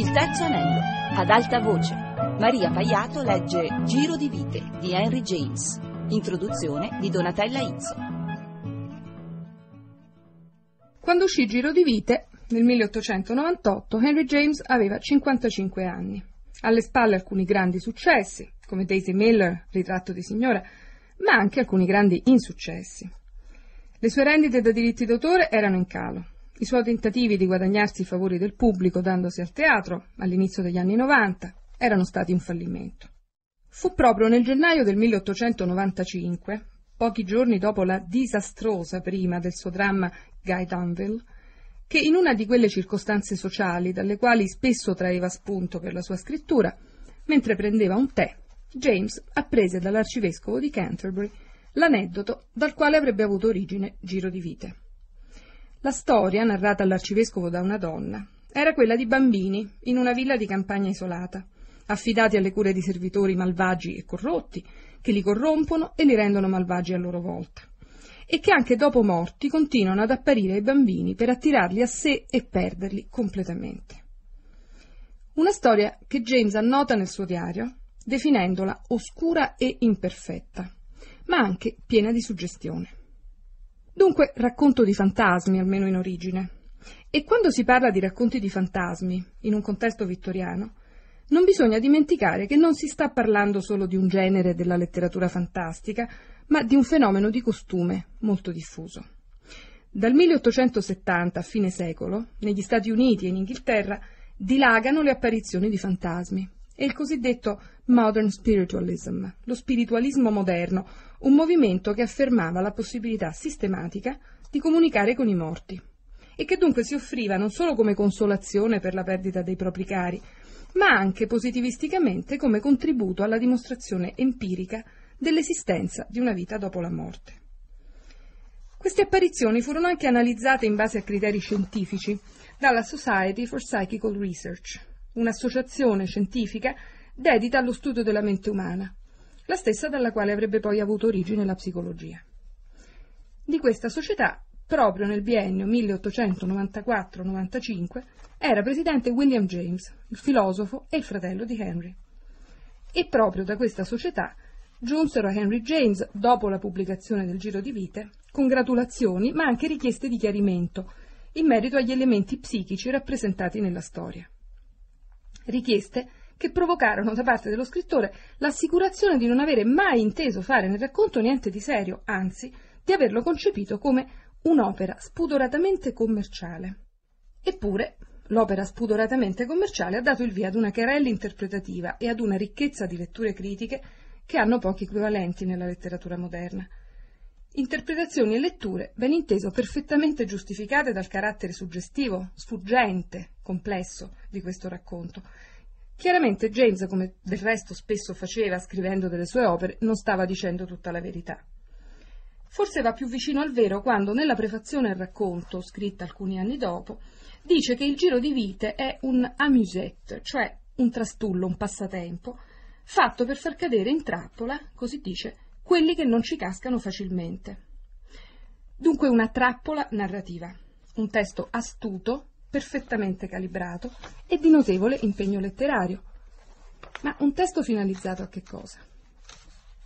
Il terzo anello, ad alta voce. Maria Paiato legge Giro di vite di Henry James. Introduzione di Donatella Izzo. Quando uscì Giro di vite, nel 1898, Henry James aveva 55 anni. Alle spalle alcuni grandi successi, come Daisy Miller, Ritratto di signora, ma anche alcuni grandi insuccessi. Le sue rendite da diritti d'autore erano in calo. I suoi tentativi di guadagnarsi i favori del pubblico dandosi al teatro, all'inizio degli anni 90, erano stati un fallimento. Fu proprio nel gennaio del 1895, pochi giorni dopo la disastrosa prima del suo dramma Guy Danville, che in una di quelle circostanze sociali dalle quali spesso traeva spunto per la sua scrittura, mentre prendeva un tè, James apprese dall'arcivescovo di Canterbury l'aneddoto dal quale avrebbe avuto origine Giro di Vite. La storia, narrata all'arcivescovo da una donna, era quella di bambini in una villa di campagna isolata, affidati alle cure di servitori malvagi e corrotti, che li corrompono e li rendono malvagi a loro volta, e che anche dopo morti continuano ad apparire ai bambini per attirarli a sé e perderli completamente. Una storia che James annota nel suo diario, definendola oscura e imperfetta, ma anche piena di suggestione. Dunque, racconto di fantasmi, almeno in origine. E quando si parla di racconti di fantasmi, in un contesto vittoriano, non bisogna dimenticare che non si sta parlando solo di un genere della letteratura fantastica, ma di un fenomeno di costume molto diffuso. Dal 1870 a fine secolo, negli Stati Uniti e in Inghilterra, dilagano le apparizioni di fantasmi e il cosiddetto Modern Spiritualism, lo spiritualismo moderno, un movimento che affermava la possibilità sistematica di comunicare con i morti e che dunque si offriva non solo come consolazione per la perdita dei propri cari, ma anche positivisticamente come contributo alla dimostrazione empirica dell'esistenza di una vita dopo la morte. Queste apparizioni furono anche analizzate in base a criteri scientifici dalla Society for Psychical Research, un'associazione scientifica dedita allo studio della mente umana, la stessa dalla quale avrebbe poi avuto origine la psicologia. Di questa società, proprio nel biennio 1894-95, era presidente William James, il filosofo e il fratello di Henry. E proprio da questa società giunsero a Henry James, dopo la pubblicazione del Giro di Vite, congratulazioni ma anche richieste di chiarimento in merito agli elementi psichici rappresentati nella storia. Richieste che provocarono da parte dello scrittore l'assicurazione di non avere mai inteso fare nel racconto niente di serio, anzi di averlo concepito come un'opera spudoratamente commerciale. Eppure, l'opera spudoratamente commerciale ha dato il via ad una querella interpretativa e ad una ricchezza di letture critiche che hanno pochi equivalenti nella letteratura moderna. Interpretazioni e letture, ben inteso, perfettamente giustificate dal carattere suggestivo, sfuggente, complesso di questo racconto, Chiaramente James, come del resto spesso faceva scrivendo delle sue opere, non stava dicendo tutta la verità. Forse va più vicino al vero quando nella prefazione al racconto, scritta alcuni anni dopo, dice che il giro di vite è un amusette, cioè un trastullo, un passatempo, fatto per far cadere in trappola, così dice, quelli che non ci cascano facilmente. Dunque una trappola narrativa, un testo astuto, perfettamente calibrato e di notevole impegno letterario. Ma un testo finalizzato a che cosa?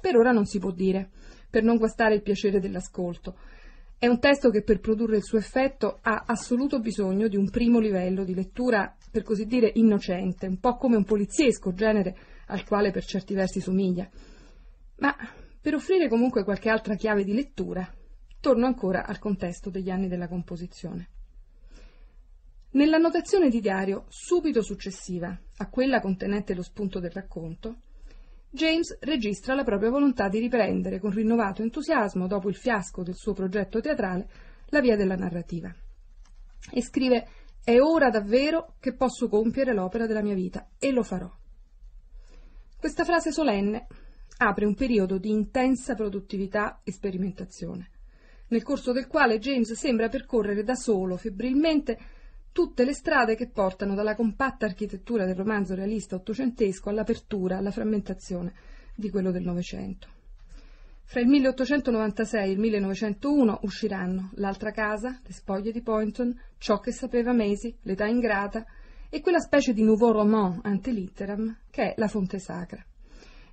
Per ora non si può dire, per non guastare il piacere dell'ascolto. È un testo che per produrre il suo effetto ha assoluto bisogno di un primo livello di lettura, per così dire, innocente, un po' come un poliziesco, genere al quale per certi versi somiglia. Ma per offrire comunque qualche altra chiave di lettura, torno ancora al contesto degli anni della composizione. Nell'annotazione di diario subito successiva a quella contenente lo spunto del racconto, James registra la propria volontà di riprendere con rinnovato entusiasmo, dopo il fiasco del suo progetto teatrale, la via della narrativa. E scrive È ora davvero che posso compiere l'opera della mia vita e lo farò. Questa frase solenne apre un periodo di intensa produttività e sperimentazione, nel corso del quale James sembra percorrere da solo, febbrilmente, tutte le strade che portano dalla compatta architettura del romanzo realista ottocentesco all'apertura, alla frammentazione di quello del Novecento. Fra il 1896 e il 1901 usciranno L'altra casa, Le spoglie di Poynton, Ciò che sapeva Maisie, L'età ingrata e quella specie di nouveau roman ante litteram che è La Fonte Sacra.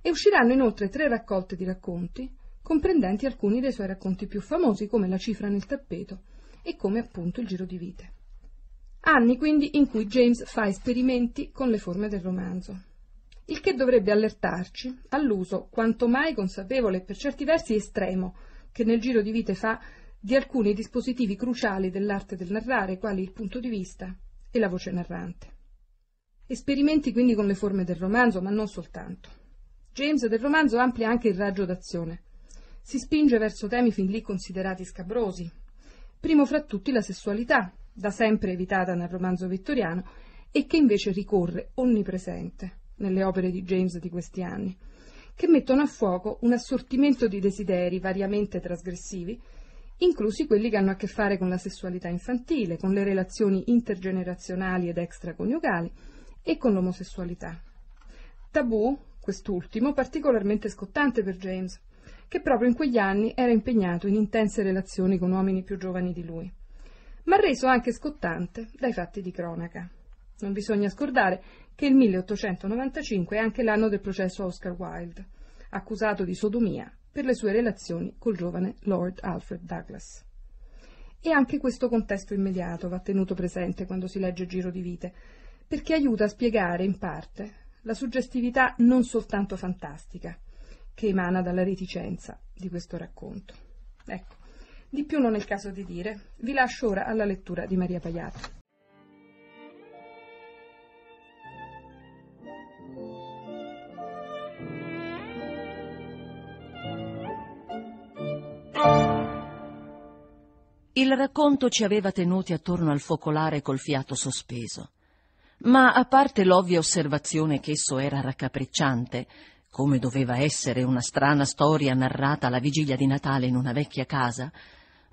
E usciranno inoltre tre raccolte di racconti, comprendenti alcuni dei suoi racconti più famosi, come La cifra nel tappeto e come appunto Il giro di vite. Anni quindi in cui James fa esperimenti con le forme del romanzo, il che dovrebbe allertarci all'uso quanto mai consapevole e per certi versi estremo che nel giro di vite fa di alcuni dispositivi cruciali dell'arte del narrare, quali il punto di vista e la voce narrante. Esperimenti quindi con le forme del romanzo, ma non soltanto. James del romanzo amplia anche il raggio d'azione. Si spinge verso temi fin lì considerati scabrosi. Primo fra tutti la sessualità, da sempre evitata nel romanzo vittoriano e che invece ricorre onnipresente nelle opere di James di questi anni, che mettono a fuoco un assortimento di desideri variamente trasgressivi, inclusi quelli che hanno a che fare con la sessualità infantile, con le relazioni intergenerazionali ed extraconiugali e con l'omosessualità. Tabù, quest'ultimo, particolarmente scottante per James, che proprio in quegli anni era impegnato in intense relazioni con uomini più giovani di lui, ma reso anche scottante dai fatti di cronaca. Non bisogna scordare che il 1895 è anche l'anno del processo Oscar Wilde, accusato di sodomia per le sue relazioni col giovane Lord Alfred Douglas. E anche questo contesto immediato va tenuto presente quando si legge Giro di vite, perché aiuta a spiegare in parte la suggestività non soltanto fantastica che emana dalla reticenza di questo racconto. Ecco, di più non è il caso di dire. Vi lascio ora alla lettura di Maria Paiato. Il racconto ci aveva tenuti attorno al focolare col fiato sospeso. Ma a parte l'ovvia osservazione che esso era raccapricciante, come doveva essere una strana storia narrata alla vigilia di Natale in una vecchia casa,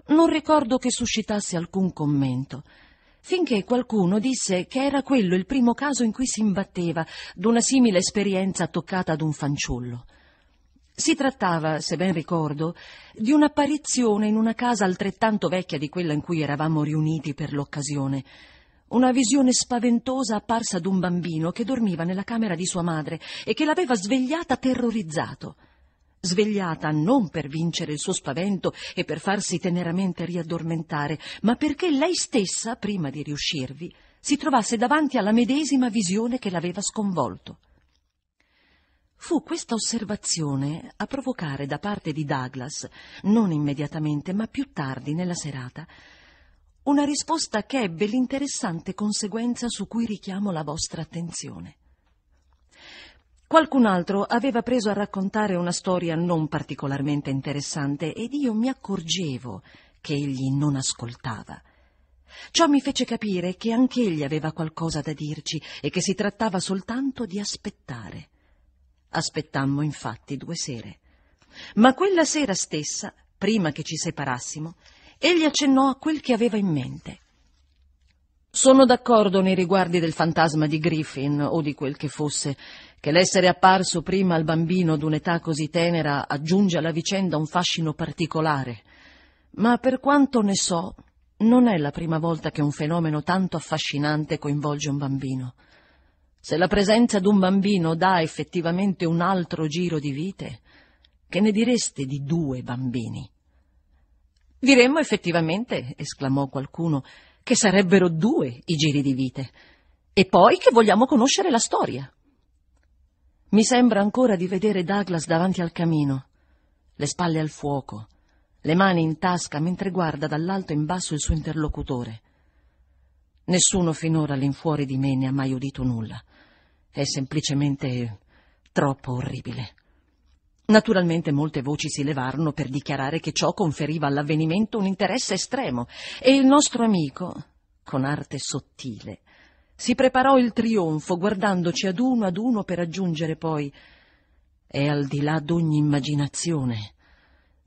non ricordo che suscitasse alcun commento, finché qualcuno disse che era quello il primo caso in cui si imbatteva d'una simile esperienza toccata ad un fanciullo. Si trattava, se ben ricordo, di un'apparizione in una casa altrettanto vecchia di quella in cui eravamo riuniti per l'occasione. Una visione spaventosa apparsa ad un bambino che dormiva nella camera di sua madre e che l'aveva svegliata terrorizzato. Svegliata non per vincere il suo spavento e per farsi teneramente riaddormentare, ma perché lei stessa, prima di riuscirvi, si trovasse davanti alla medesima visione che l'aveva sconvolto. Fu questa osservazione a provocare da parte di Douglas, non immediatamente, ma più tardi nella serata, una risposta che ebbe l'interessante conseguenza su cui richiamo la vostra attenzione. Qualcun altro aveva preso a raccontare una storia non particolarmente interessante ed io mi accorgevo che egli non ascoltava. Ciò mi fece capire che anch'egli aveva qualcosa da dirci e che si trattava soltanto di aspettare. Aspettammo infatti due sere. Ma quella sera stessa, prima che ci separassimo, egli accennò a quel che aveva in mente. Sono d'accordo nei riguardi del fantasma di Griffin o di quel che fosse, che l'essere apparso prima al bambino d'un'età così tenera aggiunge alla vicenda un fascino particolare. Ma per quanto ne so, non è la prima volta che un fenomeno tanto affascinante coinvolge un bambino. Se la presenza d'un bambino dà effettivamente un altro giro di vite, che ne direste di due bambini? Diremmo effettivamente, esclamò qualcuno, che sarebbero due i giri di vite, e poi che vogliamo conoscere la storia. Mi sembra ancora di vedere Douglas davanti al camino, le spalle al fuoco, le mani in tasca mentre guarda dall'alto in basso il suo interlocutore. Nessuno finora all'infuori di me ne ha mai udito nulla. È semplicemente troppo orribile. Naturalmente molte voci si levarono per dichiarare che ciò conferiva all'avvenimento un interesse estremo e il nostro amico, con arte sottile, si preparò il trionfo guardandoci ad uno ad uno per aggiungere poi è al di là d'ogni immaginazione.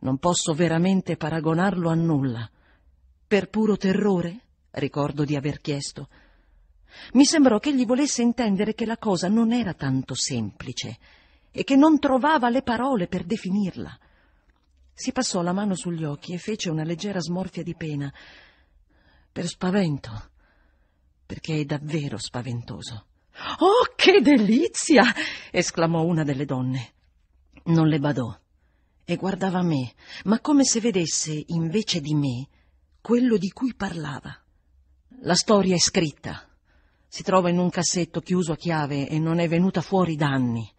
Non posso veramente paragonarlo a nulla. Per puro terrore? ricordo di aver chiesto. Mi sembrò che egli volesse intendere che la cosa non era tanto semplice e che non trovava le parole per definirla. Si passò la mano sugli occhi e fece una leggera smorfia di pena. Per spavento. Perché è davvero spaventoso. Oh, che delizia! esclamò una delle donne. Non le badò e guardava me, ma come se vedesse invece di me quello di cui parlava. La storia è scritta. Si trova in un cassetto chiuso a chiave e non è venuta fuori da anni.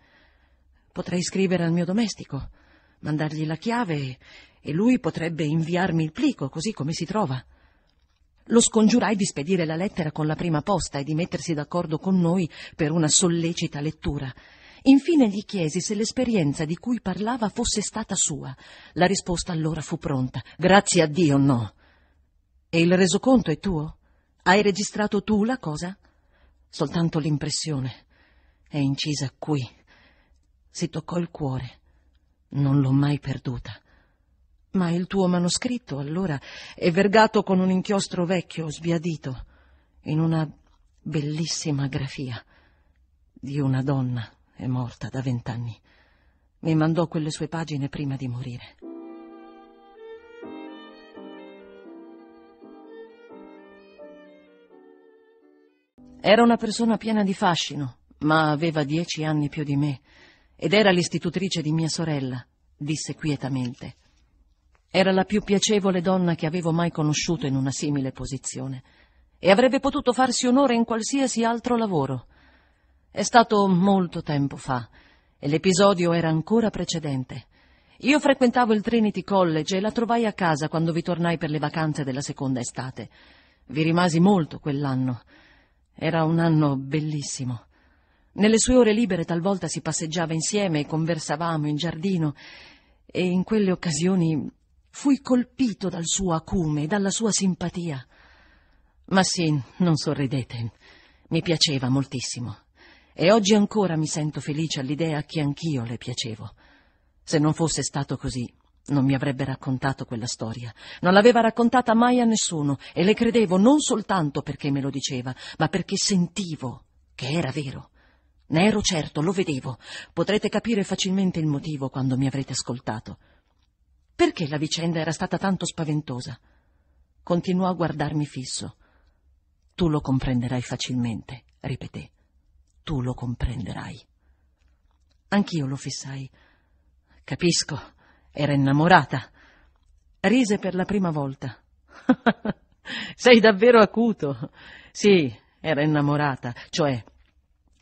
Potrei scrivere al mio domestico, mandargli la chiave e lui potrebbe inviarmi il plico, così come si trova. Lo scongiurai di spedire la lettera con la prima posta e di mettersi d'accordo con noi per una sollecita lettura. Infine gli chiesi se l'esperienza di cui parlava fosse stata sua. La risposta allora fu pronta. Grazie a Dio no. E il resoconto è tuo? Hai registrato tu la cosa? Soltanto l'impressione. È incisa qui. Si toccò il cuore. Non l'ho mai perduta. Ma il tuo manoscritto, allora, è vergato con un inchiostro vecchio, sbiadito, in una bellissima grafia di una donna è morta da vent'anni. Mi mandò quelle sue pagine prima di morire. Era una persona piena di fascino, ma aveva dieci anni più di me, ed era l'istitutrice di mia sorella, disse quietamente. Era la più piacevole donna che avevo mai conosciuto in una simile posizione e avrebbe potuto farsi onore in qualsiasi altro lavoro. È stato molto tempo fa e l'episodio era ancora precedente. Io frequentavo il Trinity College e la trovai a casa quando vi tornai per le vacanze della seconda estate. Vi rimasi molto quell'anno. Era un anno bellissimo. Nelle sue ore libere talvolta si passeggiava insieme e conversavamo in giardino e in quelle occasioni Fui colpito dal suo acume, dalla sua simpatia. Ma sì, non sorridete. Mi piaceva moltissimo. E oggi ancora mi sento felice all'idea che anch'io le piacevo. Se non fosse stato così, non mi avrebbe raccontato quella storia. Non l'aveva raccontata mai a nessuno e le credevo non soltanto perché me lo diceva, ma perché sentivo che era vero. Ne ero certo, lo vedevo. Potrete capire facilmente il motivo quando mi avrete ascoltato. Perché la vicenda era stata tanto spaventosa? Continuò a guardarmi fisso. Tu lo comprenderai facilmente, ripeté. Tu lo comprenderai. Anch'io lo fissai. Capisco, era innamorata. Rise per la prima volta. Sei davvero acuto. Sì, era innamorata, cioè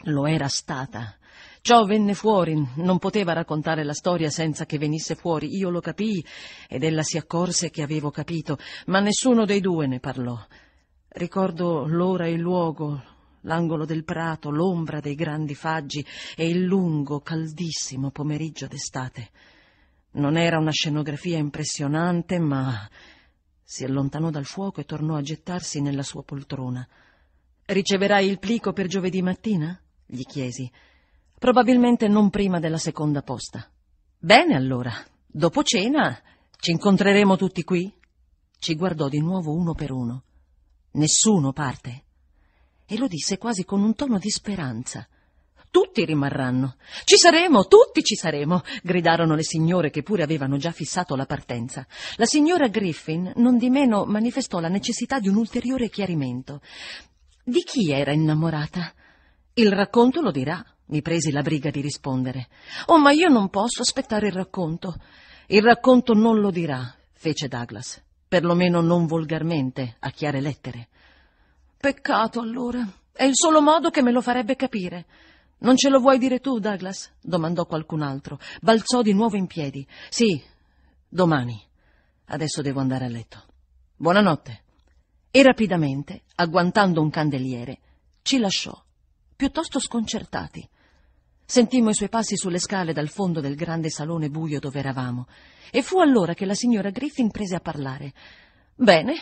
lo era stata. Ciò venne fuori, non poteva raccontare la storia senza che venisse fuori. Io lo capii ed ella si accorse che avevo capito, ma nessuno dei due ne parlò. Ricordo l'ora e il luogo, l'angolo del prato, l'ombra dei grandi faggi e il lungo, caldissimo pomeriggio d'estate. Non era una scenografia impressionante, ma si allontanò dal fuoco e tornò a gettarsi nella sua poltrona. Riceverai il plico per giovedì mattina? gli chiesi. Probabilmente non prima della seconda posta. Bene allora, dopo cena ci incontreremo tutti qui? Ci guardò di nuovo uno per uno. Nessuno parte. E lo disse quasi con un tono di speranza. Tutti rimarranno. Ci saremo, tutti ci saremo, gridarono le signore che pure avevano già fissato la partenza. La signora Griffin, non di meno, manifestò la necessità di un ulteriore chiarimento. Di chi era innamorata? Il racconto lo dirà, mi presi la briga di rispondere. Oh, ma io non posso aspettare il racconto. Il racconto non lo dirà, fece Douglas. Perlomeno non volgarmente, a chiare lettere. Peccato, allora. È il solo modo che me lo farebbe capire. Non ce lo vuoi dire tu, Douglas? domandò qualcun altro. Balzò di nuovo in piedi. Sì, domani. Adesso devo andare a letto. Buonanotte. E rapidamente, agguantando un candeliere, ci lasciò, piuttosto sconcertati. Sentimmo i suoi passi sulle scale dal fondo del grande salone buio dove eravamo. E fu allora che la signora Griffin prese a parlare. Bene,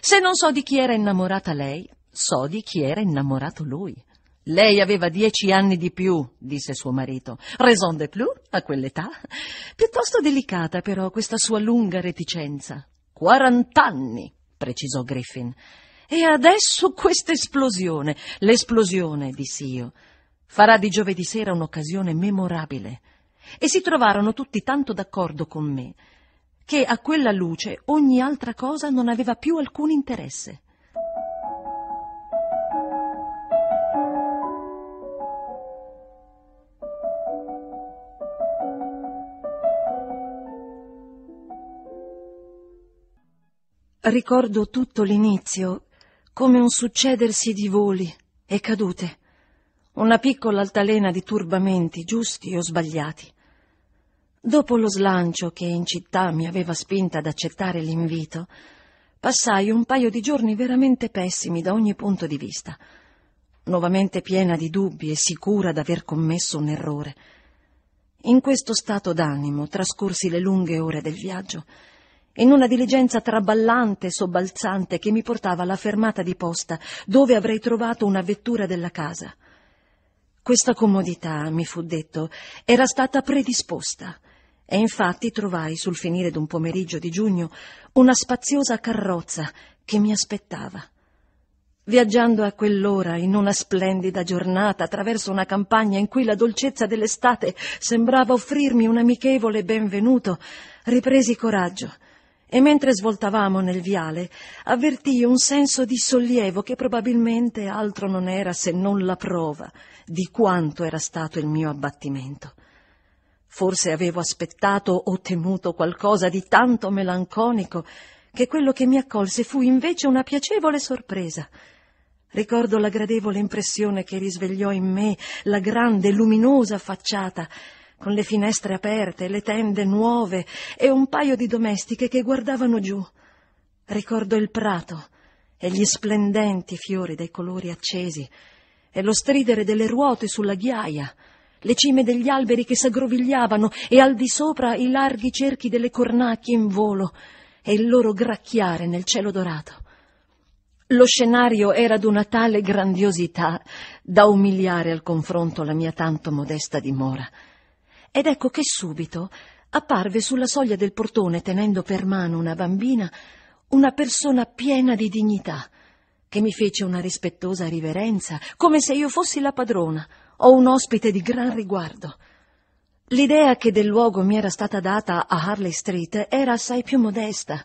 se non so di chi era innamorata lei, so di chi era innamorato lui. Lei aveva dieci anni di più, disse suo marito. Raison de plus, a quell'età. Piuttosto delicata, però, questa sua lunga reticenza. Quarant'anni, precisò Griffin. E adesso questa esplosione. L'esplosione, dissi io farà di giovedì sera un'occasione memorabile. E si trovarono tutti tanto d'accordo con me che a quella luce ogni altra cosa non aveva più alcun interesse. Ricordo tutto l'inizio, come un succedersi di voli e cadute una piccola altalena di turbamenti giusti o sbagliati. Dopo lo slancio che in città mi aveva spinta ad accettare l'invito, passai un paio di giorni veramente pessimi da ogni punto di vista, nuovamente piena di dubbi e sicura d'aver commesso un errore. In questo stato d'animo trascorsi le lunghe ore del viaggio, in una diligenza traballante e sobbalzante che mi portava alla fermata di posta, dove avrei trovato una vettura della casa. Questa comodità, mi fu detto, era stata predisposta e infatti trovai sul finire d'un pomeriggio di giugno una spaziosa carrozza che mi aspettava. Viaggiando a quell'ora in una splendida giornata attraverso una campagna in cui la dolcezza dell'estate sembrava offrirmi un amichevole benvenuto, ripresi coraggio e mentre svoltavamo nel viale avvertii un senso di sollievo che probabilmente altro non era se non la prova di quanto era stato il mio abbattimento. Forse avevo aspettato o temuto qualcosa di tanto melanconico che quello che mi accolse fu invece una piacevole sorpresa. Ricordo la gradevole impressione che risvegliò in me la grande luminosa facciata, con le finestre aperte, le tende nuove e un paio di domestiche che guardavano giù. Ricordo il prato e gli splendenti fiori dai colori accesi e lo stridere delle ruote sulla ghiaia le cime degli alberi che s'aggrovigliavano e al di sopra i larghi cerchi delle cornacchie in volo e il loro gracchiare nel cielo dorato. Lo scenario era d'una tale grandiosità da umiliare al confronto la mia tanto modesta dimora. Ed ecco che subito apparve sulla soglia del portone, tenendo per mano una bambina, una persona piena di dignità, che mi fece una rispettosa riverenza, come se io fossi la padrona, o un ospite di gran riguardo. L'idea che del luogo mi era stata data a Harley Street era assai più modesta,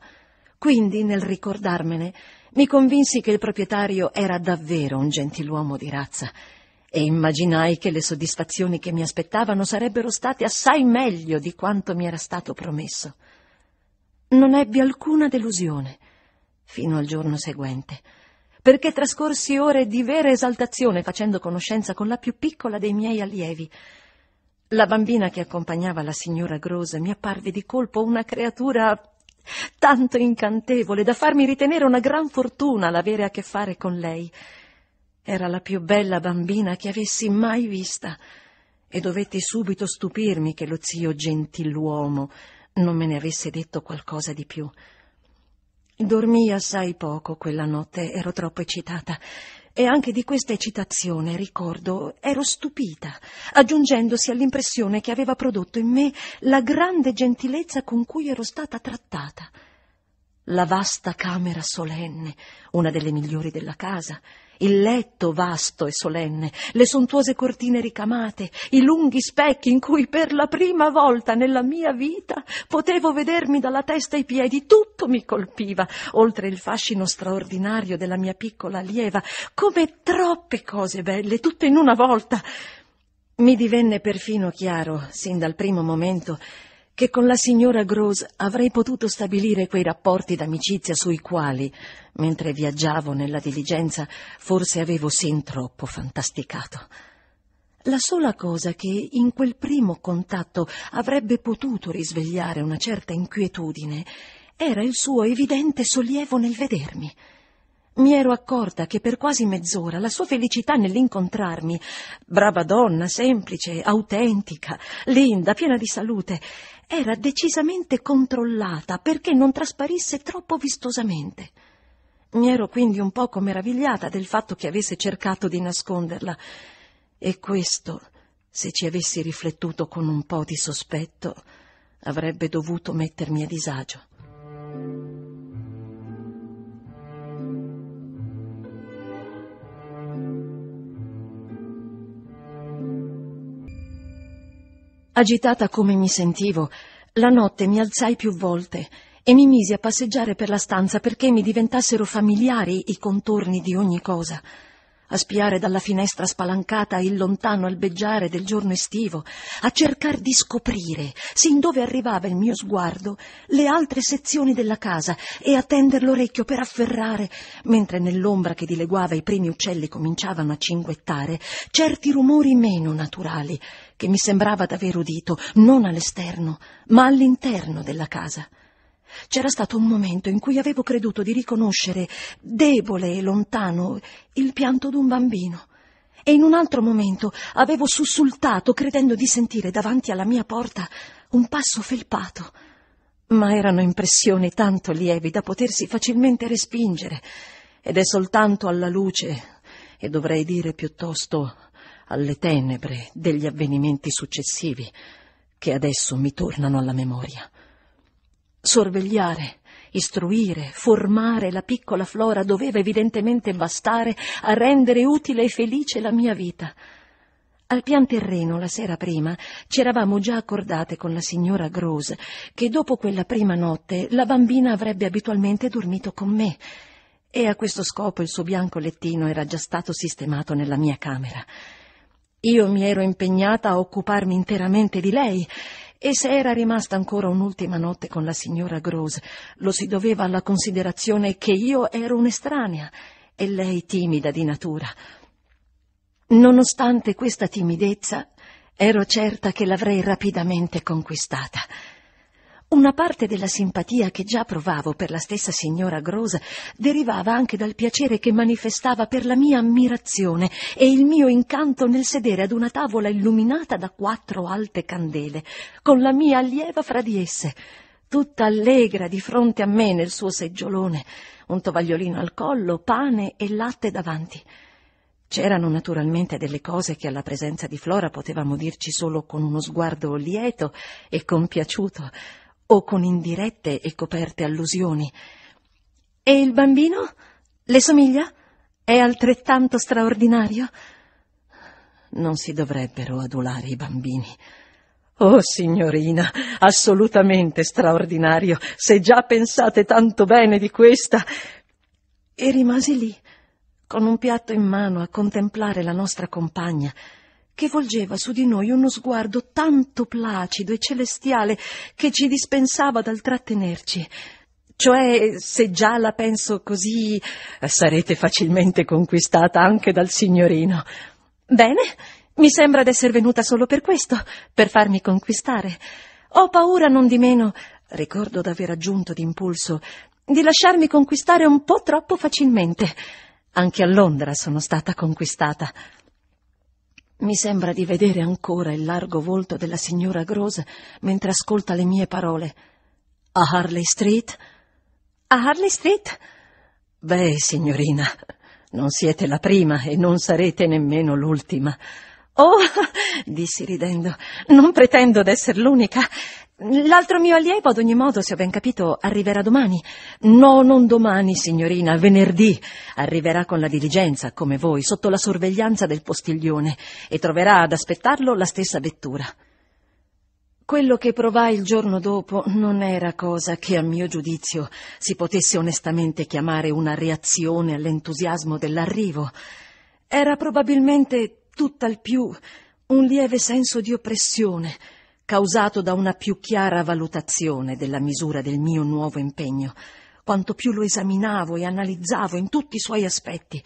quindi nel ricordarmene mi convinsi che il proprietario era davvero un gentiluomo di razza e immaginai che le soddisfazioni che mi aspettavano sarebbero state assai meglio di quanto mi era stato promesso. Non ebbi alcuna delusione fino al giorno seguente perché trascorsi ore di vera esaltazione facendo conoscenza con la più piccola dei miei allievi. La bambina che accompagnava la signora Grose mi apparve di colpo una creatura tanto incantevole da farmi ritenere una gran fortuna l'avere a che fare con lei. Era la più bella bambina che avessi mai vista e dovetti subito stupirmi che lo zio gentiluomo non me ne avesse detto qualcosa di più. Dormii assai poco quella notte, ero troppo eccitata. E anche di questa eccitazione, ricordo, ero stupita, aggiungendosi all'impressione che aveva prodotto in me la grande gentilezza con cui ero stata trattata. La vasta camera solenne, una delle migliori della casa, il letto vasto e solenne, le sontuose cortine ricamate, i lunghi specchi in cui per la prima volta nella mia vita potevo vedermi dalla testa ai piedi, tutto mi colpiva, oltre il fascino straordinario della mia piccola allieva, come troppe cose belle, tutte in una volta. Mi divenne perfino chiaro, sin dal primo momento, che con la signora Gross avrei potuto stabilire quei rapporti d'amicizia sui quali, mentre viaggiavo nella diligenza, forse avevo sin troppo fantasticato. La sola cosa che in quel primo contatto avrebbe potuto risvegliare una certa inquietudine era il suo evidente sollievo nel vedermi. Mi ero accorta che per quasi mezz'ora la sua felicità nell'incontrarmi, brava donna, semplice, autentica, linda, piena di salute, era decisamente controllata perché non trasparisse troppo vistosamente. Mi ero quindi un poco meravigliata del fatto che avesse cercato di nasconderla, e questo, se ci avessi riflettuto con un po' di sospetto, avrebbe dovuto mettermi a disagio. Agitata come mi sentivo, la notte mi alzai più volte e mi misi a passeggiare per la stanza perché mi diventassero familiari i contorni di ogni cosa. a spiare dalla finestra spalancata il lontano albeggiare del giorno estivo, a cercar di scoprire, sin dove arrivava il mio sguardo, le altre sezioni della casa e a tender l'orecchio per afferrare, mentre nell'ombra che dileguava i primi uccelli cominciavano a cinguettare, certi rumori meno naturali, che mi sembrava d'aver udito non all'esterno, ma all'interno della casa. C'era stato un momento in cui avevo creduto di riconoscere, debole e lontano, il pianto d'un bambino. E in un altro momento avevo sussultato, credendo di sentire davanti alla mia porta un passo felpato. Ma erano impressioni tanto lievi da potersi facilmente respingere, ed è soltanto alla luce, e dovrei dire piuttosto alle tenebre degli avvenimenti successivi, che adesso mi tornano alla memoria. Sorvegliare, istruire, formare la piccola Flora doveva evidentemente bastare a rendere utile e felice la mia vita. Al pian terreno, la sera prima, ci eravamo già accordate con la signora Grose che dopo quella prima notte la bambina avrebbe abitualmente dormito con me, e a questo scopo il suo bianco lettino era già stato sistemato nella mia camera. Io mi ero impegnata a occuparmi interamente di lei e se era rimasta ancora un'ultima notte con la signora Grose, lo si doveva alla considerazione che io ero un'estranea e lei timida di natura. Nonostante questa timidezza, ero certa che l'avrei rapidamente conquistata. Una parte della simpatia che già provavo per la stessa signora Grosa derivava anche dal piacere che manifestava per la mia ammirazione e il mio incanto nel sedere ad una tavola illuminata da quattro alte candele, con la mia allieva fra di esse, tutta allegra di fronte a me nel suo seggiolone, un tovagliolino al collo, pane e latte davanti. C'erano naturalmente delle cose che alla presenza di Flora potevamo dirci solo con uno sguardo lieto e compiaciuto, o con indirette e coperte allusioni. E il bambino? Le somiglia? È altrettanto straordinario? Non si dovrebbero adulare i bambini. Oh, signorina, assolutamente straordinario, se già pensate tanto bene di questa. E rimasi lì, con un piatto in mano a contemplare la nostra compagna, che volgeva su di noi uno sguardo tanto placido e celestiale che ci dispensava dal trattenerci. Cioè, se già la penso così, sarete facilmente conquistata anche dal signorino. Bene, mi sembra d'essere venuta solo per questo, per farmi conquistare. Ho paura non di meno, ricordo d'aver aggiunto d'impulso, di lasciarmi conquistare un po' troppo facilmente. Anche a Londra sono stata conquistata. Mi sembra di vedere ancora il largo volto della signora Grose mentre ascolta le mie parole. A Harley Street? A Harley Street? Beh, signorina, non siete la prima e non sarete nemmeno l'ultima. Oh, dissi ridendo, non pretendo d'essere l'unica. L'altro mio allievo, ad ogni modo, se ho ben capito, arriverà domani. No, non domani, signorina, venerdì. Arriverà con la diligenza, come voi, sotto la sorveglianza del postiglione, e troverà ad aspettarlo la stessa vettura. Quello che provai il giorno dopo non era cosa che, a mio giudizio, si potesse onestamente chiamare una reazione all'entusiasmo dell'arrivo. Era probabilmente tutt'al più un lieve senso di oppressione, causato da una più chiara valutazione della misura del mio nuovo impegno, quanto più lo esaminavo e analizzavo in tutti i suoi aspetti.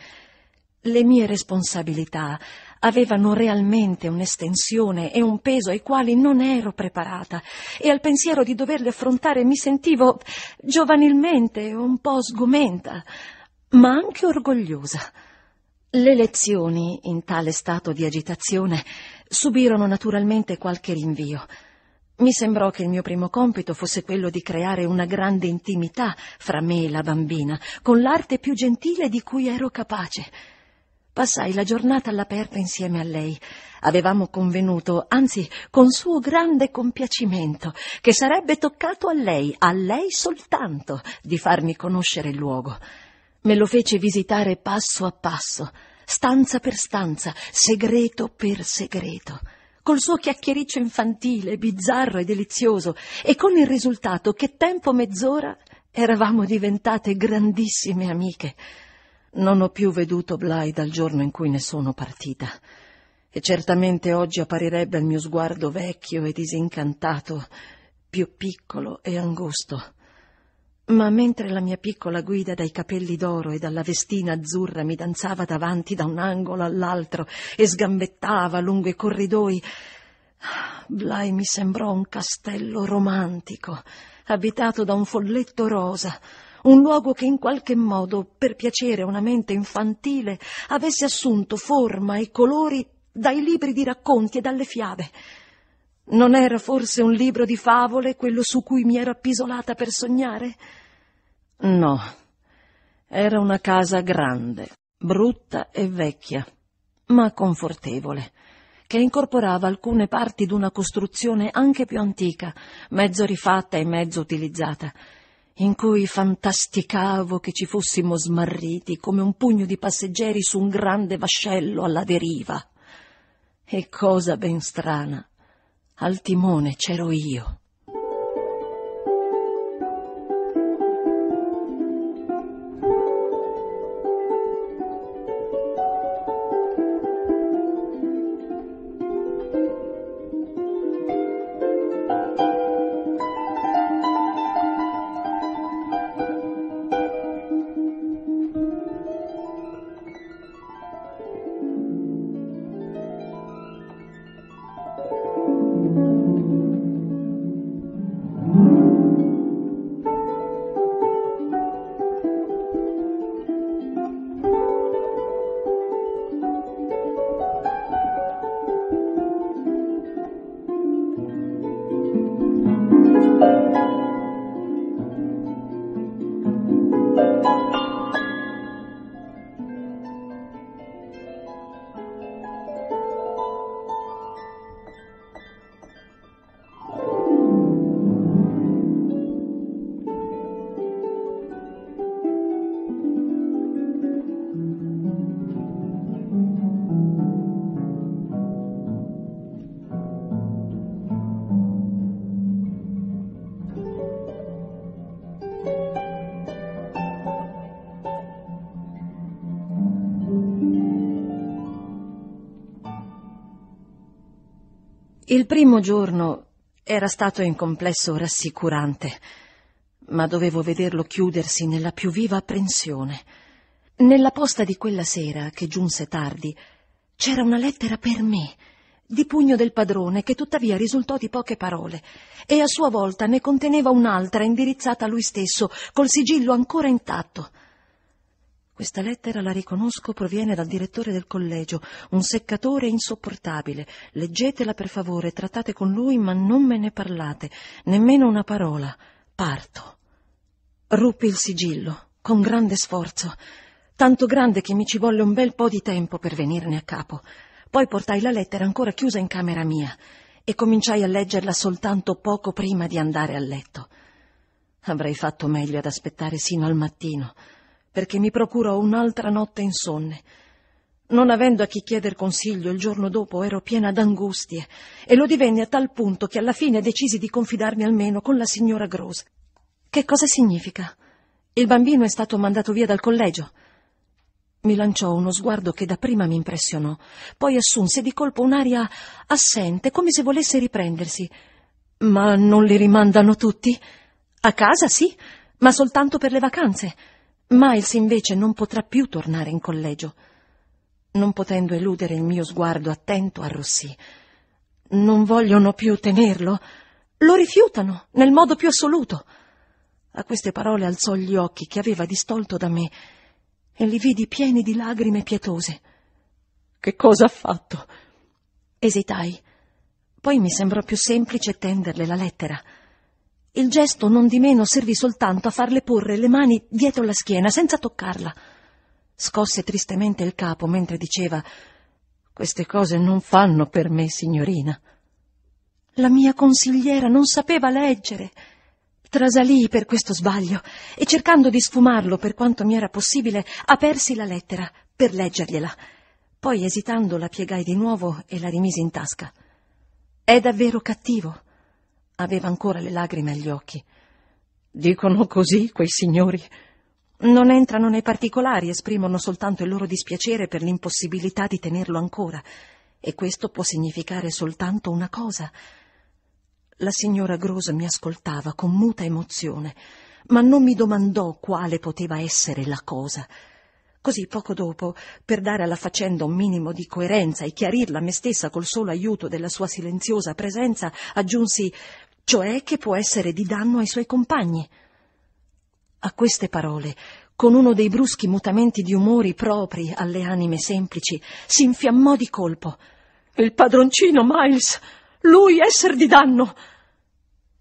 Le mie responsabilità avevano realmente un'estensione e un peso ai quali non ero preparata e al pensiero di doverli affrontare mi sentivo giovanilmente un po' sgomenta, ma anche orgogliosa. Le lezioni, in tale stato di agitazione, subirono naturalmente qualche rinvio. Mi sembrò che il mio primo compito fosse quello di creare una grande intimità fra me e la bambina, con l'arte più gentile di cui ero capace. Passai la giornata all'aperto insieme a lei. Avevamo convenuto, anzi con suo grande compiacimento, che sarebbe toccato a lei, a lei soltanto, di farmi conoscere il luogo. Me lo fece visitare passo a passo, stanza per stanza, segreto per segreto, col suo chiacchiericcio infantile, bizzarro e delizioso, e con il risultato che tempo mezz'ora eravamo diventate grandissime amiche. Non ho più veduto Bly dal giorno in cui ne sono partita. E certamente oggi apparirebbe al mio sguardo vecchio e disincantato, più piccolo e angusto. Ma mentre la mia piccola guida dai capelli d'oro e dalla vestina azzurra mi danzava davanti da un angolo all'altro e sgambettava lungo i corridoi, Bly mi sembrò un castello romantico, abitato da un folletto rosa, un luogo che in qualche modo, per piacere a una mente infantile, avesse assunto forma e colori dai libri di racconti e dalle fiabe. Non era forse un libro di favole quello su cui mi ero appisolata per sognare? No, era una casa grande, brutta e vecchia, ma confortevole, che incorporava alcune parti d'una costruzione anche più antica, mezzo rifatta e mezzo utilizzata, in cui fantasticavo che ci fossimo smarriti come un pugno di passeggeri su un grande vascello alla deriva. E cosa ben strana, al timone c'ero io. Il primo giorno era stato in complesso rassicurante, ma dovevo vederlo chiudersi nella più viva apprensione. Nella posta di quella sera, che giunse tardi, c'era una lettera per me, di pugno del padrone, che tuttavia risultò di poche parole, e a sua volta ne conteneva un'altra indirizzata a lui stesso, col sigillo ancora intatto. Questa lettera, la riconosco, proviene dal direttore del collegio, un seccatore insopportabile. Leggetela per favore, trattate con lui, ma non me ne parlate, nemmeno una parola. Parto. Ruppi il sigillo, con grande sforzo, tanto grande che mi ci volle un bel po' di tempo per venirne a capo. Poi portai la lettera ancora chiusa in camera mia e cominciai a leggerla soltanto poco prima di andare a letto. Avrei fatto meglio ad aspettare sino al mattino perché mi procurò un'altra notte insonne. Non avendo a chi chieder consiglio il giorno dopo ero piena d'angustie e lo divenne a tal punto che alla fine decisi di confidarmi almeno con la signora Gross. Che cosa significa? Il bambino è stato mandato via dal collegio. Mi lanciò uno sguardo che dapprima mi impressionò, poi assunse di colpo un'aria assente, come se volesse riprendersi. Ma non li rimandano tutti? A casa, sì, ma soltanto per le vacanze. Miles invece non potrà più tornare in collegio. Non potendo eludere il mio sguardo attento, arrossì. Non vogliono più tenerlo? Lo rifiutano, nel modo più assoluto. A queste parole alzò gli occhi che aveva distolto da me e li vidi pieni di lagrime pietose. Che cosa ha fatto? Esitai. Poi mi sembrò più semplice tenderle la lettera. Il gesto non di meno servì soltanto a farle porre le mani dietro la schiena, senza toccarla. Scosse tristemente il capo mentre diceva Queste cose non fanno per me, signorina. La mia consigliera non sapeva leggere. Trasalii per questo sbaglio e cercando di sfumarlo per quanto mi era possibile, apersi la lettera per leggergliela. Poi, esitando, la piegai di nuovo e la rimisi in tasca. È davvero cattivo. Aveva ancora le lagrime agli occhi. Dicono così quei signori. Non entrano nei particolari, esprimono soltanto il loro dispiacere per l'impossibilità di tenerlo ancora. E questo può significare soltanto una cosa. La signora Gross mi ascoltava con muta emozione, ma non mi domandò quale poteva essere la cosa. Così poco dopo, per dare alla faccenda un minimo di coerenza e chiarirla a me stessa col solo aiuto della sua silenziosa presenza, aggiunsi cioè che può essere di danno ai suoi compagni. A queste parole, con uno dei bruschi mutamenti di umori propri alle anime semplici, si infiammò di colpo. Il padroncino Miles, lui esser di danno.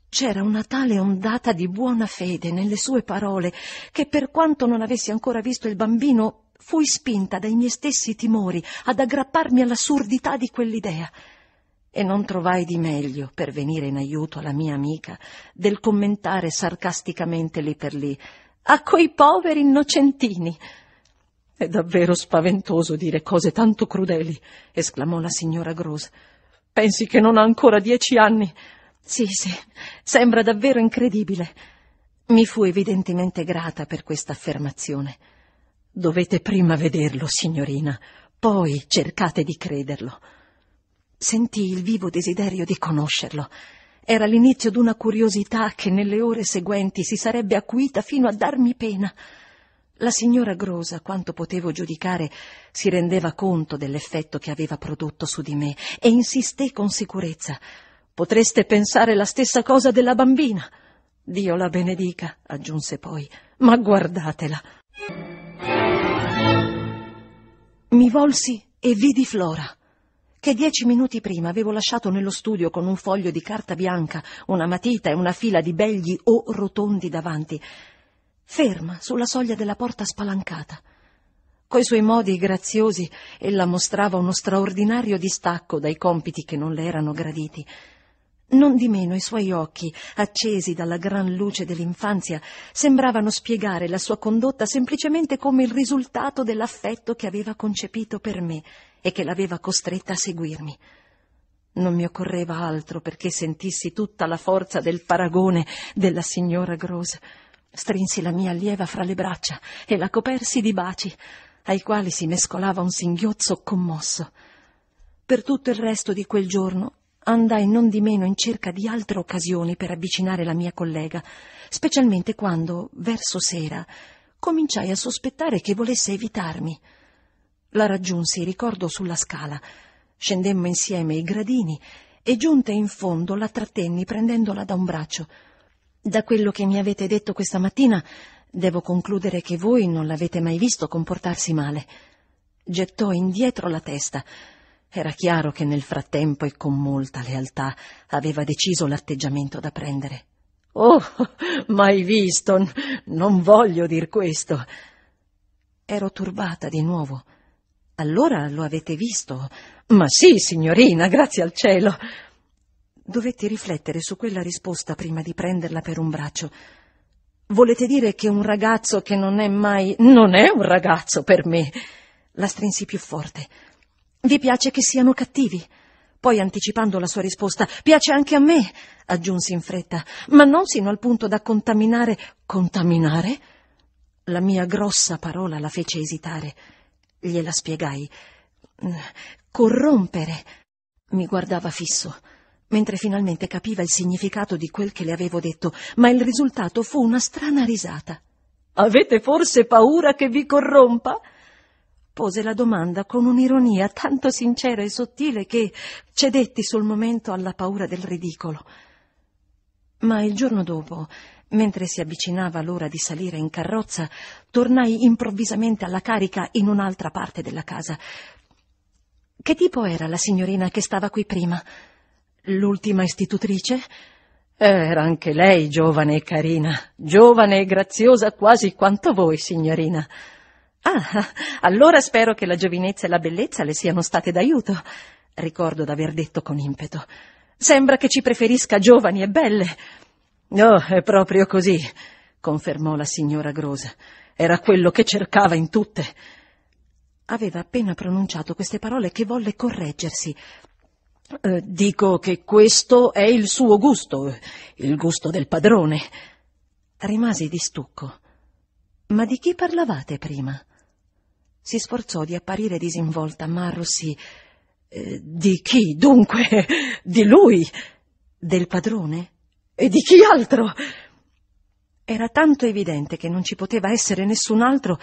C'era una tale ondata di buona fede nelle sue parole che per quanto non avessi ancora visto il bambino, fui spinta dai miei stessi timori ad aggrapparmi all'assurdità di quell'idea. E non trovai di meglio, per venire in aiuto alla mia amica, del commentare sarcasticamente lì per lì a quei poveri innocentini. È davvero spaventoso dire cose tanto crudeli, esclamò la signora Gross. Pensi che non ha ancora dieci anni? Sì, sì, sembra davvero incredibile. Mi fu evidentemente grata per questa affermazione. Dovete prima vederlo, signorina, poi cercate di crederlo. Sentii il vivo desiderio di conoscerlo. Era l'inizio d'una curiosità che nelle ore seguenti si sarebbe acuita fino a darmi pena. La signora Grosa, quanto potevo giudicare, si rendeva conto dell'effetto che aveva prodotto su di me e insisté con sicurezza. Potreste pensare la stessa cosa della bambina. Dio la benedica, aggiunse poi, ma guardatela. Mi volsi e vidi Flora, che dieci minuti prima avevo lasciato nello studio con un foglio di carta bianca, una matita e una fila di begli o rotondi davanti, ferma sulla soglia della porta spalancata. Coi suoi modi graziosi ella mostrava uno straordinario distacco dai compiti che non le erano graditi. Non di meno i suoi occhi, accesi dalla gran luce dell'infanzia, sembravano spiegare la sua condotta semplicemente come il risultato dell'affetto che aveva concepito per me e che l'aveva costretta a seguirmi. Non mi occorreva altro perché sentissi tutta la forza del paragone della signora Gross. Strinsi la mia allieva fra le braccia e la copersi di baci, ai quali si mescolava un singhiozzo commosso. Per tutto il resto di quel giorno andai non di meno in cerca di altre occasioni per avvicinare la mia collega, specialmente quando, verso sera, cominciai a sospettare che volesse evitarmi. La raggiunsi, ricordo, sulla scala. Scendemmo insieme i gradini e giunta in fondo la trattenni prendendola da un braccio. Da quello che mi avete detto questa mattina, devo concludere che voi non l'avete mai visto comportarsi male. Gettò indietro la testa era chiaro che nel frattempo e con molta lealtà aveva deciso l'atteggiamento da prendere. Oh, mai visto, non voglio dir questo. Ero turbata di nuovo. Allora lo avete visto? Ma sì, signorina, grazie al cielo. Dovetti riflettere su quella risposta prima di prenderla per un braccio. Volete dire che un ragazzo che non è mai. non è un ragazzo per me. La strinsi più forte. Vi piace che siano cattivi? Poi, anticipando la sua risposta, piace anche a me, aggiunsi in fretta, ma non sino al punto da contaminare. Contaminare? La mia grossa parola la fece esitare. Gliela spiegai. Corrompere. Mi guardava fisso, mentre finalmente capiva il significato di quel che le avevo detto, ma il risultato fu una strana risata. Avete forse paura che vi corrompa? pose la domanda con un'ironia tanto sincera e sottile che cedetti sul momento alla paura del ridicolo. Ma il giorno dopo, mentre si avvicinava l'ora di salire in carrozza, tornai improvvisamente alla carica in un'altra parte della casa. Che tipo era la signorina che stava qui prima? L'ultima istitutrice? Era anche lei giovane e carina, giovane e graziosa quasi quanto voi, signorina. Ah, allora spero che la giovinezza e la bellezza le siano state d'aiuto. Ricordo d'aver detto con impeto. Sembra che ci preferisca giovani e belle. Oh, è proprio così, confermò la signora Grosa. Era quello che cercava in tutte. Aveva appena pronunciato queste parole che volle correggersi. Eh, dico che questo è il suo gusto, il gusto del padrone. Rimasi di stucco. Ma di chi parlavate prima? Si sforzò di apparire disinvolta, ma arrossì. Eh, di chi, dunque? Di lui? Del padrone? E di chi altro? Era tanto evidente che non ci poteva essere nessun altro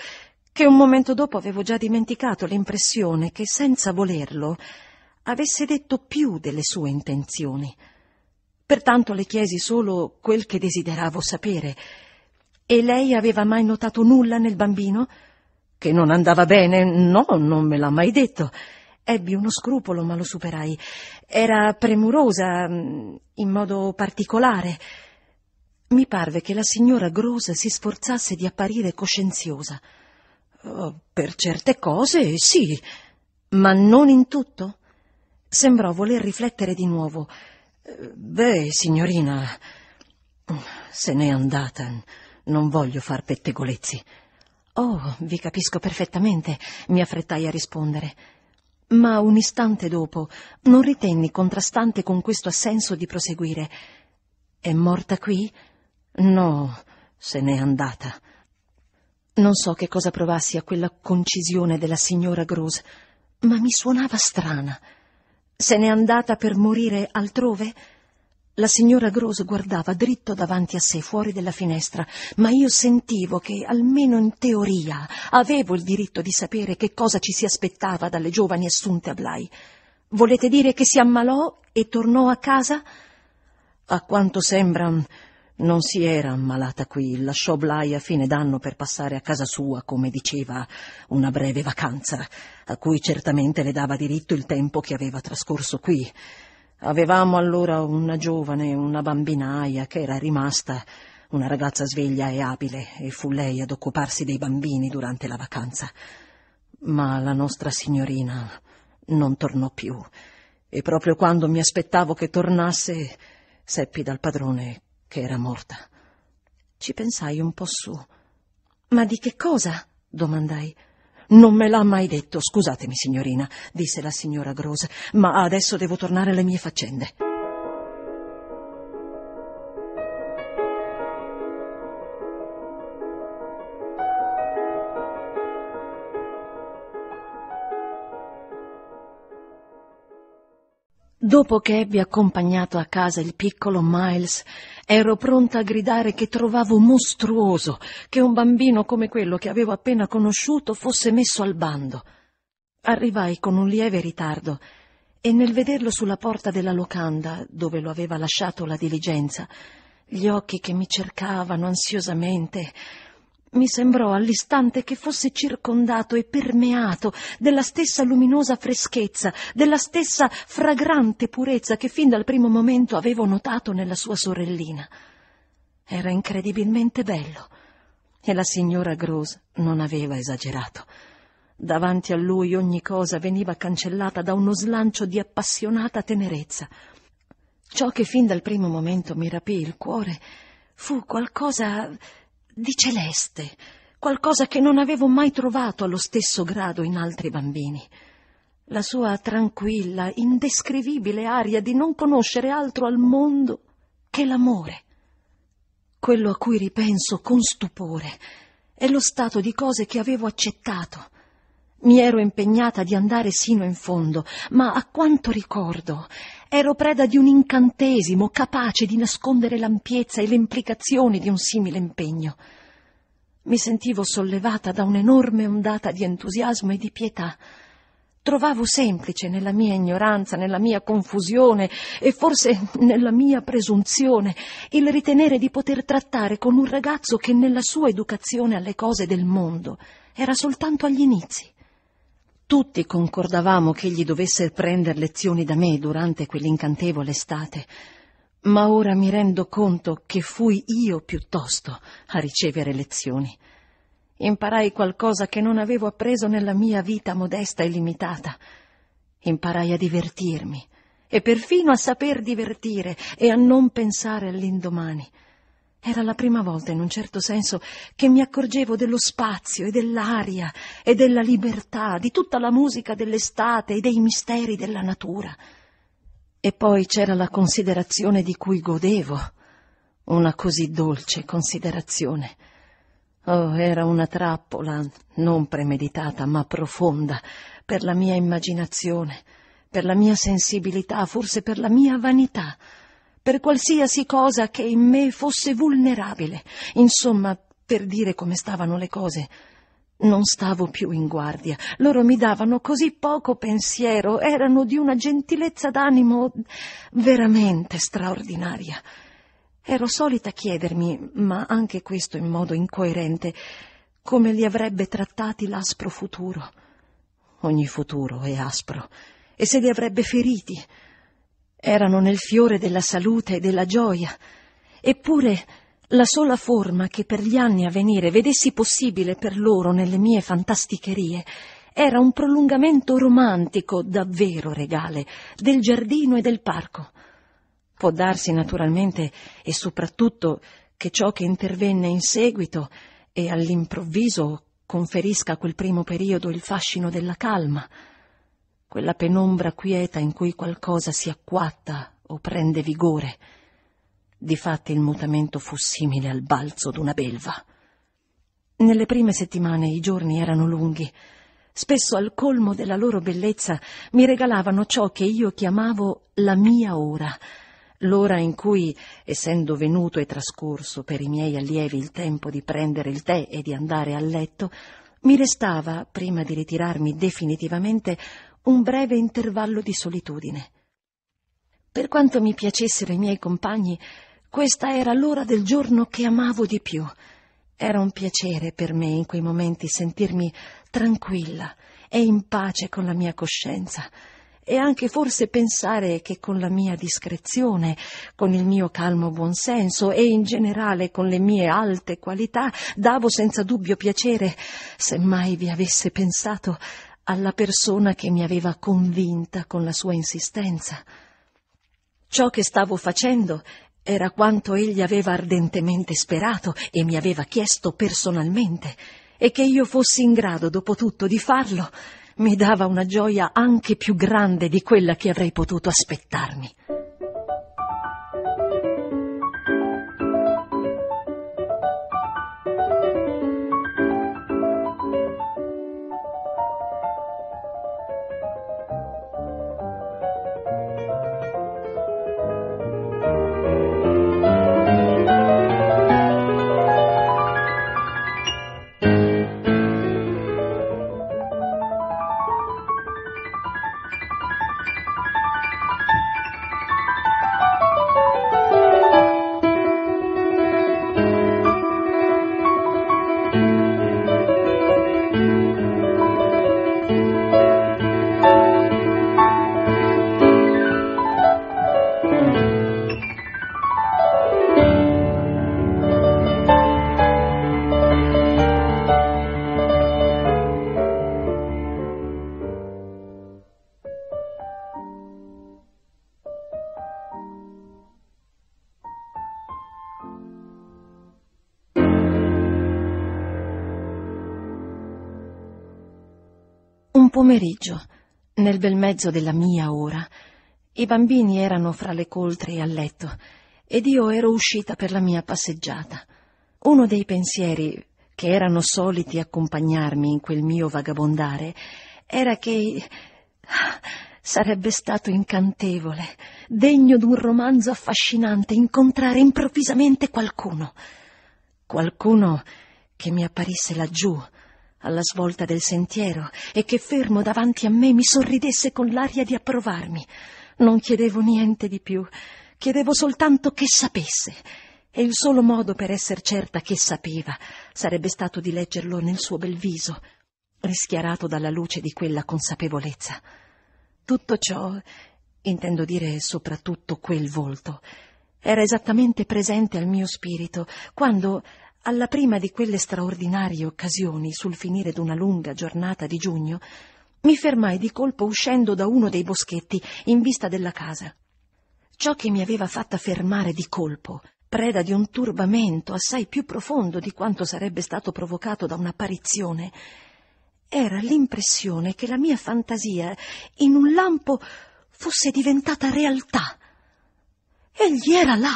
che un momento dopo avevo già dimenticato l'impressione che, senza volerlo, avesse detto più delle sue intenzioni. Pertanto le chiesi solo quel che desideravo sapere. E lei aveva mai notato nulla nel bambino? Che non andava bene? No, non me l'ha mai detto. Ebbi uno scrupolo, ma lo superai. Era premurosa, mm, in modo particolare. Mi parve che la signora Gross si sforzasse di apparire coscienziosa. Oh, per certe cose, sì, ma non in tutto. Sembrò voler riflettere di nuovo. Beh, signorina, se n'è andata. Non voglio far pettegolezzi. Oh, vi capisco perfettamente, mi affrettai a rispondere. Ma un istante dopo non ritenni contrastante con questo assenso di proseguire. È morta qui? No, se n'è andata. Non so che cosa provassi a quella concisione della signora Gross, ma mi suonava strana. Se n'è andata per morire altrove? La signora Gross guardava dritto davanti a sé, fuori dalla finestra, ma io sentivo che, almeno in teoria, avevo il diritto di sapere che cosa ci si aspettava dalle giovani assunte a Blai. Volete dire che si ammalò e tornò a casa? A quanto sembra, non si era ammalata qui, lasciò Blai a fine d'anno per passare a casa sua, come diceva, una breve vacanza, a cui certamente le dava diritto il tempo che aveva trascorso qui. Avevamo allora una giovane, una bambinaia, che era rimasta una ragazza sveglia e abile, e fu lei ad occuparsi dei bambini durante la vacanza. Ma la nostra signorina non tornò più, e proprio quando mi aspettavo che tornasse, seppi dal padrone che era morta. Ci pensai un po' su. Ma di che cosa? domandai. Non me l'ha mai detto, scusatemi, signorina, disse la signora Gross, ma adesso devo tornare alle mie faccende. Dopo che ebbi accompagnato a casa il piccolo Miles, ero pronta a gridare che trovavo mostruoso che un bambino come quello che avevo appena conosciuto fosse messo al bando. Arrivai con un lieve ritardo e nel vederlo sulla porta della locanda, dove lo aveva lasciato la diligenza, gli occhi che mi cercavano ansiosamente, mi sembrò all'istante che fosse circondato e permeato della stessa luminosa freschezza, della stessa fragrante purezza che fin dal primo momento avevo notato nella sua sorellina. Era incredibilmente bello e la signora Gross non aveva esagerato. Davanti a lui ogni cosa veniva cancellata da uno slancio di appassionata tenerezza. Ciò che fin dal primo momento mi rapì il cuore fu qualcosa di celeste, qualcosa che non avevo mai trovato allo stesso grado in altri bambini. La sua tranquilla, indescrivibile aria di non conoscere altro al mondo che l'amore. Quello a cui ripenso con stupore è lo stato di cose che avevo accettato. Mi ero impegnata di andare sino in fondo, ma a quanto ricordo ero preda di un incantesimo capace di nascondere l'ampiezza e le implicazioni di un simile impegno. Mi sentivo sollevata da un'enorme ondata di entusiasmo e di pietà. Trovavo semplice nella mia ignoranza, nella mia confusione e forse nella mia presunzione il ritenere di poter trattare con un ragazzo che nella sua educazione alle cose del mondo era soltanto agli inizi. Tutti concordavamo che egli dovesse prendere lezioni da me durante quell'incantevole estate, ma ora mi rendo conto che fui io piuttosto a ricevere lezioni. Imparai qualcosa che non avevo appreso nella mia vita modesta e limitata. Imparai a divertirmi e perfino a saper divertire e a non pensare all'indomani. Era la prima volta, in un certo senso, che mi accorgevo dello spazio e dell'aria e della libertà, di tutta la musica dell'estate e dei misteri della natura. E poi c'era la considerazione di cui godevo, una così dolce considerazione. Oh, era una trappola non premeditata, ma profonda, per la mia immaginazione, per la mia sensibilità, forse per la mia vanità, per qualsiasi cosa che in me fosse vulnerabile. Insomma, per dire come stavano le cose, non stavo più in guardia. Loro mi davano così poco pensiero, erano di una gentilezza d'animo veramente straordinaria. Ero solita chiedermi, ma anche questo in modo incoerente, come li avrebbe trattati l'aspro futuro. Ogni futuro è aspro, e se li avrebbe feriti. Erano nel fiore della salute e della gioia, eppure la sola forma che per gli anni a venire vedessi possibile per loro nelle mie fantasticherie era un prolungamento romantico, davvero regale, del giardino e del parco. Può darsi naturalmente e soprattutto che ciò che intervenne in seguito e all'improvviso conferisca a quel primo periodo il fascino della calma, quella penombra quieta in cui qualcosa si acquatta o prende vigore Difatti il mutamento fu simile al balzo d'una belva. Nelle prime settimane i giorni erano lunghi. Spesso al colmo della loro bellezza mi regalavano ciò che io chiamavo la mia ora, l'ora in cui, essendo venuto e trascorso per i miei allievi il tempo di prendere il tè e di andare a letto, mi restava, prima di ritirarmi definitivamente, un breve intervallo di solitudine. Per quanto mi piacessero i miei compagni, questa era l'ora del giorno che amavo di più. Era un piacere per me in quei momenti sentirmi tranquilla e in pace con la mia coscienza e anche forse pensare che con la mia discrezione, con il mio calmo buonsenso e in generale con le mie alte qualità davo senza dubbio piacere, se mai vi avesse pensato, alla persona che mi aveva convinta con la sua insistenza. Ciò che stavo facendo era quanto egli aveva ardentemente sperato e mi aveva chiesto personalmente, e che io fossi in grado, dopo tutto, di farlo, mi dava una gioia anche più grande di quella che avrei potuto aspettarmi. Pomeriggio, nel bel mezzo della mia ora, i bambini erano fra le coltre e a letto ed io ero uscita per la mia passeggiata. Uno dei pensieri che erano soliti accompagnarmi in quel mio vagabondare era che sarebbe stato incantevole, degno d'un romanzo affascinante, incontrare improvvisamente qualcuno. Qualcuno che mi apparisse laggiù, alla svolta del sentiero e che fermo davanti a me mi sorridesse con l'aria di approvarmi. Non chiedevo niente di più, chiedevo soltanto che sapesse. E il solo modo per essere certa che sapeva sarebbe stato di leggerlo nel suo bel viso, rischiarato dalla luce di quella consapevolezza. Tutto ciò, intendo dire soprattutto quel volto, era esattamente presente al mio spirito quando, alla prima di quelle straordinarie occasioni sul finire d'una lunga giornata di giugno, mi fermai di colpo uscendo da uno dei boschetti in vista della casa. Ciò che mi aveva fatta fermare di colpo, preda di un turbamento assai più profondo di quanto sarebbe stato provocato da un'apparizione, era l'impressione che la mia fantasia in un lampo fosse diventata realtà. Egli era là,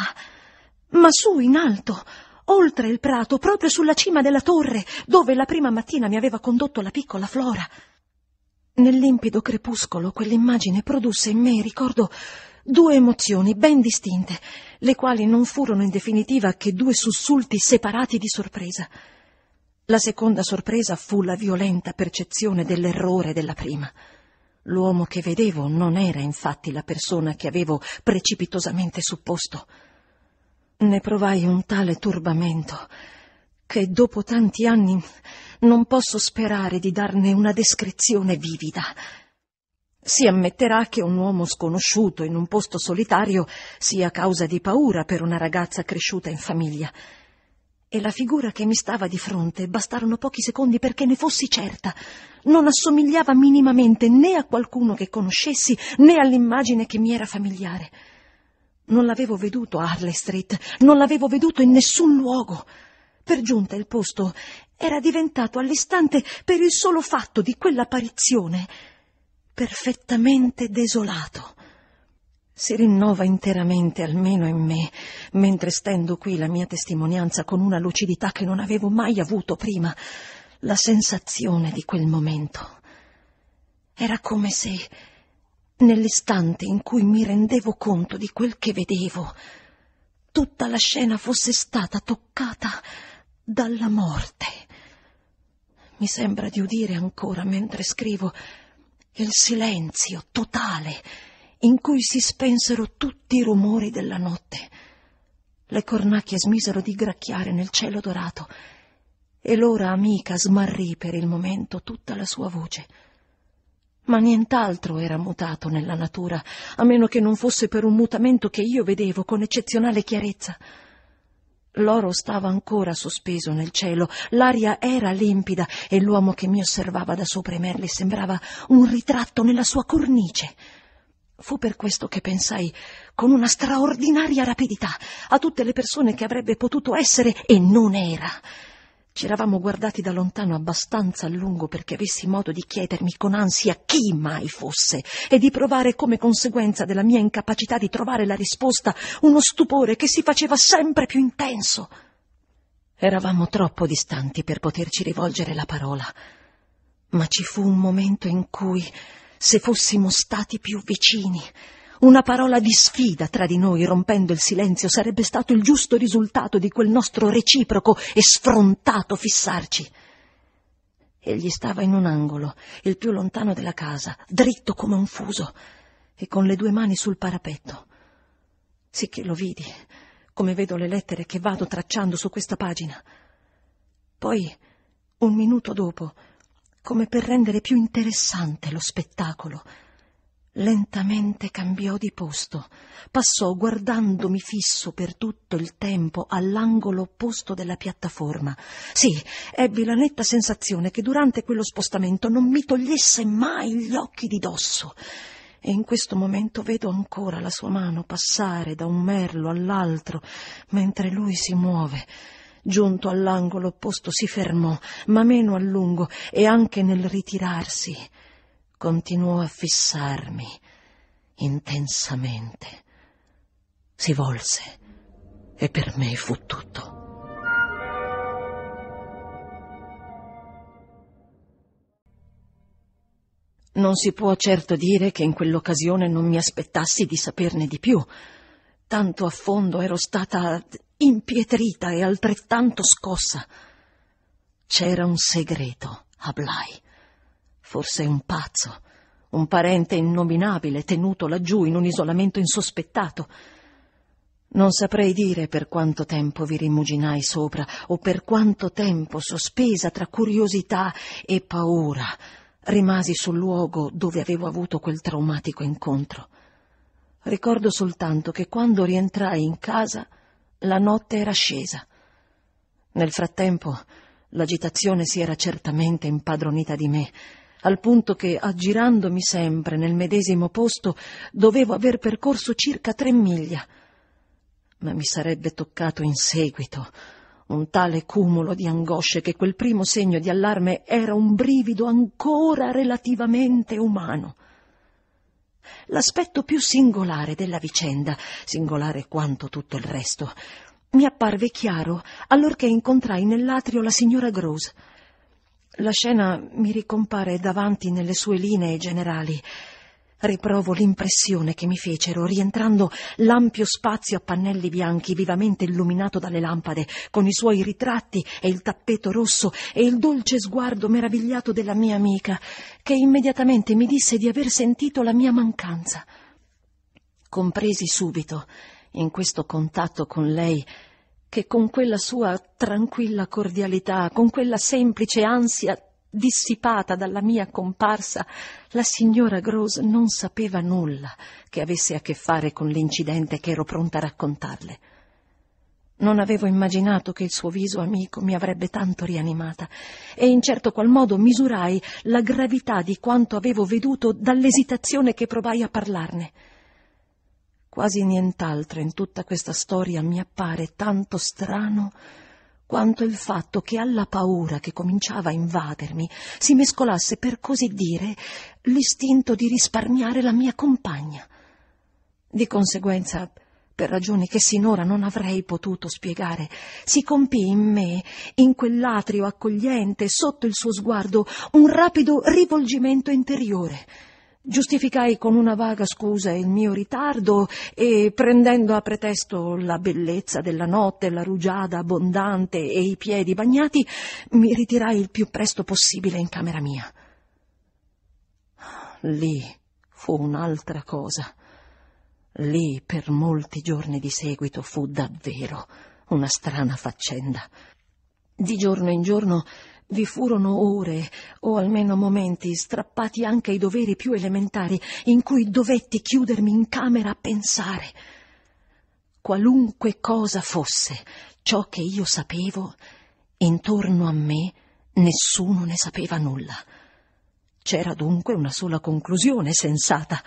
ma su in alto, oltre il prato, proprio sulla cima della torre, dove la prima mattina mi aveva condotto la piccola Flora. Nel limpido crepuscolo quell'immagine produsse in me, ricordo, due emozioni ben distinte, le quali non furono in definitiva che due sussulti separati di sorpresa. La seconda sorpresa fu la violenta percezione dell'errore della prima. L'uomo che vedevo non era infatti la persona che avevo precipitosamente supposto. Ne provai un tale turbamento che dopo tanti anni non posso sperare di darne una descrizione vivida. Si ammetterà che un uomo sconosciuto in un posto solitario sia causa di paura per una ragazza cresciuta in famiglia. E la figura che mi stava di fronte bastarono pochi secondi perché ne fossi certa. Non assomigliava minimamente né a qualcuno che conoscessi né all'immagine che mi era familiare. Non l'avevo veduto a Harley Street, non l'avevo veduto in nessun luogo. Per giunta il posto era diventato all'istante, per il solo fatto di quell'apparizione, perfettamente desolato. Si rinnova interamente, almeno in me, mentre stendo qui la mia testimonianza con una lucidità che non avevo mai avuto prima, la sensazione di quel momento. Era come se, nell'istante in cui mi rendevo conto di quel che vedevo, tutta la scena fosse stata toccata dalla morte. Mi sembra di udire ancora mentre scrivo il silenzio totale in cui si spensero tutti i rumori della notte. Le cornacchie smisero di gracchiare nel cielo dorato e l'ora amica smarrì per il momento tutta la sua voce. Ma nient'altro era mutato nella natura, a meno che non fosse per un mutamento che io vedevo con eccezionale chiarezza. L'oro stava ancora sospeso nel cielo, l'aria era limpida e l'uomo che mi osservava da sopra i merli sembrava un ritratto nella sua cornice. Fu per questo che pensai con una straordinaria rapidità a tutte le persone che avrebbe potuto essere e non era. Ci eravamo guardati da lontano abbastanza a lungo perché avessi modo di chiedermi con ansia chi mai fosse e di provare come conseguenza della mia incapacità di trovare la risposta uno stupore che si faceva sempre più intenso. Eravamo troppo distanti per poterci rivolgere la parola, ma ci fu un momento in cui, se fossimo stati più vicini, una parola di sfida tra di noi, rompendo il silenzio, sarebbe stato il giusto risultato di quel nostro reciproco e sfrontato fissarci. Egli stava in un angolo, il più lontano della casa, dritto come un fuso, e con le due mani sul parapetto. Sicché lo vidi, come vedo le lettere che vado tracciando su questa pagina. Poi, un minuto dopo, come per rendere più interessante lo spettacolo, Lentamente cambiò di posto, passò guardandomi fisso per tutto il tempo all'angolo opposto della piattaforma. Sì, ebbi la netta sensazione che durante quello spostamento non mi togliesse mai gli occhi di dosso. E in questo momento vedo ancora la sua mano passare da un merlo all'altro, mentre lui si muove. Giunto all'angolo opposto si fermò, ma meno a lungo, e anche nel ritirarsi continuò a fissarmi intensamente. Si volse e per me fu tutto. Non si può certo dire che in quell'occasione non mi aspettassi di saperne di più. Tanto a fondo ero stata impietrita e altrettanto scossa. C'era un segreto a Blai forse un pazzo, un parente innominabile tenuto laggiù in un isolamento insospettato. Non saprei dire per quanto tempo vi rimuginai sopra o per quanto tempo, sospesa tra curiosità e paura, rimasi sul luogo dove avevo avuto quel traumatico incontro. Ricordo soltanto che quando rientrai in casa la notte era scesa. Nel frattempo l'agitazione si era certamente impadronita di me al punto che, aggirandomi sempre nel medesimo posto, dovevo aver percorso circa tre miglia. Ma mi sarebbe toccato in seguito un tale cumulo di angosce che quel primo segno di allarme era un brivido ancora relativamente umano. L'aspetto più singolare della vicenda, singolare quanto tutto il resto, mi apparve chiaro allorché incontrai nell'atrio la signora Grose. La scena mi ricompare davanti nelle sue linee generali. Riprovo l'impressione che mi fecero rientrando l'ampio spazio a pannelli bianchi vivamente illuminato dalle lampade, con i suoi ritratti e il tappeto rosso e il dolce sguardo meravigliato della mia amica, che immediatamente mi disse di aver sentito la mia mancanza. Compresi subito, in questo contatto con lei, che con quella sua tranquilla cordialità, con quella semplice ansia dissipata dalla mia comparsa, la signora Grose non sapeva nulla che avesse a che fare con l'incidente che ero pronta a raccontarle. Non avevo immaginato che il suo viso amico mi avrebbe tanto rianimata e in certo qual modo misurai la gravità di quanto avevo veduto dall'esitazione che provai a parlarne. Quasi nient'altro in tutta questa storia mi appare tanto strano quanto il fatto che alla paura che cominciava a invadermi si mescolasse per così dire l'istinto di risparmiare la mia compagna. Di conseguenza, per ragioni che sinora non avrei potuto spiegare, si compì in me, in quell'atrio accogliente, sotto il suo sguardo, un rapido rivolgimento interiore Giustificai con una vaga scusa il mio ritardo e, prendendo a pretesto la bellezza della notte, la rugiada abbondante e i piedi bagnati, mi ritirai il più presto possibile in camera mia. Lì fu un'altra cosa. Lì per molti giorni di seguito fu davvero una strana faccenda. Di giorno in giorno vi furono ore, o almeno momenti, strappati anche ai doveri più elementari, in cui dovetti chiudermi in camera a pensare. Qualunque cosa fosse ciò che io sapevo, intorno a me nessuno ne sapeva nulla. C'era dunque una sola conclusione sensata.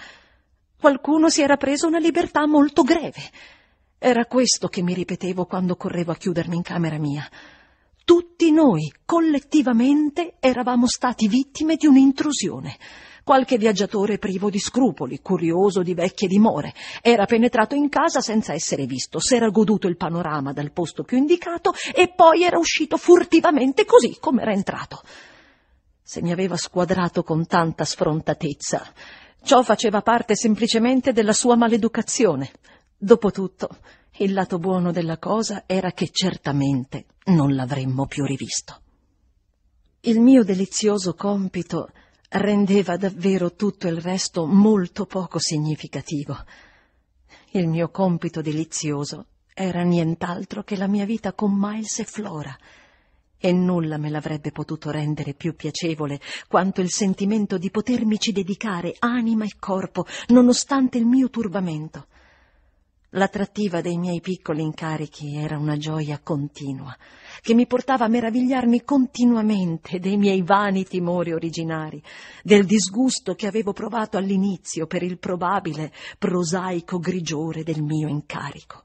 Qualcuno si era preso una libertà molto greve. Era questo che mi ripetevo quando correvo a chiudermi in camera mia. Tutti noi, collettivamente, eravamo stati vittime di un'intrusione. Qualche viaggiatore privo di scrupoli, curioso di vecchie dimore, era penetrato in casa senza essere visto, s'era goduto il panorama dal posto più indicato e poi era uscito furtivamente così come era entrato. Se mi aveva squadrato con tanta sfrontatezza, ciò faceva parte semplicemente della sua maleducazione. Dopotutto, il lato buono della cosa era che certamente non l'avremmo più rivisto. Il mio delizioso compito rendeva davvero tutto il resto molto poco significativo. Il mio compito delizioso era nient'altro che la mia vita con Miles e Flora, e nulla me l'avrebbe potuto rendere più piacevole quanto il sentimento di potermici dedicare anima e corpo nonostante il mio turbamento. L'attrattiva dei miei piccoli incarichi era una gioia continua, che mi portava a meravigliarmi continuamente dei miei vani timori originari, del disgusto che avevo provato all'inizio per il probabile prosaico grigiore del mio incarico.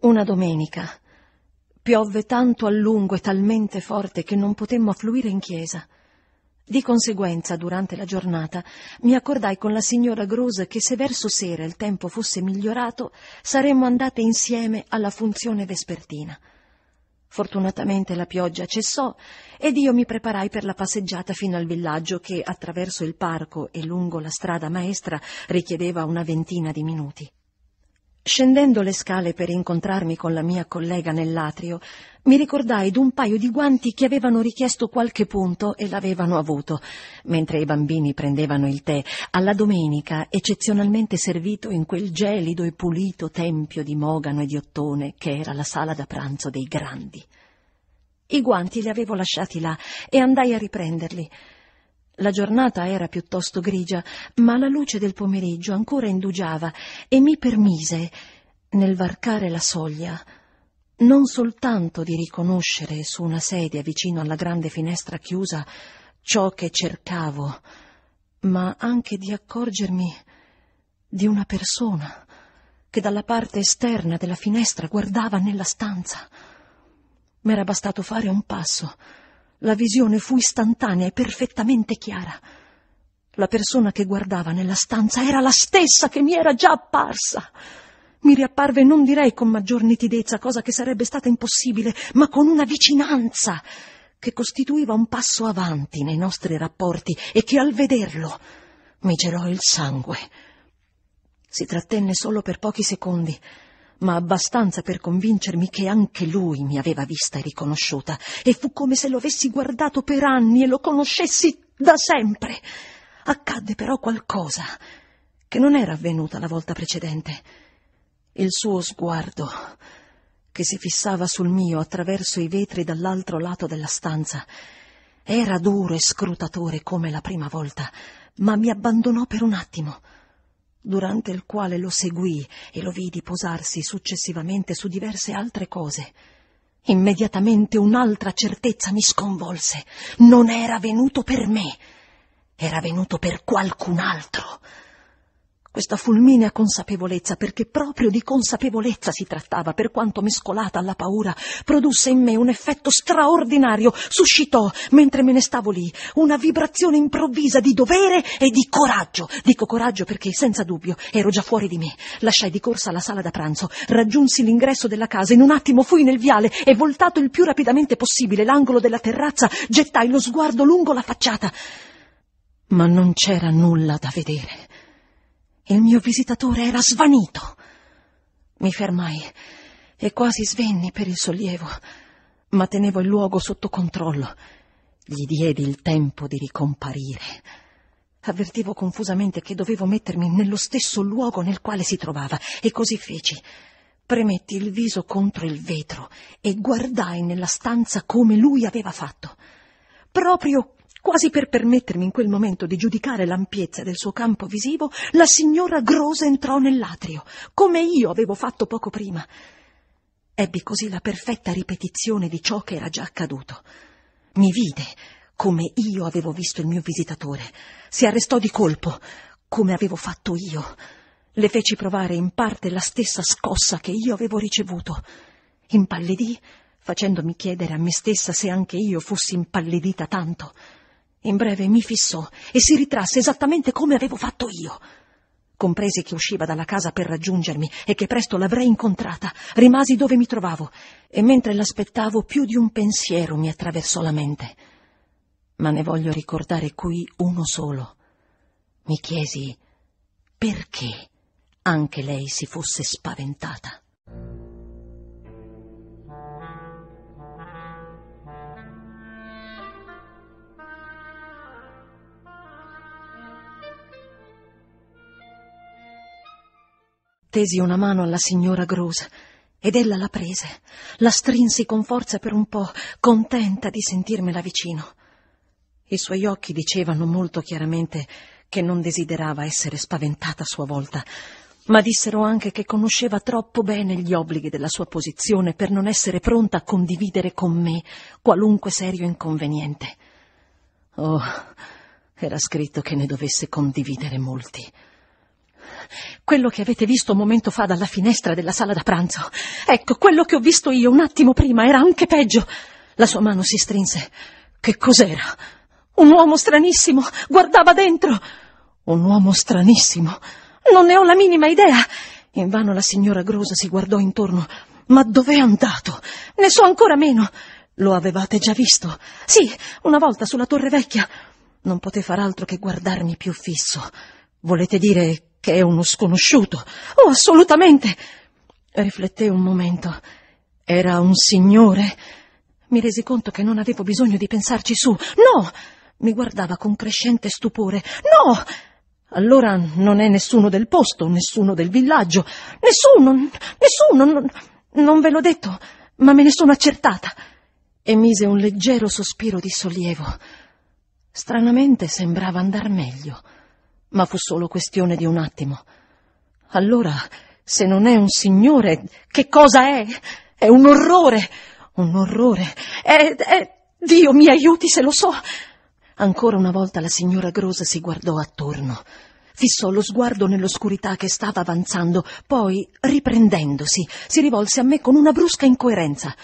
Una domenica Piovve tanto a lungo e talmente forte che non potemmo affluire in chiesa. Di conseguenza, durante la giornata, mi accordai con la signora Grose che se verso sera il tempo fosse migliorato, saremmo andate insieme alla funzione vespertina. Fortunatamente la pioggia cessò ed io mi preparai per la passeggiata fino al villaggio che, attraverso il parco e lungo la strada maestra, richiedeva una ventina di minuti. Scendendo le scale per incontrarmi con la mia collega nell'atrio, mi ricordai d'un paio di guanti che avevano richiesto qualche punto e l'avevano avuto, mentre i bambini prendevano il tè alla domenica, eccezionalmente servito in quel gelido e pulito tempio di mogano e di ottone che era la sala da pranzo dei grandi. I guanti li avevo lasciati là e andai a riprenderli. La giornata era piuttosto grigia, ma la luce del pomeriggio ancora indugiava e mi permise, nel varcare la soglia, non soltanto di riconoscere su una sedia vicino alla grande finestra chiusa ciò che cercavo, ma anche di accorgermi di una persona che dalla parte esterna della finestra guardava nella stanza. M'era bastato fare un passo La visione fu istantanea e perfettamente chiara. La persona che guardava nella stanza era la stessa che mi era già apparsa. Mi riapparve non direi con maggior nitidezza, cosa che sarebbe stata impossibile, ma con una vicinanza che costituiva un passo avanti nei nostri rapporti e che al vederlo mi gelò il sangue. Si trattenne solo per pochi secondi, ma abbastanza per convincermi che anche lui mi aveva vista e riconosciuta, e fu come se lo avessi guardato per anni e lo conoscessi da sempre. Accadde però qualcosa che non era avvenuta la volta precedente. Il suo sguardo, che si fissava sul mio attraverso i vetri dall'altro lato della stanza, era duro e scrutatore come la prima volta, ma mi abbandonò per un attimo durante il quale lo seguì e lo vidi posarsi successivamente su diverse altre cose. Immediatamente un'altra certezza mi sconvolse. Non era venuto per me, era venuto per qualcun altro questa fulminea consapevolezza, perché proprio di consapevolezza si trattava, per quanto mescolata alla paura, produsse in me un effetto straordinario, suscitò, mentre me ne stavo lì, una vibrazione improvvisa di dovere e di coraggio. Dico coraggio perché, senza dubbio, ero già fuori di me. Lasciai di corsa la sala da pranzo, raggiunsi l'ingresso della casa, in un attimo fui nel viale e, voltato il più rapidamente possibile l'angolo della terrazza, gettai lo sguardo lungo la facciata. Ma non c'era nulla da vedere. Il mio visitatore era svanito. Mi fermai e quasi svenni per il sollievo, ma tenevo il luogo sotto controllo. Gli diedi il tempo di ricomparire. Avvertivo confusamente che dovevo mettermi nello stesso luogo nel quale si trovava, e così feci. Premetti il viso contro il vetro e guardai nella stanza come lui aveva fatto. Proprio Quasi per permettermi in quel momento di giudicare l'ampiezza del suo campo visivo, la signora Grosa entrò nell'atrio, come io avevo fatto poco prima. Ebbi così la perfetta ripetizione di ciò che era già accaduto. Mi vide come io avevo visto il mio visitatore. Si arrestò di colpo, come avevo fatto io. Le feci provare in parte la stessa scossa che io avevo ricevuto. Impallidì, facendomi chiedere a me stessa se anche io fossi impallidita tanto. In breve mi fissò e si ritrasse esattamente come avevo fatto io. Compresi che usciva dalla casa per raggiungermi e che presto l'avrei incontrata, rimasi dove mi trovavo e mentre l'aspettavo più di un pensiero mi attraversò la mente. Ma ne voglio ricordare qui uno solo. Mi chiesi perché anche lei si fosse spaventata. Tesi una mano alla signora Gross ed ella la prese. La strinsi con forza per un po', contenta di sentirmela vicino. I suoi occhi dicevano molto chiaramente che non desiderava essere spaventata a sua volta, ma dissero anche che conosceva troppo bene gli obblighi della sua posizione per non essere pronta a condividere con me qualunque serio inconveniente. Oh, era scritto che ne dovesse condividere molti. Quello che avete visto un momento fa dalla finestra della sala da pranzo. Ecco, quello che ho visto io un attimo prima era anche peggio. La sua mano si strinse. Che cos'era? Un uomo stranissimo. Guardava dentro. Un uomo stranissimo. Non ne ho la minima idea. Invano la signora Grosa si guardò intorno. Ma dov'è andato? Ne so ancora meno. Lo avevate già visto? Sì, una volta sulla torre vecchia. Non poté far altro che guardarmi più fisso. Volete dire che è uno sconosciuto. Oh, assolutamente. Riflettei un momento. Era un signore? Mi resi conto che non avevo bisogno di pensarci su. No! Mi guardava con crescente stupore. No! Allora non è nessuno del posto, nessuno del villaggio. Nessuno, nessuno. Non, non ve l'ho detto, ma me ne sono accertata. Emise un leggero sospiro di sollievo. Stranamente sembrava andar meglio ma fu solo questione di un attimo. Allora, se non è un signore, che cosa è? È un orrore, un orrore. È, è... Dio mi aiuti se lo so. Ancora una volta la signora Grosa si guardò attorno. Fissò lo sguardo nell'oscurità che stava avanzando, poi, riprendendosi, si rivolse a me con una brusca incoerenza.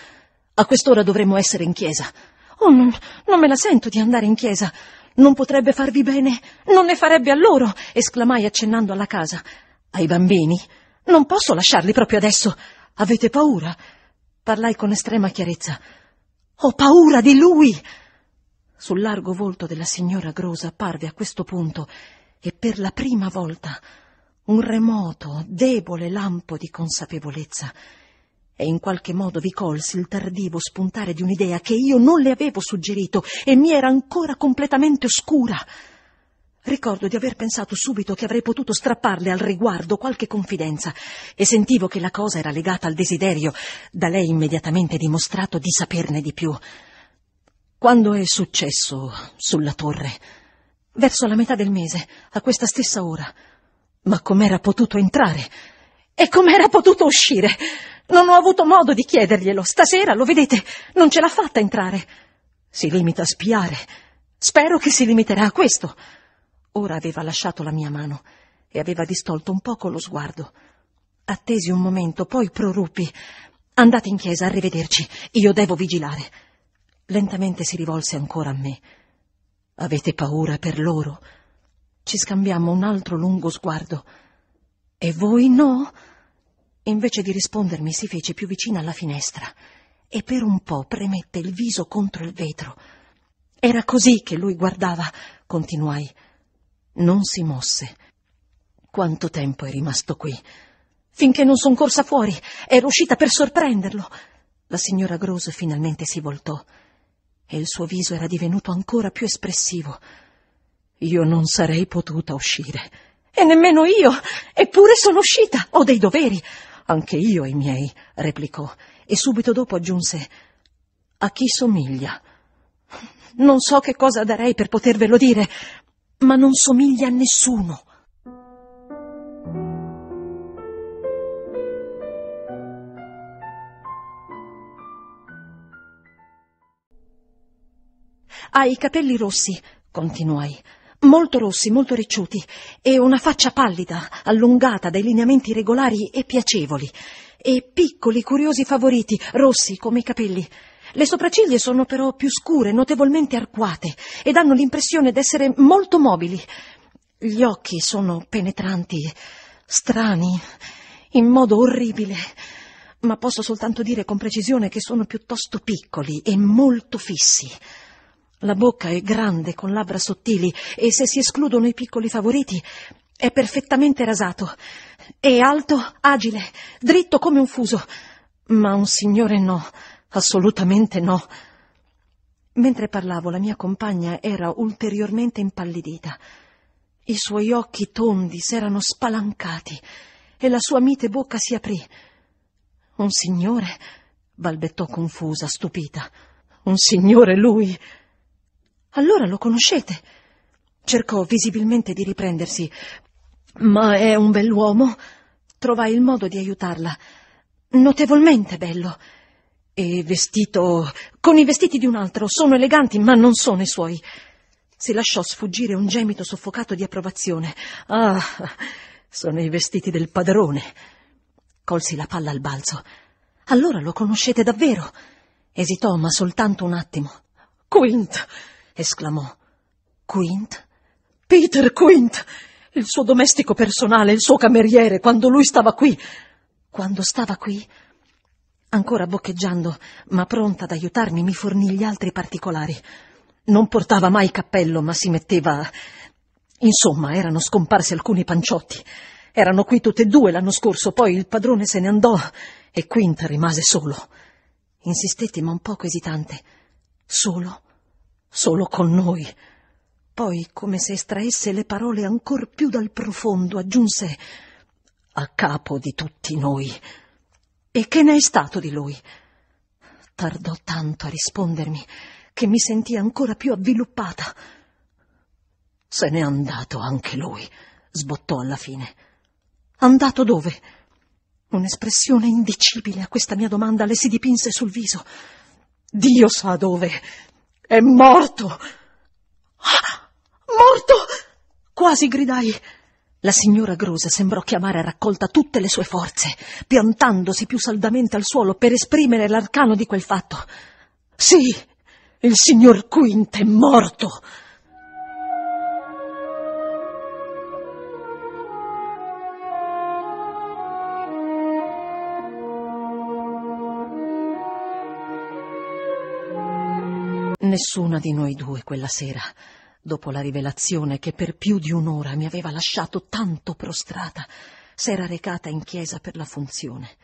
A quest'ora dovremmo essere in chiesa. Oh, non, non me la sento di andare in chiesa. Non potrebbe farvi bene, non ne farebbe a loro, esclamai accennando alla casa. Ai bambini? Non posso lasciarli proprio adesso. Avete paura? Parlai con estrema chiarezza. Ho paura di lui! Sul largo volto della signora Grosa apparve a questo punto, e per la prima volta, un remoto, debole lampo di consapevolezza e in qualche modo vi colsi il tardivo spuntare di un'idea che io non le avevo suggerito e mi era ancora completamente oscura. Ricordo di aver pensato subito che avrei potuto strapparle al riguardo qualche confidenza e sentivo che la cosa era legata al desiderio, da lei immediatamente dimostrato, di saperne di più. Quando è successo sulla torre? Verso la metà del mese, a questa stessa ora. Ma com'era potuto entrare? E com'era potuto uscire? Non ho avuto modo di chiederglielo. Stasera, lo vedete, non ce l'ha fatta entrare. Si limita a spiare. Spero che si limiterà a questo. Ora aveva lasciato la mia mano e aveva distolto un poco lo sguardo. Attesi un momento, poi proruppi. Andate in chiesa, arrivederci. Io devo vigilare. Lentamente si rivolse ancora a me. Avete paura per loro? Ci scambiammo un altro lungo sguardo. E voi no? Invece di rispondermi si fece più vicina alla finestra e per un po' premette il viso contro il vetro. Era così che lui guardava, continuai. Non si mosse. Quanto tempo è rimasto qui? Finché non son corsa fuori. Ero uscita per sorprenderlo. La signora Grose finalmente si voltò e il suo viso era divenuto ancora più espressivo. Io non sarei potuta uscire. E nemmeno io. Eppure sono uscita. Ho dei doveri. Anche io i miei, replicò, e subito dopo aggiunse A chi somiglia? Non so che cosa darei per potervelo dire, ma non somiglia a nessuno. Ha i capelli rossi, continuai molto rossi, molto ricciuti, e una faccia pallida, allungata, dai lineamenti regolari e piacevoli, e piccoli, curiosi favoriti, rossi come i capelli. Le sopracciglia sono però più scure, notevolmente arcuate, ed hanno l'impressione d'essere molto mobili. Gli occhi sono penetranti, strani, in modo orribile, ma posso soltanto dire con precisione che sono piuttosto piccoli e molto fissi. La bocca è grande, con labbra sottili, e se si escludono i piccoli favoriti, è perfettamente rasato. È alto, agile, dritto come un fuso. Ma un signore no, assolutamente no. Mentre parlavo, la mia compagna era ulteriormente impallidita. I suoi occhi tondi s'erano spalancati e la sua mite bocca si aprì. Un signore? balbettò confusa, stupita. Un signore lui? Allora lo conoscete. Cercò visibilmente di riprendersi. Ma è un bell'uomo. Trovai il modo di aiutarla. Notevolmente bello. E vestito con i vestiti di un altro. Sono eleganti, ma non sono i suoi. Si lasciò sfuggire un gemito soffocato di approvazione. Ah, sono i vestiti del padrone. Colsi la palla al balzo. Allora lo conoscete davvero? Esitò, ma soltanto un attimo. Quint! Esclamò. Quint? Peter Quint! Il suo domestico personale, il suo cameriere, quando lui stava qui. Quando stava qui? Ancora boccheggiando, ma pronta ad aiutarmi, mi fornì gli altri particolari. Non portava mai cappello, ma si metteva. Insomma, erano scomparsi alcuni panciotti. Erano qui tutte e due l'anno scorso, poi il padrone se ne andò e Quint rimase solo. Insistetti, ma un poco esitante. Solo? Solo con noi. Poi, come se estraesse le parole ancor più dal profondo, aggiunse a capo di tutti noi. E che ne è stato di lui? Tardò tanto a rispondermi che mi sentii ancora più avviluppata. Se n'è andato anche lui, sbottò alla fine. Andato dove? Un'espressione indicibile a questa mia domanda le si dipinse sul viso. Dio sa dove, è morto! Ah, morto! Quasi gridai. La signora Grosa sembrò chiamare a raccolta tutte le sue forze, piantandosi più saldamente al suolo per esprimere l'arcano di quel fatto. Sì, Il signor Quint è morto. Nessuna di noi due quella sera, dopo la rivelazione che per più di un'ora mi aveva lasciato tanto prostrata, s'era recata in chiesa per la funzione.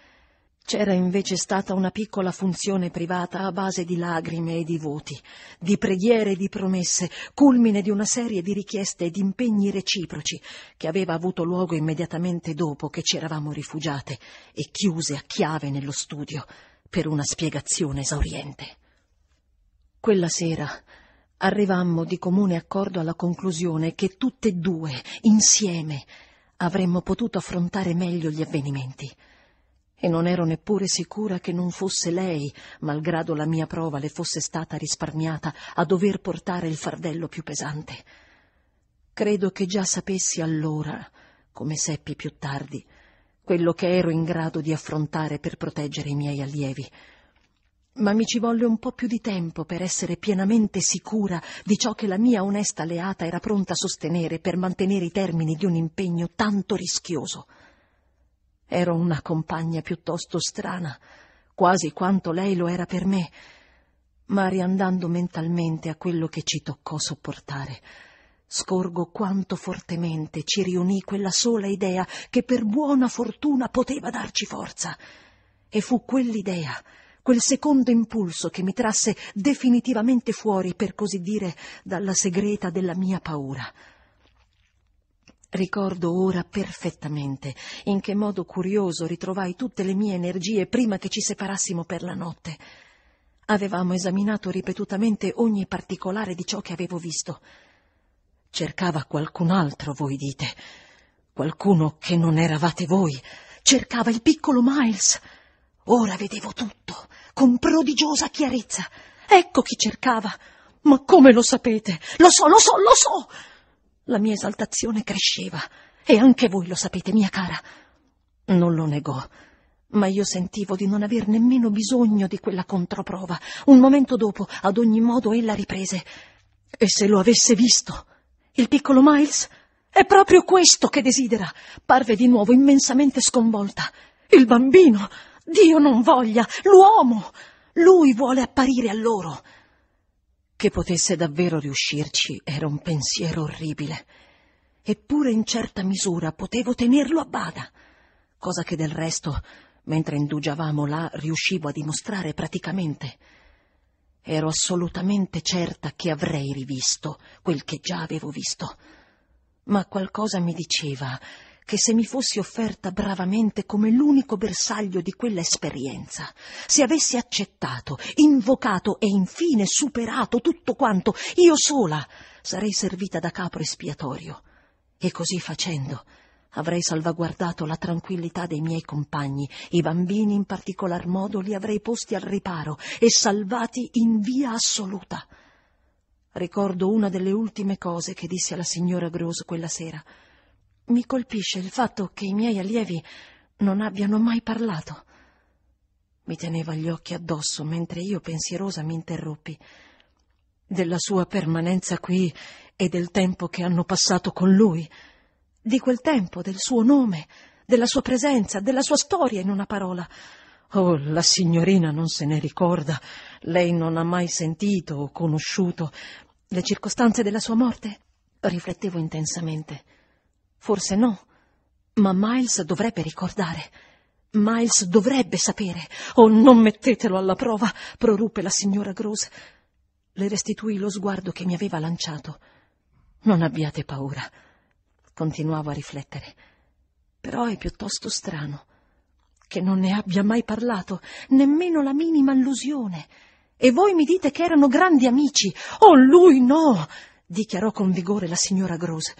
C'era invece stata una piccola funzione privata a base di lagrime e di voti, di preghiere e di promesse, culmine di una serie di richieste e di impegni reciproci che aveva avuto luogo immediatamente dopo che ci eravamo rifugiate e chiuse a chiave nello studio per una spiegazione esauriente. Quella sera arrivammo di comune accordo alla conclusione che tutte e due, insieme, avremmo potuto affrontare meglio gli avvenimenti. E non ero neppure sicura che non fosse lei, malgrado la mia prova le fosse stata risparmiata, a dover portare il fardello più pesante. Credo che già sapessi allora, come seppi più tardi, quello che ero in grado di affrontare per proteggere i miei allievi ma mi ci volle un po' più di tempo per essere pienamente sicura di ciò che la mia onesta alleata era pronta a sostenere per mantenere i termini di un impegno tanto rischioso. Ero una compagna piuttosto strana, quasi quanto lei lo era per me, ma riandando mentalmente a quello che ci toccò sopportare, scorgo quanto fortemente ci riunì quella sola idea che per buona fortuna poteva darci forza. E fu quell'idea quel secondo impulso che mi trasse definitivamente fuori, per così dire, dalla segreta della mia paura. Ricordo ora perfettamente in che modo curioso ritrovai tutte le mie energie prima che ci separassimo per la notte. Avevamo esaminato ripetutamente ogni particolare di ciò che avevo visto. Cercava qualcun altro, voi dite. Qualcuno che non eravate voi. Cercava il piccolo Miles. Ora vedevo tutto, con prodigiosa chiarezza. Ecco chi cercava. Ma come lo sapete? Lo so, lo so, lo so. La mia esaltazione cresceva. E anche voi lo sapete, mia cara. Non lo negò, ma io sentivo di non aver nemmeno bisogno di quella controprova. Un momento dopo, ad ogni modo, ella riprese. E se lo avesse visto? Il piccolo Miles? È proprio questo che desidera. Parve di nuovo immensamente sconvolta. Il bambino. Dio non voglia, l'uomo. Lui vuole apparire a loro. Che potesse davvero riuscirci era un pensiero orribile. Eppure in certa misura potevo tenerlo a bada, cosa che del resto, mentre indugiavamo là, riuscivo a dimostrare praticamente. Ero assolutamente certa che avrei rivisto quel che già avevo visto. Ma qualcosa mi diceva che se mi fossi offerta bravamente come l'unico bersaglio di quella esperienza, se avessi accettato, invocato e infine superato tutto quanto, io sola sarei servita da capo espiatorio. E così facendo avrei salvaguardato la tranquillità dei miei compagni, i bambini in particolar modo li avrei posti al riparo e salvati in via assoluta. Ricordo una delle ultime cose che dissi alla signora Gross quella sera. Mi colpisce il fatto che i miei allievi non abbiano mai parlato. Mi teneva gli occhi addosso mentre io pensierosa mi interruppi. Della sua permanenza qui e del tempo che hanno passato con lui. Di quel tempo, del suo nome, della sua presenza, della sua storia in una parola. Oh, la signorina non se ne ricorda. Lei non ha mai sentito o conosciuto le circostanze della sua morte? Riflettevo intensamente. Forse no, ma Miles dovrebbe ricordare. Miles dovrebbe sapere. Oh, non mettetelo alla prova, proruppe la signora Gross. Le restituì lo sguardo che mi aveva lanciato. Non abbiate paura. Continuavo a riflettere. Però è piuttosto strano che non ne abbia mai parlato, nemmeno la minima allusione. E voi mi dite che erano grandi amici. Oh, lui no! dichiarò con vigore la signora Gross.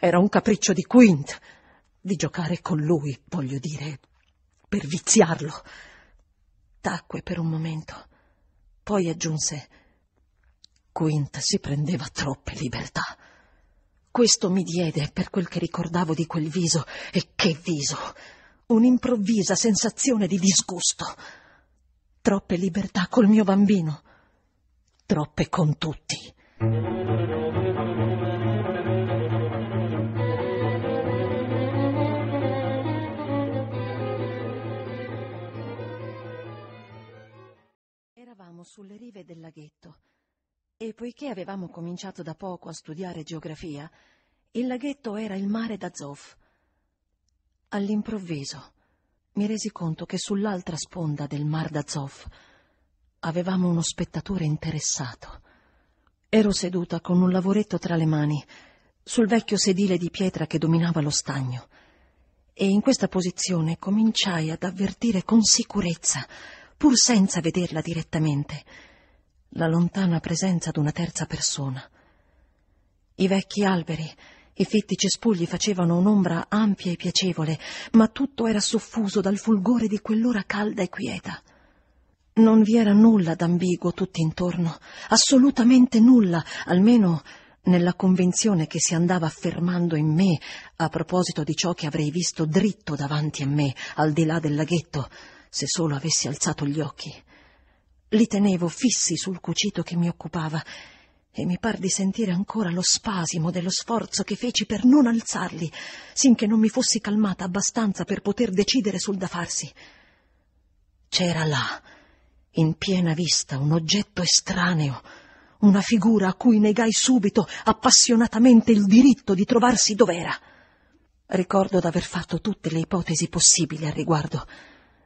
Era un capriccio di Quint, di giocare con lui, voglio dire, per viziarlo. Tacque per un momento, poi aggiunse Quint si prendeva troppe libertà. Questo mi diede, per quel che ricordavo di quel viso, e che viso, un'improvvisa sensazione di disgusto. Troppe libertà col mio bambino. troppe con tutti. Rive del laghetto e poiché avevamo cominciato da poco a studiare geografia, il laghetto era il mare d'Azov. All'improvviso mi resi conto che sull'altra sponda del mar d'Azov avevamo uno spettatore interessato. Ero seduta con un lavoretto tra le mani sul vecchio sedile di pietra che dominava lo stagno e in questa posizione cominciai ad avvertire con sicurezza, pur senza vederla direttamente, la lontana presenza d'una terza persona. I vecchi alberi, i fitti cespugli facevano un'ombra ampia e piacevole, ma tutto era soffuso dal fulgore di quell'ora calda e quieta. Non vi era nulla d'ambiguo tutt'intorno, assolutamente nulla, almeno nella convinzione che si andava affermando in me a proposito di ciò che avrei visto dritto davanti a me, al di là del laghetto, se solo avessi alzato gli occhi. Li tenevo fissi sul cucito che mi occupava e mi par di sentire ancora lo spasimo dello sforzo che feci per non alzarli, sinché non mi fossi calmata abbastanza per poter decidere sul da farsi. C'era là, in piena vista, un oggetto estraneo, una figura a cui negai subito appassionatamente il diritto di trovarsi dov'era. Ricordo d'aver fatto tutte le ipotesi possibili al riguardo,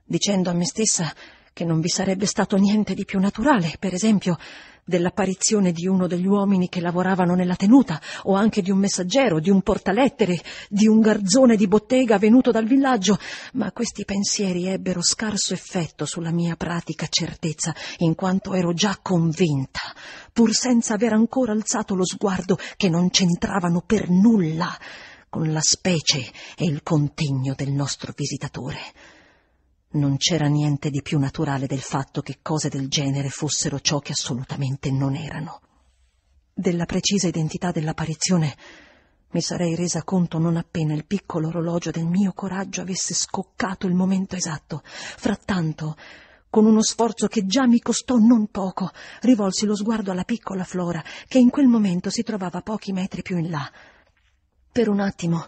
dicendo a me stessa che non vi sarebbe stato niente di più naturale, per esempio, dell'apparizione di uno degli uomini che lavoravano nella tenuta, o anche di un messaggero, di un portalettere, di un garzone di bottega venuto dal villaggio, ma questi pensieri ebbero scarso effetto sulla mia pratica certezza, in quanto ero già convinta, pur senza aver ancora alzato lo sguardo, che non c'entravano per nulla con la specie e il contegno del nostro visitatore. Non c'era niente di più naturale del fatto che cose del genere fossero ciò che assolutamente non erano. Della precisa identità dell'apparizione mi sarei resa conto non appena il piccolo orologio del mio coraggio avesse scoccato il momento esatto. Frattanto, con uno sforzo che già mi costò non poco, rivolsi lo sguardo alla piccola Flora, che in quel momento si trovava pochi metri più in là. Per un attimo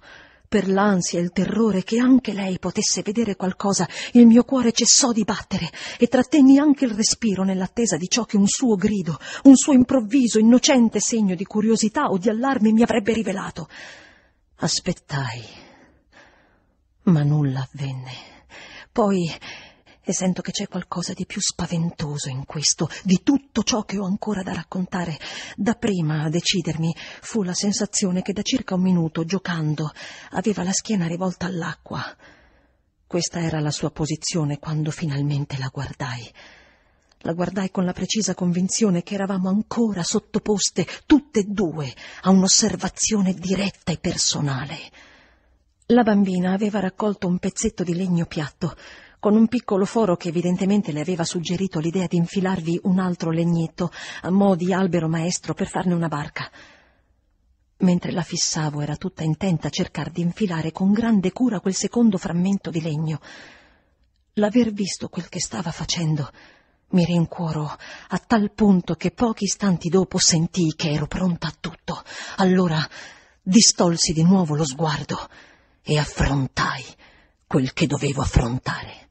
per l'ansia e il terrore che anche lei potesse vedere qualcosa, il mio cuore cessò di battere e trattenni anche il respiro nell'attesa di ciò che un suo grido, un suo improvviso, innocente segno di curiosità o di allarme mi avrebbe rivelato. Aspettai, ma nulla avvenne. Poi e sento che c'è qualcosa di più spaventoso in questo, di tutto ciò che ho ancora da raccontare. Dapprima a decidermi fu la sensazione che da circa un minuto, giocando, aveva la schiena rivolta all'acqua. Questa era la sua posizione quando finalmente la guardai. La guardai con la precisa convinzione che eravamo ancora sottoposte, tutte e due, a un'osservazione diretta e personale. La bambina aveva raccolto un pezzetto di legno piatto, con un piccolo foro che evidentemente le aveva suggerito l'idea di infilarvi un altro legnetto a mo' di albero maestro per farne una barca. Mentre la fissavo era tutta intenta a cercare di infilare con grande cura quel secondo frammento di legno. L'aver visto quel che stava facendo mi rincuorò a tal punto che pochi istanti dopo sentii che ero pronta a tutto. Allora distolsi di nuovo lo sguardo e affrontai quel che dovevo affrontare.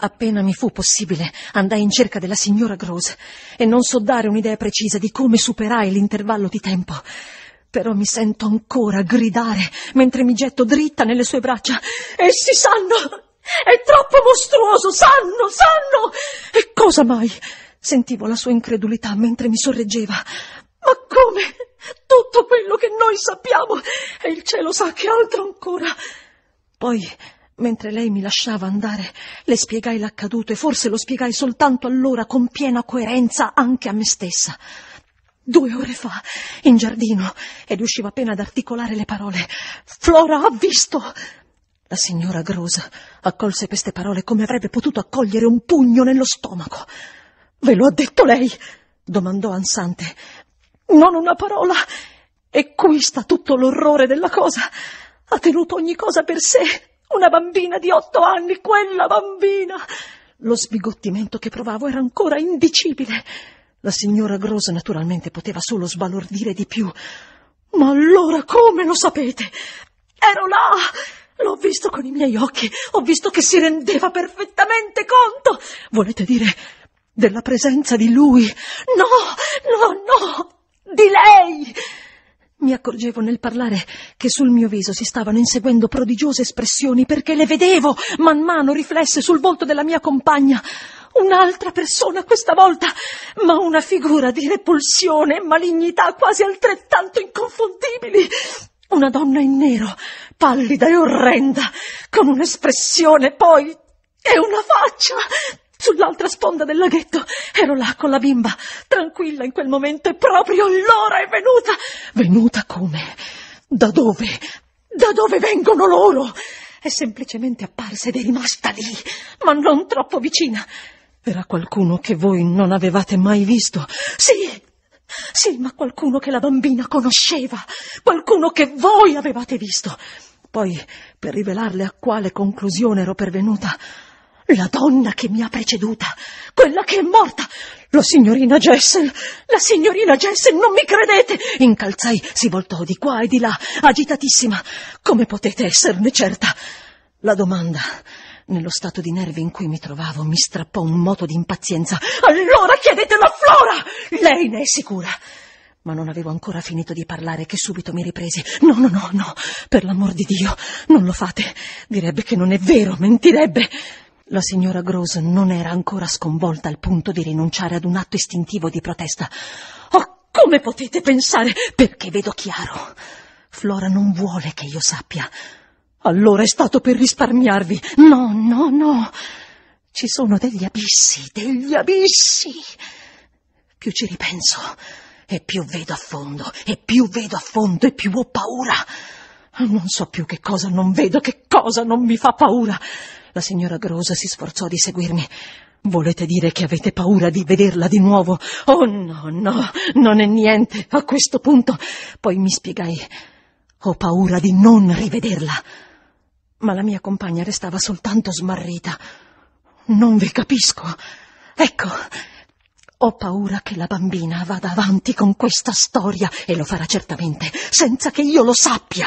Appena mi fu possibile, andai in cerca della signora Gross e non so dare un'idea precisa di come superai l'intervallo di tempo. Però mi sento ancora gridare mentre mi getto dritta nelle sue braccia. Essi sanno! È troppo mostruoso! Sanno! Sanno! E cosa mai? Sentivo la sua incredulità mentre mi sorreggeva. Ma come? Tutto quello che noi sappiamo e il cielo sa che altro ancora. Poi, mentre lei mi lasciava andare, le spiegai l'accaduto e forse lo spiegai soltanto allora con piena coerenza anche a me stessa. Due ore fa, in giardino, e riuscivo appena ad articolare le parole. Flora ha visto. La signora Gross accolse queste parole come avrebbe potuto accogliere un pugno nello stomaco. Ve lo ha detto lei? domandò ansante, non una parola. E qui sta tutto l'orrore della cosa. Ha tenuto ogni cosa per sé. Una bambina di otto anni, quella bambina! Lo sbigottimento che provavo era ancora indicibile. La signora Gross naturalmente poteva solo sbalordire di più. Ma allora come lo sapete? Ero là! L'ho visto con i miei occhi, ho visto che si rendeva perfettamente conto. Volete dire della presenza di lui? No, no, no, di lei! Mi accorgevo nel parlare che sul mio viso si stavano inseguendo prodigiose espressioni perché le vedevo man mano riflesse sul volto della mia compagna. Un'altra persona questa volta, ma una figura di repulsione e malignità quasi altrettanto inconfondibili. Una donna in nero, pallida e orrenda, con un'espressione poi e una faccia. Sull'altra sponda del laghetto ero là con la bimba, tranquilla in quel momento e proprio l'ora è venuta. Venuta come? Da dove? Da dove vengono loro? È semplicemente apparsa ed è rimasta lì, ma non troppo vicina. Era qualcuno che voi non avevate mai visto. Sì, sì, ma qualcuno che la bambina conosceva, qualcuno che voi avevate visto. Poi, per rivelarle a quale conclusione ero pervenuta, la donna che mi ha preceduta, quella che è morta, la signorina Jessel, la signorina Jessel, non mi credete? Incalzai, si voltò di qua e di là, agitatissima. Come potete esserne certa? La domanda nello stato di nervi in cui mi trovavo mi strappò un moto di impazienza. Allora chiedetelo a Flora! Lei ne è sicura. Ma non avevo ancora finito di parlare che subito mi ripresi. No, no, no, no, per l'amor di Dio, non lo fate. Direbbe che non è vero, mentirebbe. La signora Gross non era ancora sconvolta al punto di rinunciare ad un atto istintivo di protesta. Oh, come potete pensare? Perché vedo chiaro. Flora non vuole che io sappia. Allora è stato per risparmiarvi. No, no, no. Ci sono degli abissi, degli abissi. Più ci ripenso, e più vedo a fondo, e più vedo a fondo, e più ho paura. Non so più che cosa non vedo, che cosa non mi fa paura. La signora Grosa si sforzò di seguirmi. Volete dire che avete paura di vederla di nuovo? Oh no, no, non è niente a questo punto. Poi mi spiegai. Ho paura di non rivederla ma la mia compagna restava soltanto smarrita. Non vi capisco. Ecco, ho paura che la bambina vada avanti con questa storia e lo farà certamente, senza che io lo sappia.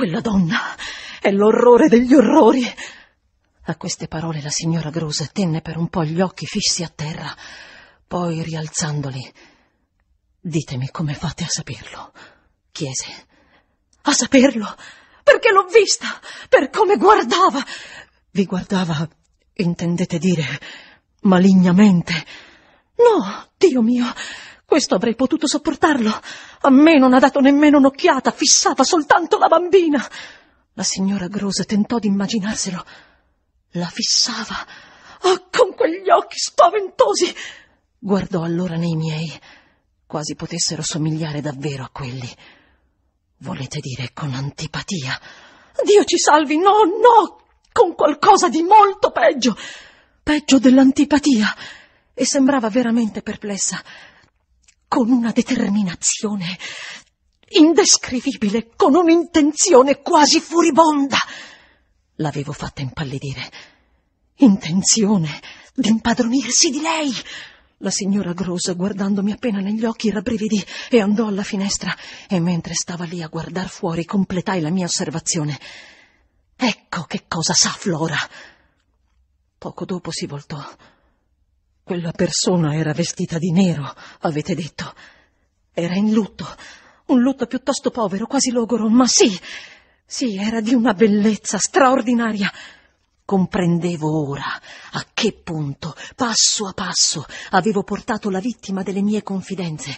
Quella donna è l'orrore degli orrori. A queste parole la signora Grose tenne per un po' gli occhi fissi a terra, poi rialzandoli Ditemi come fate a saperlo, chiese. A saperlo? Perché l'ho vista, per come guardava. Vi guardava, intendete dire, malignamente? No, Dio mio, questo avrei potuto sopportarlo. A me non ha dato nemmeno un'occhiata, fissava soltanto la bambina. La signora Grose tentò di immaginarselo. La fissava. Oh, con quegli occhi spaventosi. Guardò allora nei miei quasi potessero somigliare davvero a quelli. Volete dire con antipatia? Dio ci salvi, no, no, con qualcosa di molto peggio, peggio dell'antipatia. E sembrava veramente perplessa, con una determinazione indescrivibile, con un'intenzione quasi furibonda. L'avevo fatta impallidire. Intenzione d'impadronirsi di lei, la signora Gross, guardandomi appena negli occhi, rabbrividì e andò alla finestra, e mentre stava lì a guardar fuori completai la mia osservazione. Ecco che cosa sa Flora. Poco dopo si voltò. Quella persona era vestita di nero, avete detto. Era in lutto, un lutto piuttosto povero, quasi logoro, ma sì, sì, era di una bellezza straordinaria. Comprendevo ora a che punto, passo a passo, avevo portato la vittima delle mie confidenze,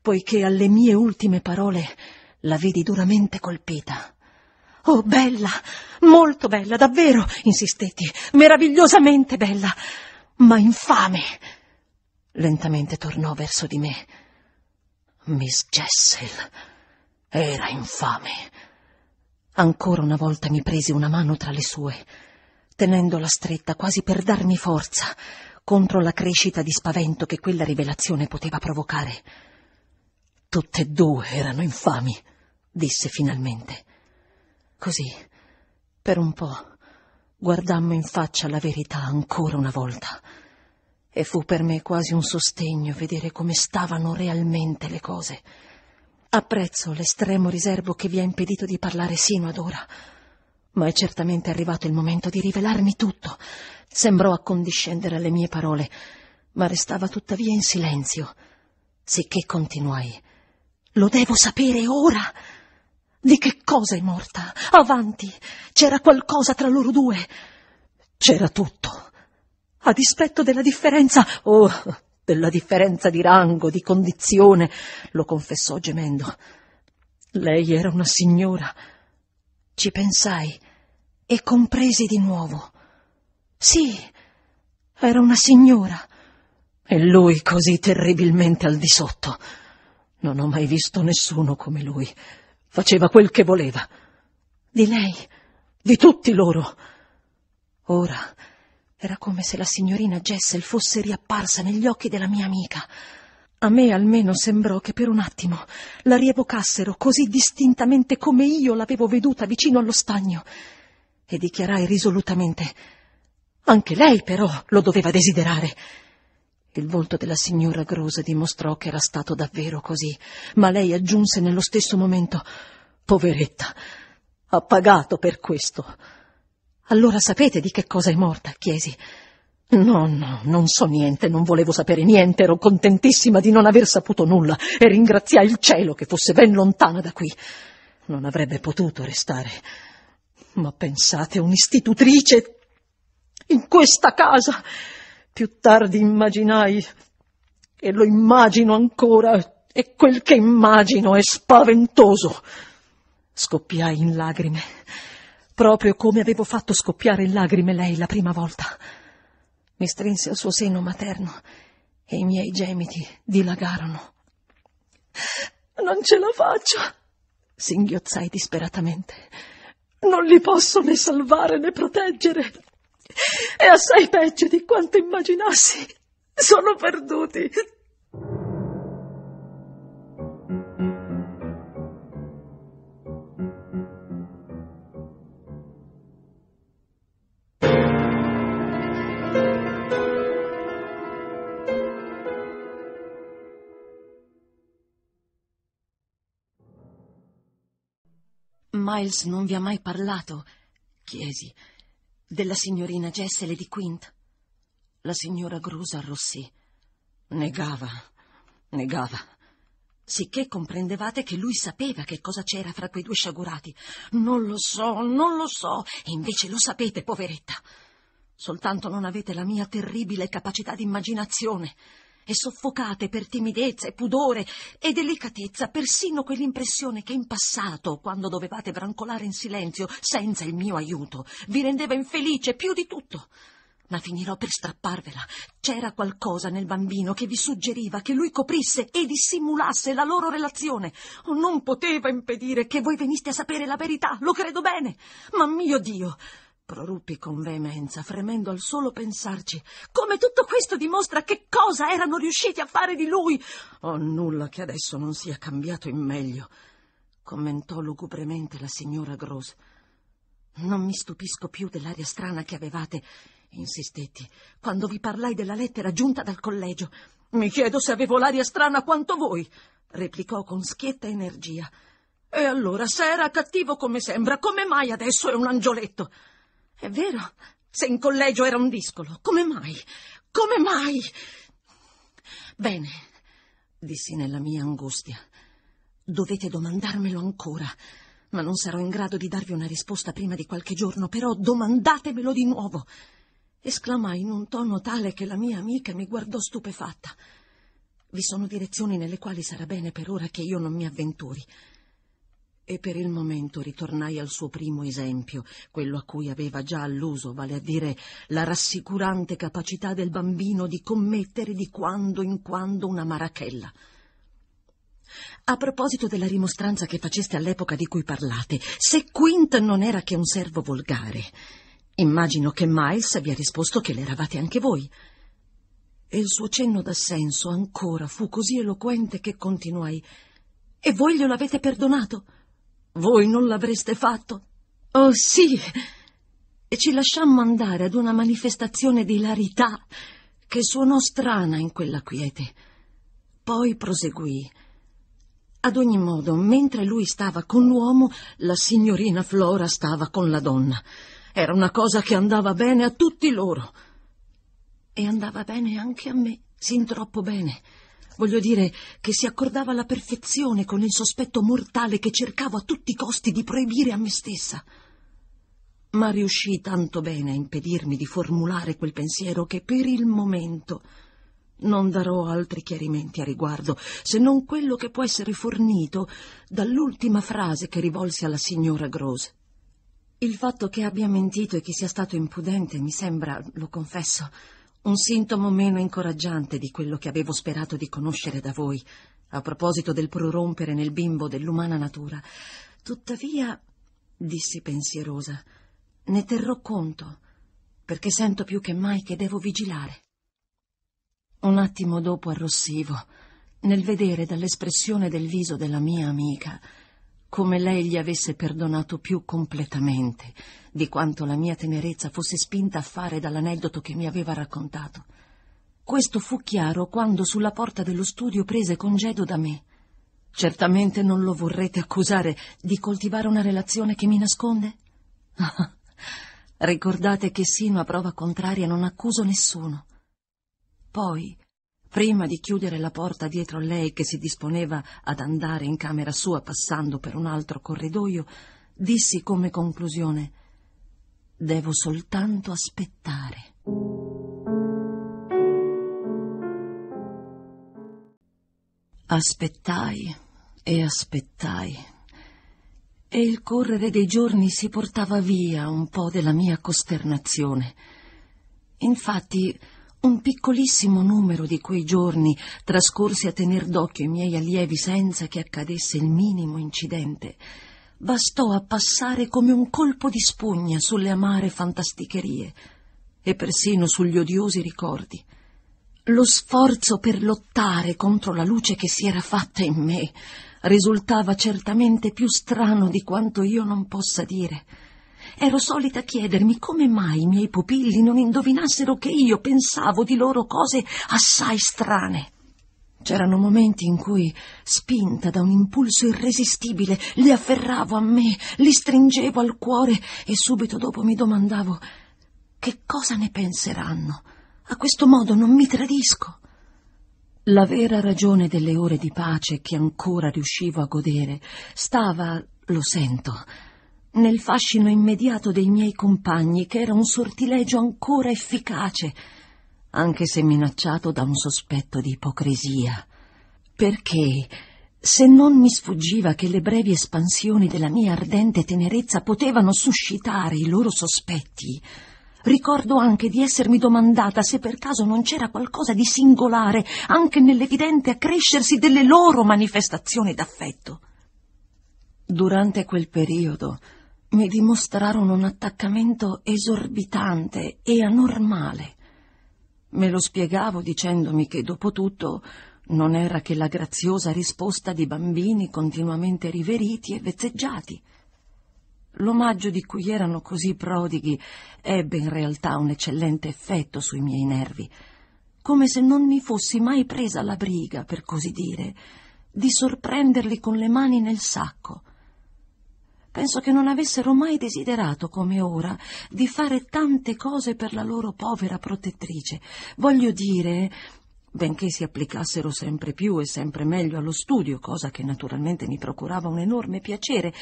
poiché alle mie ultime parole la vedi duramente colpita. Oh, bella, molto bella, davvero, insistetti, meravigliosamente bella, ma infame. Lentamente tornò verso di me. Miss Jessel era infame. Ancora una volta mi presi una mano tra le sue tenendola stretta quasi per darmi forza contro la crescita di spavento che quella rivelazione poteva provocare. Tutte e due erano infami, disse finalmente. Così, per un po', guardammo in faccia la verità ancora una volta. E fu per me quasi un sostegno vedere come stavano realmente le cose. Apprezzo l'estremo riservo che vi ha impedito di parlare sino ad ora, ma è certamente arrivato il momento di rivelarmi tutto. Sembrò accondiscendere alle mie parole, ma restava tuttavia in silenzio, sicché continuai. Lo devo sapere ora. Di che cosa è morta? Avanti. C'era qualcosa tra loro due. C'era tutto. A dispetto della differenza, oh, della differenza di rango, di condizione, lo confessò gemendo. Lei era una signora. Ci pensai e compresi di nuovo. Sì, era una signora. E lui così terribilmente al di sotto. Non ho mai visto nessuno come lui. Faceva quel che voleva. Di lei, di tutti loro. Ora era come se la signorina Jessel fosse riapparsa negli occhi della mia amica. A me almeno sembrò che per un attimo la rievocassero così distintamente come io l'avevo veduta vicino allo stagno. E dichiarai risolutamente anche lei però lo doveva desiderare. Il volto della signora Grosa dimostrò che era stato davvero così, ma lei aggiunse nello stesso momento Poveretta, ha pagato per questo. Allora sapete di che cosa è morta? chiesi. No, no, non so niente, non volevo sapere niente, ero contentissima di non aver saputo nulla e ringraziai il cielo che fosse ben lontana da qui. Non avrebbe potuto restare. Ma pensate, un'istitutrice in questa casa più tardi immaginai, e lo immagino ancora, e quel che immagino è spaventoso. Scoppiai in lagrime, proprio come avevo fatto scoppiare in lagrime lei la prima volta. Mi strinse al suo seno materno e i miei gemiti dilagarono. Non ce la faccio, singhiozzai disperatamente. Non li posso né salvare né proteggere. È assai peggio di quanto immaginassi. Sono perduti. Miles non vi ha mai parlato? chiesi della signorina Jessel e di Quint. La signora Grusa arrossì. Negava, negava. Sicché comprendevate che lui sapeva che cosa c'era fra quei due sciagurati. Non lo so, non lo so. E invece lo sapete, poveretta. Soltanto non avete la mia terribile capacità di immaginazione e soffocate per timidezza e pudore e delicatezza persino quell'impressione che in passato, quando dovevate brancolare in silenzio senza il mio aiuto, vi rendeva infelice più di tutto. Ma finirò per strapparvela. C'era qualcosa nel bambino che vi suggeriva che lui coprisse e dissimulasse la loro relazione. O non poteva impedire che voi veniste a sapere la verità, lo credo bene. Ma mio Dio, proruppi con veemenza, fremendo al solo pensarci. Come tutto questo dimostra che cosa erano riusciti a fare di lui. Ho nulla che adesso non sia cambiato in meglio, commentò lugubremente la signora Gross. Non mi stupisco più dell'aria strana che avevate, insistetti, quando vi parlai della lettera giunta dal collegio. Mi chiedo se avevo l'aria strana quanto voi, replicò con schietta energia. E allora, se era cattivo come sembra, come mai adesso è un angioletto? È vero, se in collegio era un discolo, come mai? Come mai? Bene, dissi nella mia angustia. Dovete domandarmelo ancora, ma non sarò in grado di darvi una risposta prima di qualche giorno, però domandatemelo di nuovo. esclamai in un tono tale che la mia amica mi guardò stupefatta. Vi sono direzioni nelle quali sarà bene per ora che io non mi avventuri e per il momento ritornai al suo primo esempio, quello a cui aveva già alluso, vale a dire la rassicurante capacità del bambino di commettere di quando in quando una marachella. A proposito della rimostranza che faceste all'epoca di cui parlate, se Quint non era che un servo volgare, immagino che Miles abbia risposto che l'eravate anche voi. E il suo cenno d'assenso ancora fu così eloquente che continuai E voi glielo avete perdonato? Voi non l'avreste fatto? Oh sì! E ci lasciammo andare ad una manifestazione di ilarità che suonò strana in quella quiete. Poi proseguì. Ad ogni modo, mentre lui stava con l'uomo, la signorina Flora stava con la donna. Era una cosa che andava bene a tutti loro. E andava bene anche a me, sin troppo bene. Voglio dire che si accordava alla perfezione con il sospetto mortale che cercavo a tutti i costi di proibire a me stessa. Ma riuscì tanto bene a impedirmi di formulare quel pensiero che per il momento non darò altri chiarimenti a riguardo, se non quello che può essere fornito dall'ultima frase che rivolsi alla signora Grose. Il fatto che abbia mentito e che sia stato impudente mi sembra, lo confesso, un sintomo meno incoraggiante di quello che avevo sperato di conoscere da voi, a proposito del prorompere nel bimbo dell'umana natura. Tuttavia, dissi pensierosa, ne terrò conto, perché sento più che mai che devo vigilare. Un attimo dopo arrossivo, nel vedere dall'espressione del viso della mia amica come lei gli avesse perdonato più completamente di quanto la mia tenerezza fosse spinta a fare dall'aneddoto che mi aveva raccontato. Questo fu chiaro quando sulla porta dello studio prese congedo da me. Certamente non lo vorrete accusare di coltivare una relazione che mi nasconde? Ricordate che sino a prova contraria non accuso nessuno. Poi, prima di chiudere la porta dietro a lei che si disponeva ad andare in camera sua passando per un altro corridoio, dissi come conclusione Devo soltanto aspettare. Aspettai e aspettai. E il correre dei giorni si portava via un po' della mia costernazione. Infatti, un piccolissimo numero di quei giorni trascorsi a tener d'occhio i miei allievi senza che accadesse il minimo incidente, bastò a passare come un colpo di spugna sulle amare fantasticherie e persino sugli odiosi ricordi. Lo sforzo per lottare contro la luce che si era fatta in me risultava certamente più strano di quanto io non possa dire ero solita chiedermi come mai i miei pupilli non indovinassero che io pensavo di loro cose assai strane. C'erano momenti in cui, spinta da un impulso irresistibile, li afferravo a me, li stringevo al cuore e subito dopo mi domandavo che cosa ne penseranno. A questo modo non mi tradisco. La vera ragione delle ore di pace che ancora riuscivo a godere stava, lo sento, nel fascino immediato dei miei compagni, che era un sortilegio ancora efficace, anche se minacciato da un sospetto di ipocrisia. Perché, se non mi sfuggiva che le brevi espansioni della mia ardente tenerezza potevano suscitare i loro sospetti, ricordo anche di essermi domandata se per caso non c'era qualcosa di singolare anche nell'evidente accrescersi delle loro manifestazioni d'affetto. Durante quel periodo, mi dimostrarono un attaccamento esorbitante e anormale. Me lo spiegavo dicendomi che, dopo tutto, non era che la graziosa risposta di bambini continuamente riveriti e vezzeggiati. L'omaggio di cui erano così prodighi ebbe in realtà un eccellente effetto sui miei nervi, come se non mi fossi mai presa la briga, per così dire, di sorprenderli con le mani nel sacco penso che non avessero mai desiderato, come ora, di fare tante cose per la loro povera protettrice. Voglio dire, benché si applicassero sempre più e sempre meglio allo studio, cosa che naturalmente mi procurava un enorme piacere,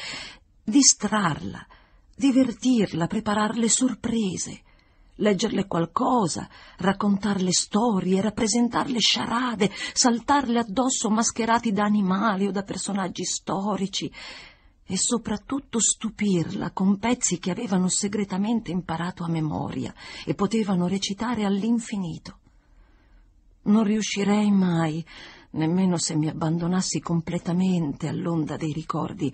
distrarla, divertirla, prepararle sorprese, leggerle qualcosa, raccontarle storie, rappresentarle sciarade, saltarle addosso mascherati da animali o da personaggi storici, e soprattutto stupirla con pezzi che avevano segretamente imparato a memoria e potevano recitare all'infinito. Non riuscirei mai, nemmeno se mi abbandonassi completamente all'onda dei ricordi,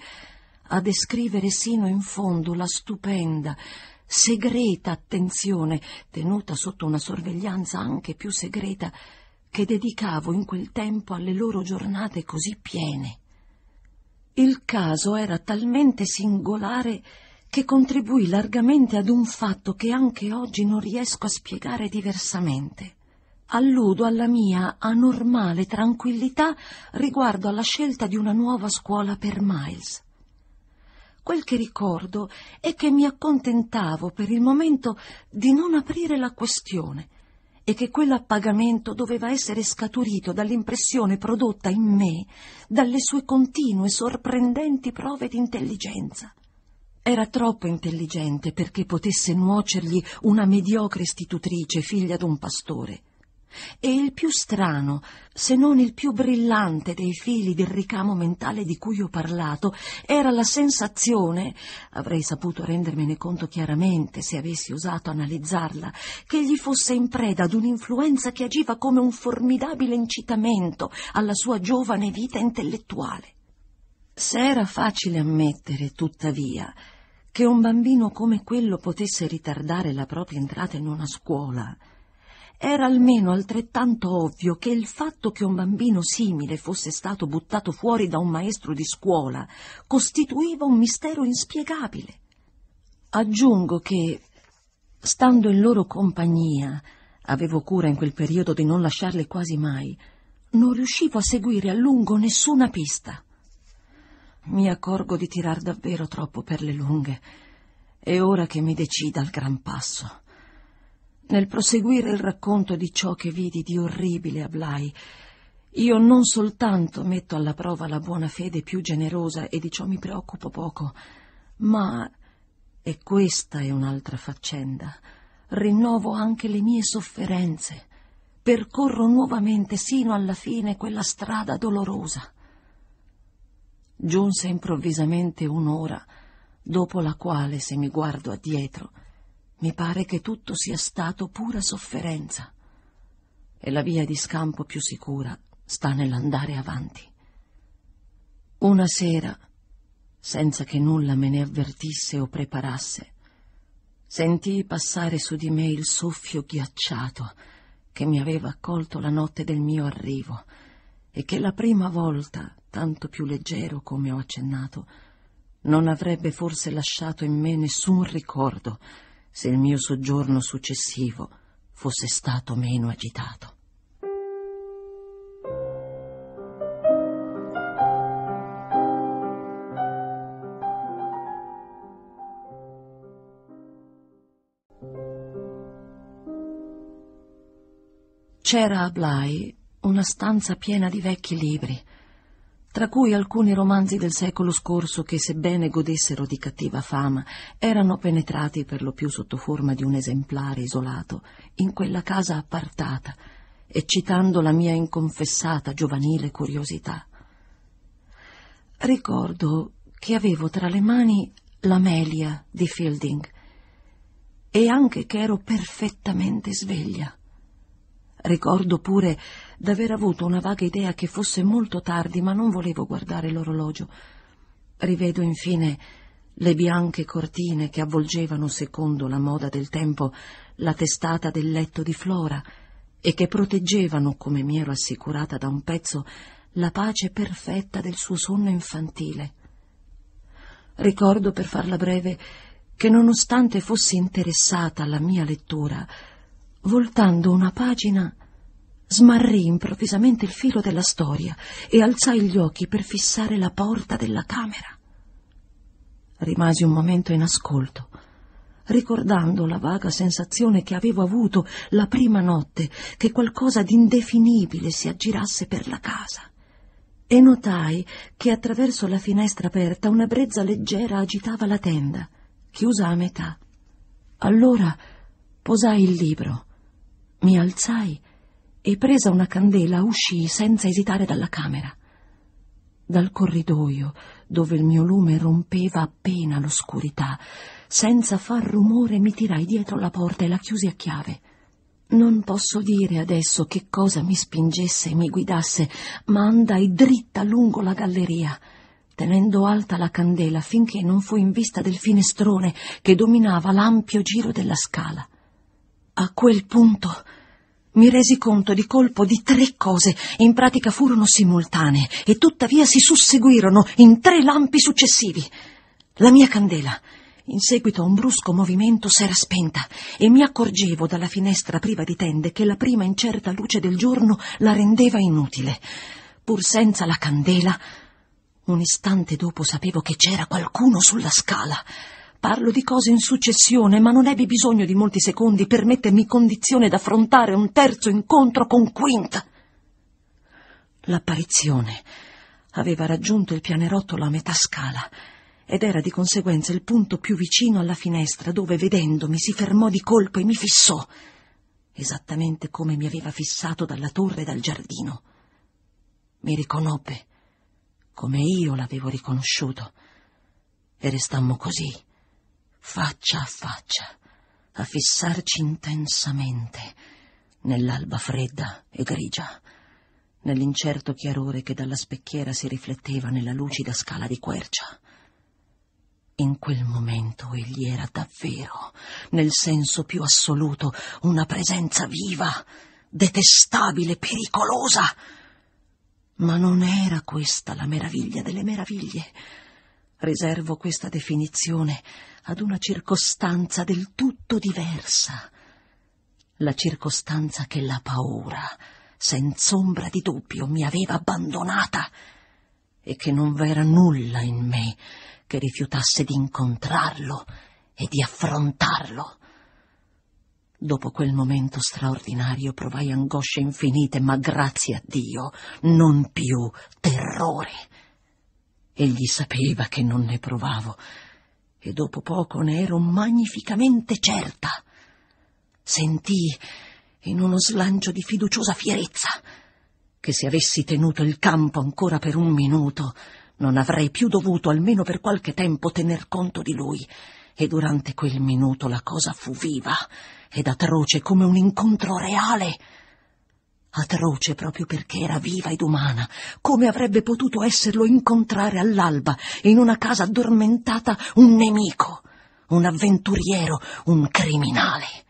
a descrivere sino in fondo la stupenda, segreta attenzione, tenuta sotto una sorveglianza anche più segreta, che dedicavo in quel tempo alle loro giornate così piene Il caso era talmente singolare che contribuì largamente ad un fatto che anche oggi non riesco a spiegare diversamente. Alludo alla mia anormale tranquillità riguardo alla scelta di una nuova scuola per Miles. Quel che ricordo è che mi accontentavo per il momento di non aprire la questione e che quell'appagamento doveva essere scaturito dall'impressione prodotta in me dalle sue continue sorprendenti prove di intelligenza. Era troppo intelligente perché potesse nuocergli una mediocre istitutrice figlia d'un pastore. E il più strano, se non il più brillante dei fili del ricamo mentale di cui ho parlato, era la sensazione, avrei saputo rendermene conto chiaramente se avessi osato analizzarla, che gli fosse in preda ad un'influenza che agiva come un formidabile incitamento alla sua giovane vita intellettuale. Se era facile ammettere, tuttavia, che un bambino come quello potesse ritardare la propria entrata in una scuola, era almeno altrettanto ovvio che il fatto che un bambino simile fosse stato buttato fuori da un maestro di scuola costituiva un mistero inspiegabile. Aggiungo che, stando in loro compagnia, avevo cura in quel periodo di non lasciarle quasi mai, non riuscivo a seguire a lungo nessuna pista. Mi accorgo di tirar davvero troppo per le lunghe. È ora che mi decida al gran passo. Nel proseguire il racconto di ciò che vidi di orribile a Blai, io non soltanto metto alla prova la buona fede più generosa e di ciò mi preoccupo poco, ma, e questa è un'altra faccenda, rinnovo anche le mie sofferenze, percorro nuovamente sino alla fine quella strada dolorosa. Giunse improvvisamente un'ora, dopo la quale, se mi guardo addietro, mi pare che tutto sia stato pura sofferenza. E la via di scampo più sicura sta nell'andare avanti. Una sera, senza che nulla me ne avvertisse o preparasse, sentii passare su di me il soffio ghiacciato che mi aveva accolto la notte del mio arrivo e che la prima volta tanto più leggero come ho accennato, non avrebbe forse lasciato in me nessun ricordo se il mio soggiorno successivo fosse stato meno agitato. C'era a Bly una stanza piena di vecchi libri, tra cui alcuni romanzi del secolo scorso che, sebbene godessero di cattiva fama, erano penetrati per lo più sotto forma di un esemplare isolato in quella casa appartata, eccitando la mia inconfessata giovanile curiosità. Ricordo che avevo tra le mani l'Amelia di Fielding e anche che ero perfettamente sveglia. Ricordo pure d'aver avuto una vaga idea che fosse molto tardi, ma non volevo guardare l'orologio. Rivedo infine le bianche cortine che avvolgevano, secondo la moda del tempo, la testata del letto di Flora e che proteggevano, come mi ero assicurata da un pezzo, la pace perfetta del suo sonno infantile. Ricordo, per farla breve, che nonostante fossi interessata alla mia lettura, voltando una pagina, smarrì improvvisamente il filo della storia e alzai gli occhi per fissare la porta della camera. Rimasi un momento in ascolto, ricordando la vaga sensazione che avevo avuto la prima notte che qualcosa d'indefinibile si aggirasse per la casa. E notai che attraverso la finestra aperta una brezza leggera agitava la tenda, chiusa a metà. Allora posai il libro, mi alzai e presa una candela uscii senza esitare dalla camera. Dal corridoio, dove il mio lume rompeva appena l'oscurità, senza far rumore mi tirai dietro la porta e la chiusi a chiave. Non posso dire adesso che cosa mi spingesse e mi guidasse, ma andai dritta lungo la galleria, tenendo alta la candela finché non fui in vista del finestrone che dominava l'ampio giro della scala. A quel punto mi resi conto di colpo di tre cose, in pratica furono simultanee e tuttavia si susseguirono in tre lampi successivi. La mia candela, in seguito a un brusco movimento, s'era spenta e mi accorgevo dalla finestra priva di tende che la prima incerta luce del giorno la rendeva inutile. Pur senza la candela, un istante dopo sapevo che c'era qualcuno sulla scala. Parlo di cose in successione, ma non ebbi bisogno di molti secondi per mettermi in condizione d'affrontare un terzo incontro con Quint. L'apparizione aveva raggiunto il pianerottolo a metà scala ed era di conseguenza il punto più vicino alla finestra dove, vedendomi, si fermò di colpo e mi fissò, esattamente come mi aveva fissato dalla torre e dal giardino. Mi riconobbe, come io l'avevo riconosciuto, e restammo così faccia a faccia, a fissarci intensamente nell'alba fredda e grigia, nell'incerto chiarore che dalla specchiera si rifletteva nella lucida scala di quercia. In quel momento egli era davvero, nel senso più assoluto, una presenza viva, detestabile, pericolosa. Ma non era questa la meraviglia delle meraviglie. Riservo questa definizione ad una circostanza del tutto diversa. La circostanza che la paura, senz'ombra di dubbio, mi aveva abbandonata e che non v'era nulla in me che rifiutasse di incontrarlo e di affrontarlo. Dopo quel momento straordinario provai angosce infinite, ma grazie a Dio non più terrore. Egli sapeva che non ne provavo e dopo poco ne ero magnificamente certa. Sentii in uno slancio di fiduciosa fierezza che se avessi tenuto il campo ancora per un minuto non avrei più dovuto almeno per qualche tempo tener conto di lui. E durante quel minuto la cosa fu viva ed atroce come un incontro reale atroce proprio perché era viva ed umana, come avrebbe potuto esserlo incontrare all'alba in una casa addormentata un nemico, un avventuriero, un criminale.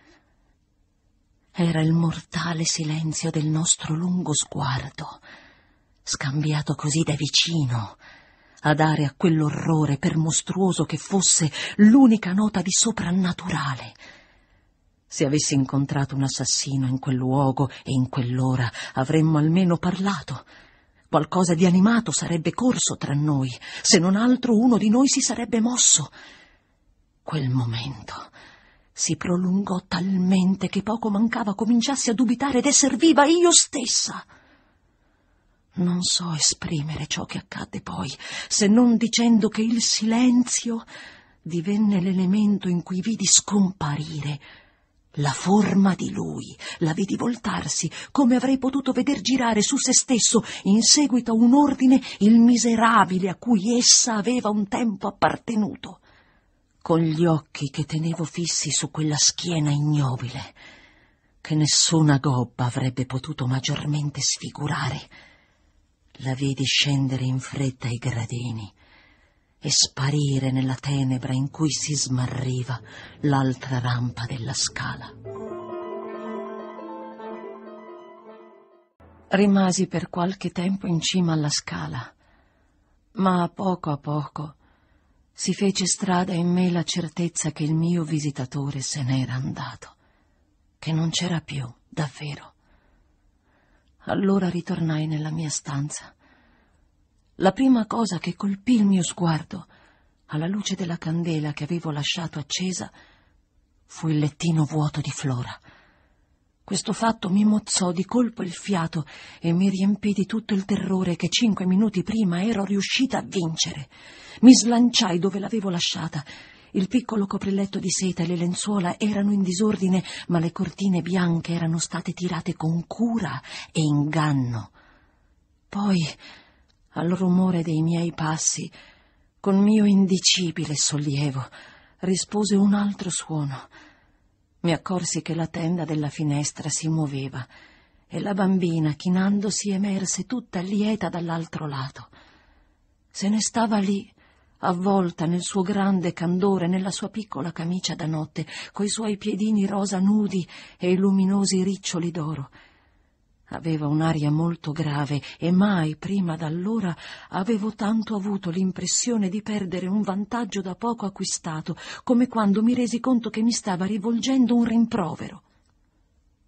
Era il mortale silenzio del nostro lungo sguardo, scambiato così da vicino, a dare a quell'orrore, per mostruoso che fosse, l'unica nota di soprannaturale se avessi incontrato un assassino in quel luogo e in quell'ora, avremmo almeno parlato. Qualcosa di animato sarebbe corso tra noi, se non altro uno di noi si sarebbe mosso. Quel momento si prolungò talmente che poco mancava cominciassi a dubitare d'esser viva io stessa. Non so esprimere ciò che accadde poi, se non dicendo che il silenzio divenne l'elemento in cui vidi scomparire la forma di lui, la vidi voltarsi, come avrei potuto veder girare su se stesso, in seguito a un ordine, il miserabile a cui essa aveva un tempo appartenuto. Con gli occhi che tenevo fissi su quella schiena ignobile, che nessuna gobba avrebbe potuto maggiormente sfigurare, la vidi scendere in fretta i gradini e sparire nella tenebra in cui si smarriva l'altra rampa della scala. Rimasi per qualche tempo in cima alla scala, ma a poco a poco si fece strada in me la certezza che il mio visitatore se n'era andato, che non c'era più, davvero. Allora ritornai nella mia stanza la prima cosa che colpì il mio sguardo, alla luce della candela che avevo lasciato accesa, fu il lettino vuoto di Flora. Questo fatto mi mozzò di colpo il fiato e mi riempì di tutto il terrore che cinque minuti prima ero riuscita a vincere. Mi slanciai dove l'avevo lasciata. Il piccolo copriletto di seta e le lenzuola erano in disordine, ma le cortine bianche erano state tirate con cura e inganno. Poi al rumore dei miei passi, con mio indicibile sollievo, rispose un altro suono. Mi accorsi che la tenda della finestra si muoveva e la bambina, chinandosi, emerse tutta lieta dall'altro lato. Se ne stava lì, avvolta nel suo grande candore, nella sua piccola camicia da notte, coi suoi piedini rosa nudi e i luminosi riccioli d'oro. Aveva un'aria molto grave e mai prima d'allora avevo tanto avuto l'impressione di perdere un vantaggio da poco acquistato, come quando mi resi conto che mi stava rivolgendo un rimprovero.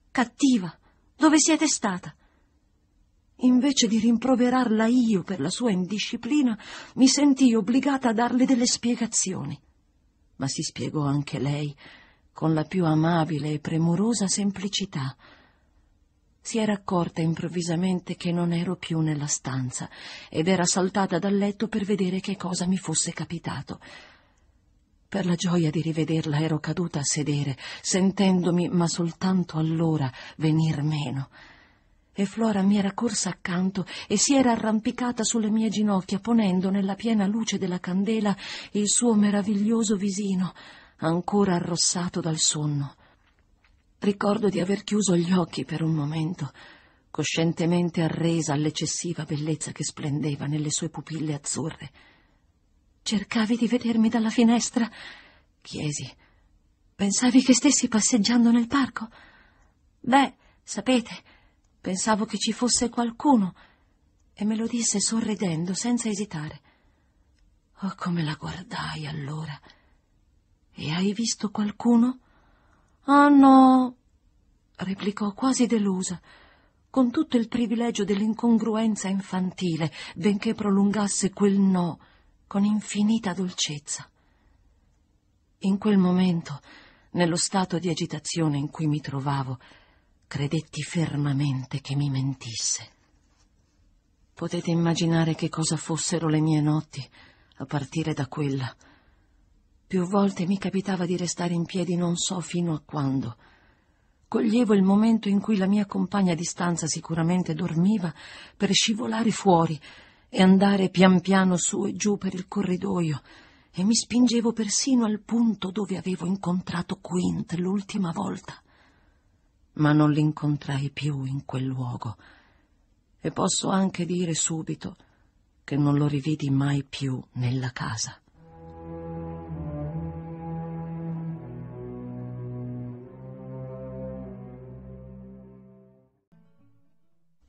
Cattiva, dove siete stata? Invece di rimproverarla io per la sua indisciplina, mi sentii obbligata a darle delle spiegazioni. Ma si spiegò anche lei, con la più amabile e premurosa semplicità. Si era accorta improvvisamente che non ero più nella stanza ed era saltata dal letto per vedere che cosa mi fosse capitato. Per la gioia di rivederla ero caduta a sedere, sentendomi, ma soltanto allora, venir meno e Flora mi era corsa accanto e si era arrampicata sulle mie ginocchia, ponendo nella piena luce della candela il suo meraviglioso visino, ancora arrossato dal sonno. Ricordo di aver chiuso gli occhi per un momento, coscientemente arresa all'eccessiva bellezza che splendeva nelle sue pupille azzurre. Cercavi di vedermi dalla finestra? chiesi. Pensavi che stessi passeggiando nel parco? Beh, sapete, Pensavo che ci fosse qualcuno e me lo disse sorridendo, senza esitare. Oh, come la guardai allora. E hai visto qualcuno? Ah, no, replicò quasi delusa, con tutto il privilegio dell'incongruenza infantile, benché prolungasse quel no con infinita dolcezza. In quel momento, nello stato di agitazione in cui mi trovavo, credetti fermamente che mi mentisse. Potete immaginare che cosa fossero le mie notti, a partire da quella. Più volte mi capitava di restare in piedi non so fino a quando. Coglievo il momento in cui la mia compagna di stanza sicuramente dormiva per scivolare fuori e andare pian piano su e giù per il corridoio, e mi spingevo persino al punto dove avevo incontrato Quint l'ultima volta ma non l'incontrai più in quel luogo e posso anche dire subito che non lo rividi mai più nella casa.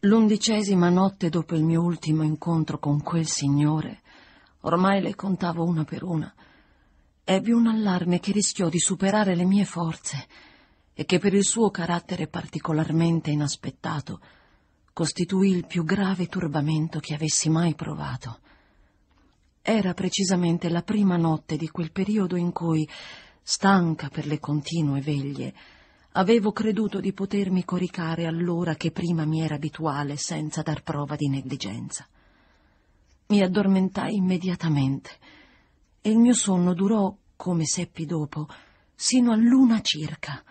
L'undicesima notte dopo il mio ultimo incontro con quel signore, ormai le contavo una per una, ebbi un allarme che rischiò di superare le mie forze e che per il suo carattere particolarmente inaspettato costituì il più grave turbamento che avessi mai provato. Era precisamente la prima notte di quel periodo in cui, stanca per le continue veglie, avevo creduto di potermi coricare all'ora che prima mi era abituale senza dar prova di negligenza. Mi addormentai immediatamente e il mio sonno durò, come seppi dopo, sino a l'una circa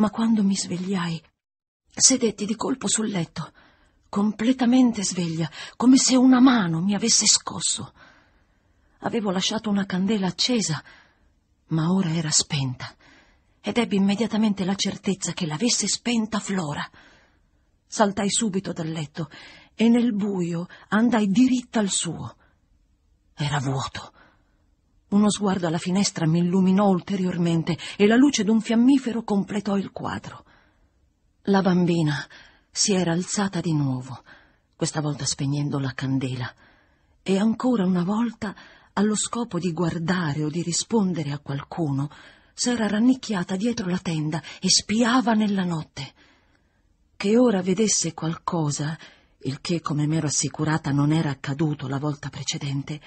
ma quando mi svegliai, sedetti di colpo sul letto, completamente sveglia, come se una mano mi avesse scosso. Avevo lasciato una candela accesa, ma ora era spenta, ed ebbi immediatamente la certezza che l'avesse spenta Flora. Saltai subito dal letto e nel buio andai diritta al suo. Era vuoto uno sguardo alla finestra mi illuminò ulteriormente e la luce d'un fiammifero completò il quadro. La bambina si era alzata di nuovo, questa volta spegnendo la candela, e ancora una volta, allo scopo di guardare o di rispondere a qualcuno, s'era rannicchiata dietro la tenda e spiava nella notte. Che ora vedesse qualcosa, il che, come m'ero assicurata, non era accaduto la volta precedente,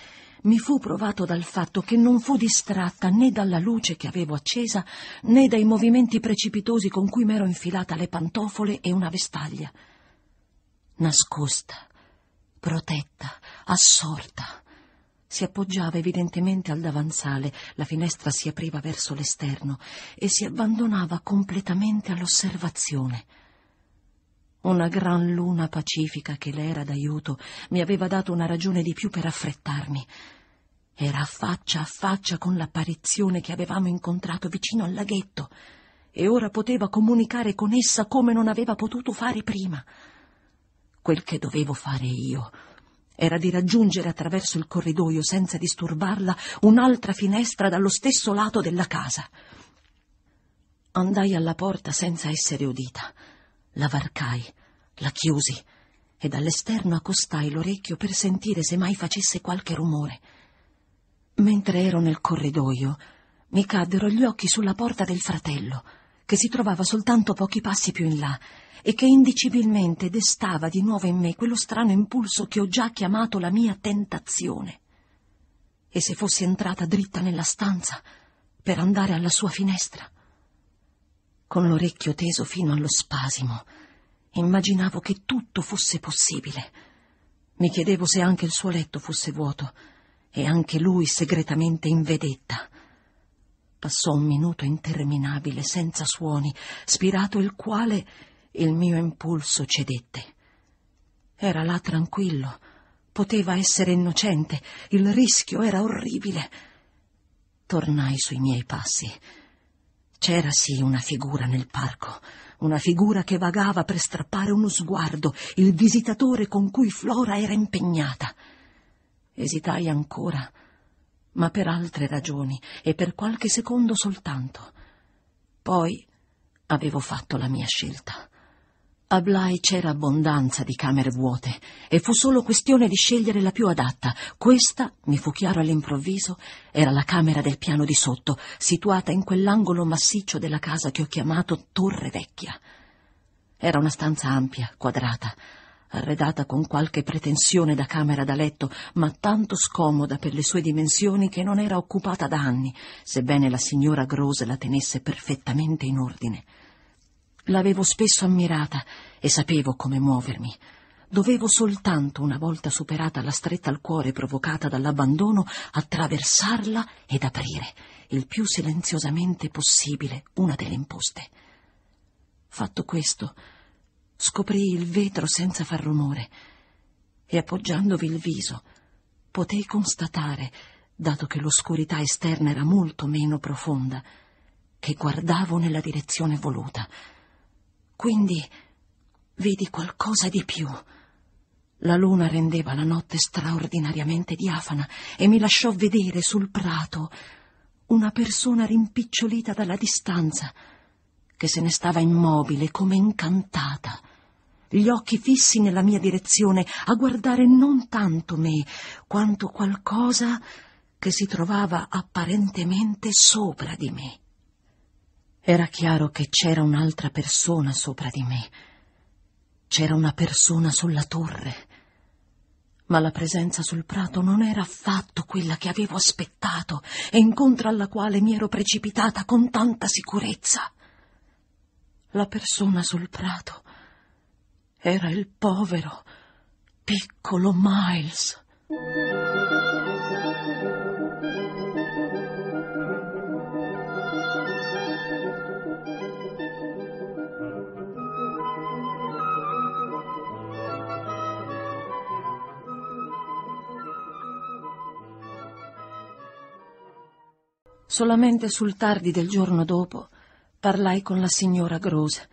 mi fu provato dal fatto che non fu distratta né dalla luce che avevo accesa né dai movimenti precipitosi con cui m'ero infilata le pantofole e una vestaglia. Nascosta, protetta, assorta. Si appoggiava evidentemente al davanzale, la finestra si apriva verso l'esterno e si abbandonava completamente all'osservazione. Una gran luna pacifica che le era d'aiuto mi aveva dato una ragione di più per affrettarmi. Era faccia a faccia con l'apparizione che avevamo incontrato vicino al laghetto e ora poteva comunicare con essa come non aveva potuto fare prima. Quel che dovevo fare io era di raggiungere attraverso il corridoio senza disturbarla un'altra finestra dallo stesso lato della casa. Andai alla porta senza essere udita. La varcai, la chiusi e dall'esterno accostai l'orecchio per sentire se mai facesse qualche rumore. Mentre ero nel corridoio, mi caddero gli occhi sulla porta del fratello, che si trovava soltanto pochi passi più in là e che indicibilmente destava di nuovo in me quello strano impulso che ho già chiamato la mia tentazione. E se fossi entrata dritta nella stanza per andare alla sua finestra? Con l'orecchio teso fino allo spasimo, immaginavo che tutto fosse possibile. Mi chiedevo se anche il suo letto fosse vuoto e anche lui segretamente in vedetta. Passò un minuto interminabile, senza suoni, spirato il quale il mio impulso cedette. Era là tranquillo, poteva essere innocente, il rischio era orribile. Tornai sui miei passi. C'era sì una figura nel parco, una figura che vagava per strappare uno sguardo, il visitatore con cui Flora era impegnata. Esitai ancora ma per altre ragioni e per qualche secondo soltanto. Poi avevo fatto la mia scelta. A Blai c'era abbondanza di camere vuote e fu solo questione di scegliere la più adatta. Questa, mi fu chiaro all'improvviso, era la camera del piano di sotto, situata in quell'angolo massiccio della casa che ho chiamato Torre Vecchia. Era una stanza ampia, quadrata, arredata con qualche pretensione da camera da letto, ma tanto scomoda per le sue dimensioni che non era occupata da anni, sebbene la signora Grose la tenesse perfettamente in ordine. L'avevo spesso ammirata e sapevo come muovermi. Dovevo soltanto, una volta superata la stretta al cuore provocata dall'abbandono, attraversarla ed aprire, il più silenziosamente possibile, una delle imposte. Fatto questo, Scoprì il vetro senza far rumore e appoggiandovi il viso potei constatare, dato che l'oscurità esterna era molto meno profonda, che guardavo nella direzione voluta. Quindi vidi qualcosa di più. La luna rendeva la notte straordinariamente diafana e mi lasciò vedere sul prato una persona rimpicciolita dalla distanza, che se ne stava immobile come incantata gli occhi fissi nella mia direzione, a guardare non tanto me, quanto qualcosa che si trovava apparentemente sopra di me. Era chiaro che c'era un'altra persona sopra di me. C'era una persona sulla torre. Ma la presenza sul prato non era affatto quella che avevo aspettato e incontro alla quale mi ero precipitata con tanta sicurezza. La persona sul prato era il povero, piccolo Miles. Solamente sul tardi del giorno dopo parlai con la signora Grose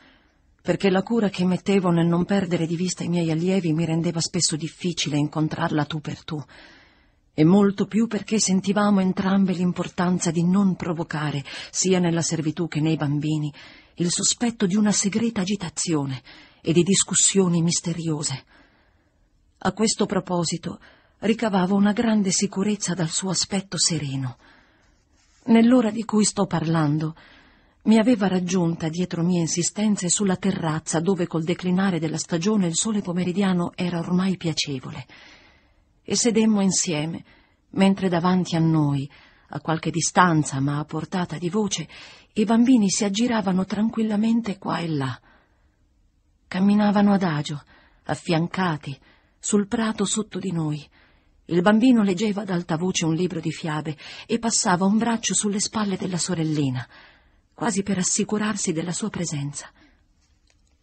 perché la cura che mettevo nel non perdere di vista i miei allievi mi rendeva spesso difficile incontrarla tu per tu, e molto più perché sentivamo entrambe l'importanza di non provocare, sia nella servitù che nei bambini, il sospetto di una segreta agitazione e di discussioni misteriose. A questo proposito ricavavo una grande sicurezza dal suo aspetto sereno. Nell'ora di cui sto parlando, mi aveva raggiunta dietro mie insistenze sulla terrazza dove col declinare della stagione il sole pomeridiano era ormai piacevole. E sedemmo insieme, mentre davanti a noi, a qualche distanza ma a portata di voce, i bambini si aggiravano tranquillamente qua e là. Camminavano adagio, affiancati, sul prato sotto di noi. Il bambino leggeva ad alta voce un libro di fiabe e passava un braccio sulle spalle della sorellina quasi per assicurarsi della sua presenza.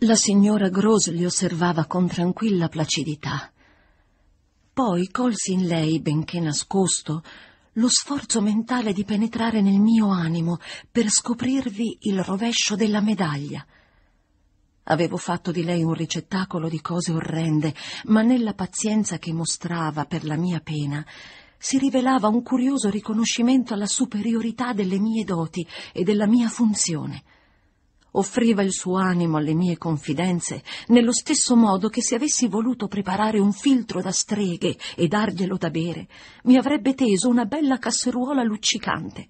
La signora Gros li osservava con tranquilla placidità. Poi colsi in lei, benché nascosto, lo sforzo mentale di penetrare nel mio animo per scoprirvi il rovescio della medaglia. Avevo fatto di lei un ricettacolo di cose orrende, ma nella pazienza che mostrava per la mia pena si rivelava un curioso riconoscimento alla superiorità delle mie doti e della mia funzione. Offriva il suo animo alle mie confidenze nello stesso modo che se avessi voluto preparare un filtro da streghe e darglielo da bere, mi avrebbe teso una bella casseruola luccicante.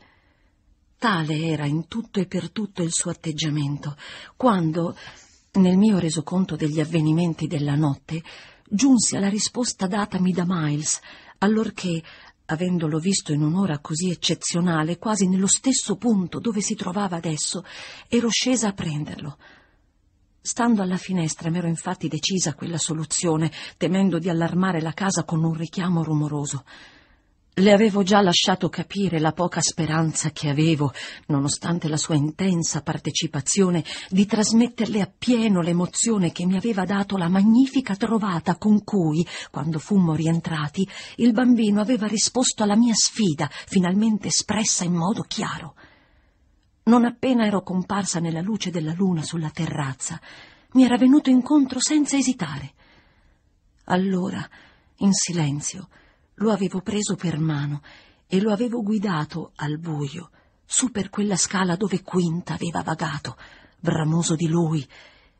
Tale era in tutto e per tutto il suo atteggiamento, quando, nel mio resoconto degli avvenimenti della notte, giunsi alla risposta datami da Miles, allorché, avendolo visto in un'ora così eccezionale, quasi nello stesso punto dove si trovava adesso, ero scesa a prenderlo. Stando alla finestra m'ero infatti decisa a quella soluzione, temendo di allarmare la casa con un richiamo rumoroso. Le avevo già lasciato capire la poca speranza che avevo, nonostante la sua intensa partecipazione, di trasmetterle appieno l'emozione che mi aveva dato la magnifica trovata con cui, quando fummo rientrati, il bambino aveva risposto alla mia sfida, finalmente espressa in modo chiaro. Non appena ero comparsa nella luce della luna sulla terrazza, mi era venuto incontro senza esitare. Allora, in silenzio, lo avevo preso per mano e lo avevo guidato al buio, su per quella scala dove Quinta aveva vagato, bramoso di lui,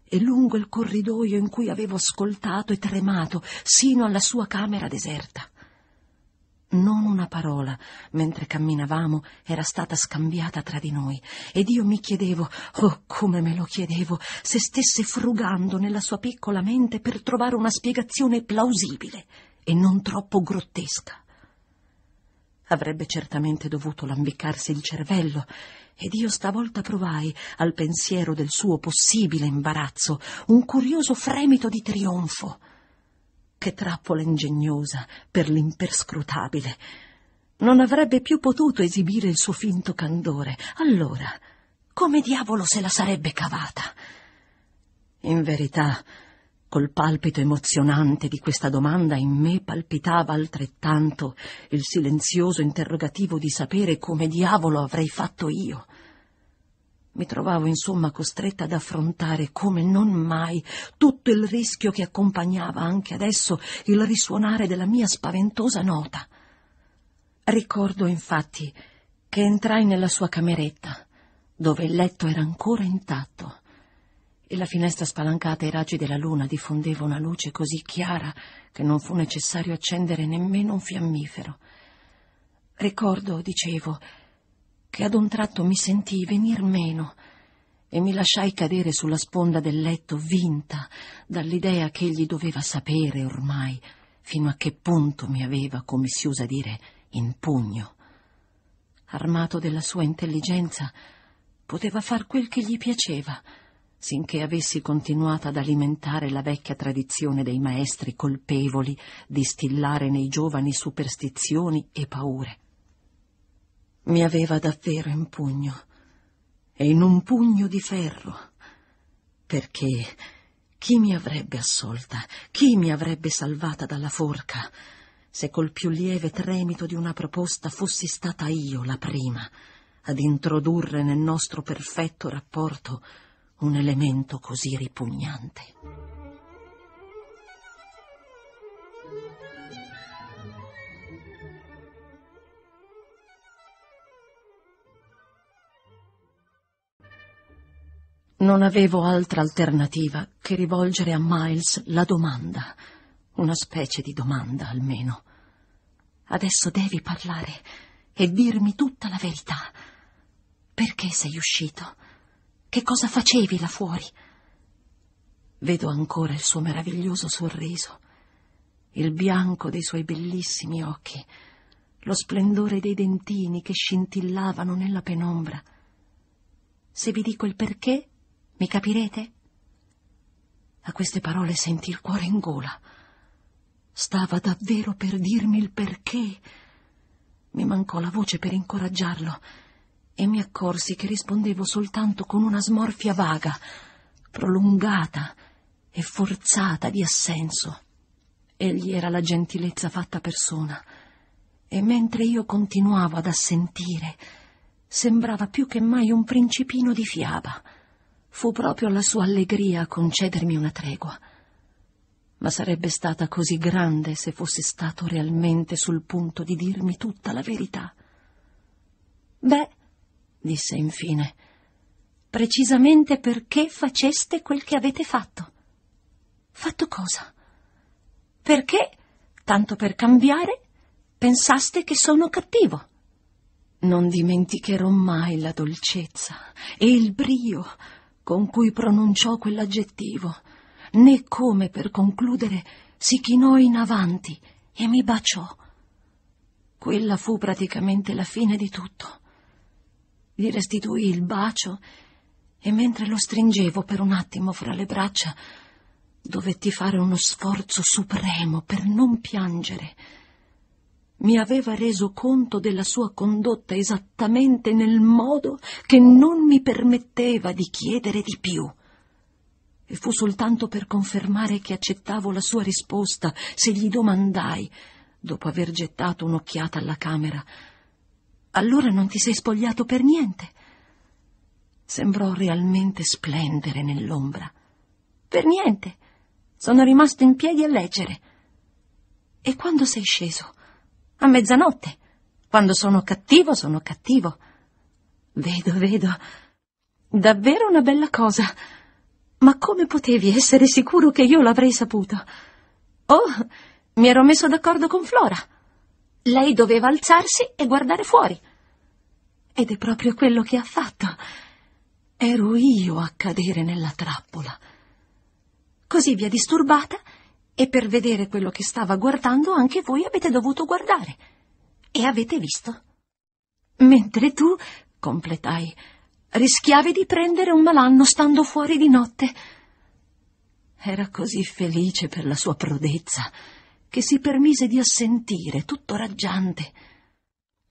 e lungo il corridoio in cui avevo ascoltato e tremato, sino alla sua camera deserta. Non una parola, mentre camminavamo, era stata scambiata tra di noi, ed io mi chiedevo, oh come me lo chiedevo, se stesse frugando nella sua piccola mente per trovare una spiegazione plausibile e non troppo grottesca. Avrebbe certamente dovuto lambiccarsi il cervello, ed io stavolta provai, al pensiero del suo possibile imbarazzo, un curioso fremito di trionfo. Che trappola ingegnosa per l'imperscrutabile. Non avrebbe più potuto esibire il suo finto candore. Allora, come diavolo se la sarebbe cavata? In verità, Col palpito emozionante di questa domanda in me palpitava altrettanto il silenzioso interrogativo di sapere come diavolo avrei fatto io. Mi trovavo insomma costretta ad affrontare come non mai tutto il rischio che accompagnava anche adesso il risuonare della mia spaventosa nota. Ricordo infatti che entrai nella sua cameretta, dove il letto era ancora intatto e la finestra spalancata e i raggi della luna diffondeva una luce così chiara che non fu necessario accendere nemmeno un fiammifero. Ricordo, dicevo, che ad un tratto mi sentii venir meno e mi lasciai cadere sulla sponda del letto vinta dall'idea che egli doveva sapere ormai fino a che punto mi aveva, come si usa dire, in pugno. Armato della sua intelligenza, poteva far quel che gli piaceva sinché avessi continuato ad alimentare la vecchia tradizione dei maestri colpevoli di stillare nei giovani superstizioni e paure. Mi aveva davvero in pugno, e in un pugno di ferro, perché chi mi avrebbe assolta, chi mi avrebbe salvata dalla forca, se col più lieve tremito di una proposta fossi stata io la prima ad introdurre nel nostro perfetto rapporto un elemento così ripugnante. Non avevo altra alternativa che rivolgere a Miles la domanda, una specie di domanda almeno. Adesso devi parlare e dirmi tutta la verità. Perché sei uscito? Che cosa facevi là fuori? Vedo ancora il suo meraviglioso sorriso, il bianco dei suoi bellissimi occhi, lo splendore dei dentini che scintillavano nella penombra. Se vi dico il perché, mi capirete? A queste parole senti il cuore in gola. Stava davvero per dirmi il perché. Mi mancò la voce per incoraggiarlo e mi accorsi che rispondevo soltanto con una smorfia vaga, prolungata e forzata di assenso. Egli era la gentilezza fatta persona, e mentre io continuavo ad assentire, sembrava più che mai un principino di fiaba, Fu proprio la sua allegria a concedermi una tregua. Ma sarebbe stata così grande se fosse stato realmente sul punto di dirmi tutta la verità. Beh, disse infine, precisamente perché faceste quel che avete fatto. Fatto cosa? Perché, tanto per cambiare, pensaste che sono cattivo. Non dimenticherò mai la dolcezza e il brio con cui pronunciò quell'aggettivo, né come per concludere si chinò in avanti e mi baciò. Quella fu praticamente la fine di tutto. Gli restituì il bacio e mentre lo stringevo per un attimo fra le braccia, dovetti fare uno sforzo supremo per non piangere mi aveva reso conto della sua condotta esattamente nel modo che non mi permetteva di chiedere di più. E fu soltanto per confermare che accettavo la sua risposta se gli domandai, dopo aver gettato un'occhiata alla camera, allora non ti sei spogliato per niente? Sembrò realmente splendere nell'ombra. Per niente. Sono rimasto in piedi a leggere. E quando sei sceso? a mezzanotte. Quando sono cattivo, sono cattivo. Vedo, vedo. Davvero una bella cosa. Ma come potevi essere sicuro che io l'avrei saputo? Oh, mi ero messo d'accordo con Flora. Lei doveva alzarsi e guardare fuori. Ed è proprio quello che ha fatto. Ero io a cadere nella trappola. Così vi ha disturbata e per vedere quello che stava guardando anche voi avete dovuto guardare. E avete visto. Mentre tu, completai, rischiavi di prendere un malanno stando fuori di notte. Era così felice per la sua prodezza che si permise di assentire, tutto raggiante.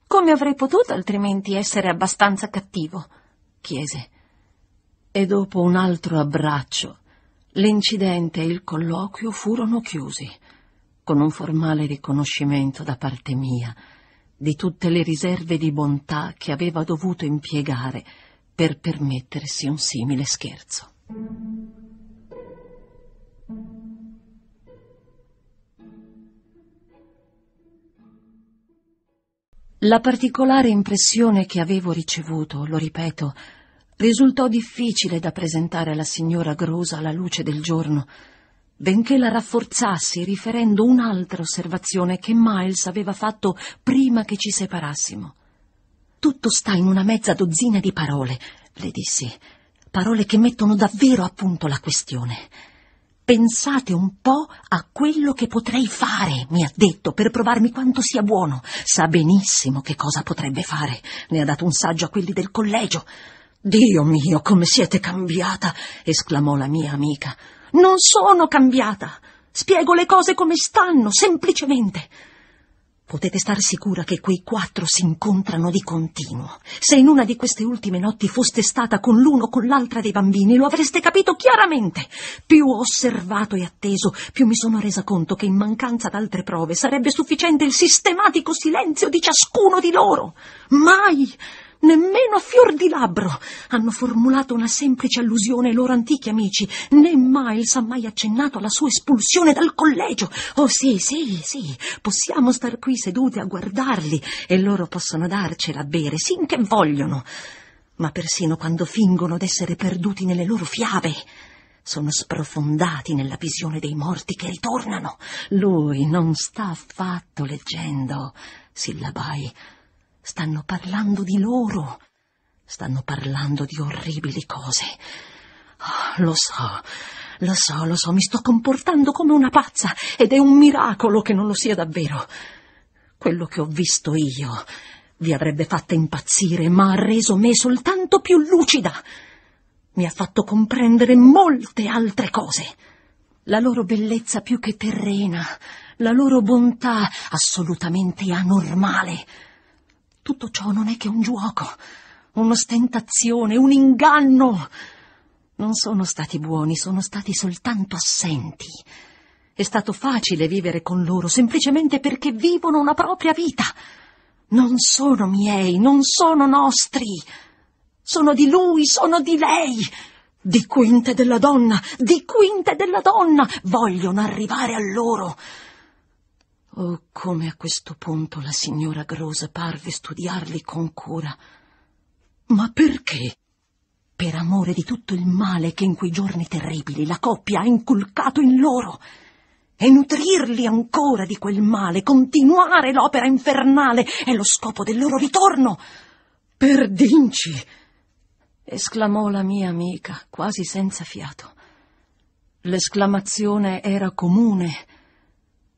Come avrei potuto altrimenti essere abbastanza cattivo? chiese. E dopo un altro abbraccio L'incidente e il colloquio furono chiusi, con un formale riconoscimento da parte mia di tutte le riserve di bontà che aveva dovuto impiegare per permettersi un simile scherzo. La particolare impressione che avevo ricevuto, lo ripeto, risultò difficile da presentare alla signora Grosa alla luce del giorno, benché la rafforzassi riferendo un'altra osservazione che Miles aveva fatto prima che ci separassimo. Tutto sta in una mezza dozzina di parole, le dissi, parole che mettono davvero a punto la questione. Pensate un po' a quello che potrei fare, mi ha detto, per provarmi quanto sia buono. Sa benissimo che cosa potrebbe fare. Ne ha dato un saggio a quelli del collegio. Dio mio, come siete cambiata! esclamò la mia amica. Non sono cambiata. Spiego le cose come stanno, semplicemente. Potete star sicura che quei quattro si incontrano di continuo. Se in una di queste ultime notti foste stata con l'uno o con l'altra dei bambini, lo avreste capito chiaramente. Più ho osservato e atteso, più mi sono resa conto che in mancanza d'altre prove sarebbe sufficiente il sistematico silenzio di ciascuno di loro. Mai nemmeno a fior di labbro hanno formulato una semplice allusione ai loro antichi amici, né Miles ha mai accennato alla sua espulsione dal collegio. Oh sì, sì, sì, possiamo star qui sedute a guardarli e loro possono darcela a bere sinché vogliono. Ma persino quando fingono d'essere perduti nelle loro fiabe, sono sprofondati nella visione dei morti che ritornano. Lui non sta affatto leggendo, sillabai Stanno parlando di loro. Stanno parlando di orribili cose. Oh, lo so, lo so, lo so, mi sto comportando come una pazza ed è un miracolo che non lo sia davvero. Quello che ho visto io vi avrebbe fatta impazzire, ma ha reso me soltanto più lucida. Mi ha fatto comprendere molte altre cose. La loro bellezza più che terrena, la loro bontà assolutamente anormale tutto ciò non è che un giuoco, un'ostentazione, un inganno. Non sono stati buoni, sono stati soltanto assenti. È stato facile vivere con loro semplicemente perché vivono una propria vita. Non sono miei, non sono nostri. Sono di lui, sono di lei. Di quinte della donna, di quinte della donna, vogliono arrivare a loro. Oh, come a questo punto la signora Grosa parve studiarli con cura. Ma perché? Per amore di tutto il male che in quei giorni terribili la coppia ha inculcato in loro e nutrirli ancora di quel male, continuare l'opera infernale è lo scopo del loro ritorno. Per Dinci! esclamò la mia amica, quasi senza fiato. L'esclamazione era comune,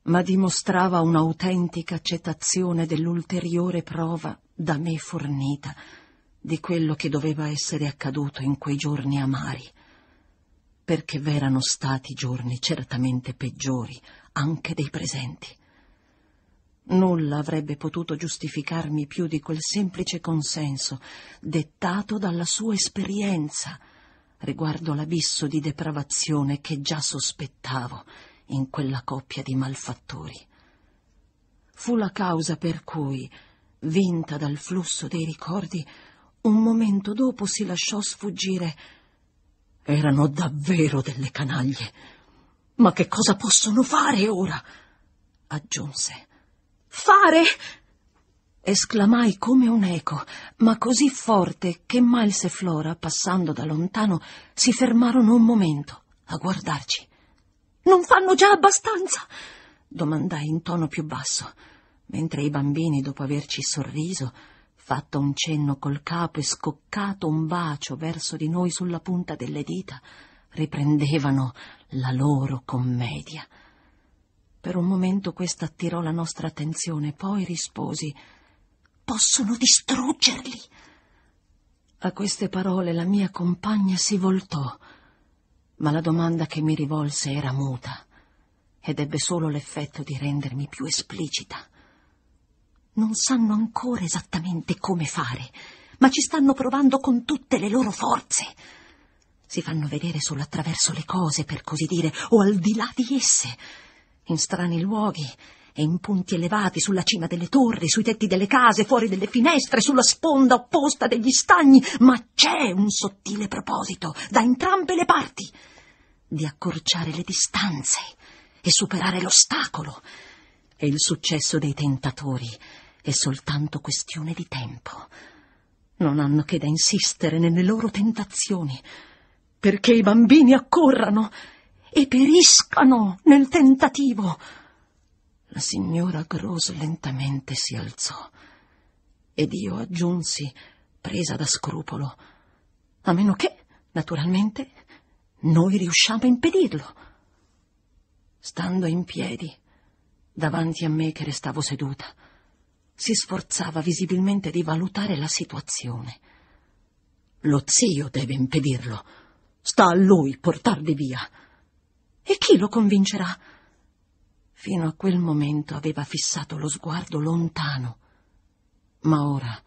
ma dimostrava un'autentica accettazione dell'ulteriore prova da me fornita di quello che doveva essere accaduto in quei giorni amari perché v'erano stati giorni certamente peggiori anche dei presenti. Nulla avrebbe potuto giustificarmi più di quel semplice consenso, dettato dalla sua esperienza, riguardo l'abisso di depravazione che già sospettavo in quella coppia di malfattori. Fu la causa per cui, vinta dal flusso dei ricordi, un momento dopo si lasciò sfuggire erano davvero delle canaglie. Ma che cosa possono fare ora? aggiunse. Fare? esclamai come un eco, ma così forte che Miles e Flora, passando da lontano, si fermarono un momento a guardarci. Non fanno già abbastanza? domandai in tono più basso, mentre i bambini, dopo averci sorriso, fatto un cenno col capo e scoccato un bacio verso di noi sulla punta delle dita, riprendevano la loro commedia. Per un momento questa attirò la nostra attenzione, poi risposi Possono distruggerli. A queste parole la mia compagna si voltò, ma la domanda che mi rivolse era muta ed ebbe solo l'effetto di rendermi più esplicita non sanno ancora esattamente come fare, ma ci stanno provando con tutte le loro forze. Si fanno vedere solo attraverso le cose, per così dire, o al di là di esse, in strani luoghi e in punti elevati sulla cima delle torri, sui tetti delle case, fuori delle finestre, sulla sponda opposta degli stagni, ma c'è un sottile proposito da entrambe le parti di accorciare le distanze e superare l'ostacolo. E il successo dei tentatori è soltanto questione di tempo. Non hanno che da insistere nelle loro tentazioni, perché i bambini accorrano e periscano nel tentativo. La signora Gross lentamente si alzò ed io aggiunsi, presa da scrupolo, a meno che, naturalmente, noi riusciamo a impedirlo. Stando in piedi, davanti a me che restavo seduta, si sforzava visibilmente di valutare la situazione. Lo zio deve impedirlo. Sta a lui portarli via. E chi lo convincerà? Fino a quel momento aveva fissato lo sguardo lontano, ma ora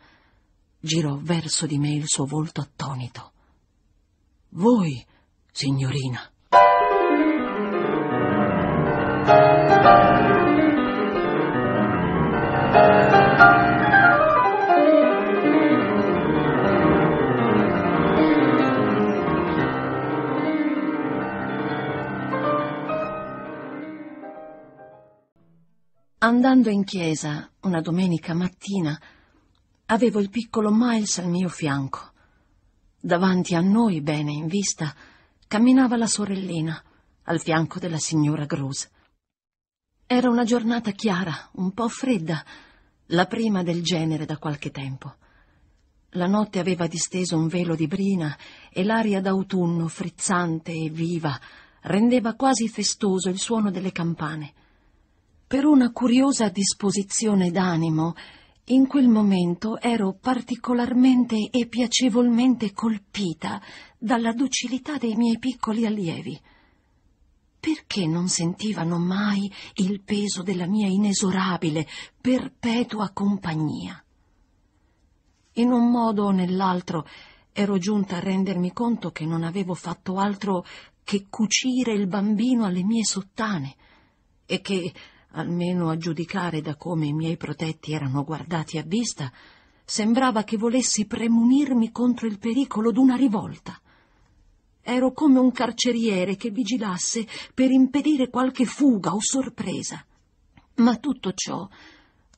girò verso di me il suo volto attonito. Voi, signorina. Andando in chiesa una domenica mattina, avevo il piccolo Miles al mio fianco. Davanti a noi, bene in vista, camminava la sorellina, al fianco della signora Grose. Era una giornata chiara, un po' fredda, la prima del genere da qualche tempo. La notte aveva disteso un velo di brina e l'aria d'autunno, frizzante e viva, rendeva quasi festoso il suono delle campane. Per una curiosa disposizione d'animo, in quel momento ero particolarmente e piacevolmente colpita dalla docilità dei miei piccoli allievi. Perché non sentivano mai il peso della mia inesorabile, perpetua compagnia? In un modo o nell'altro ero giunta a rendermi conto che non avevo fatto altro che cucire il bambino alle mie sottane e che almeno a giudicare da come i miei protetti erano guardati a vista, sembrava che volessi premunirmi contro il pericolo d'una rivolta. Ero come un carceriere che vigilasse per impedire qualche fuga o sorpresa. Ma tutto ciò,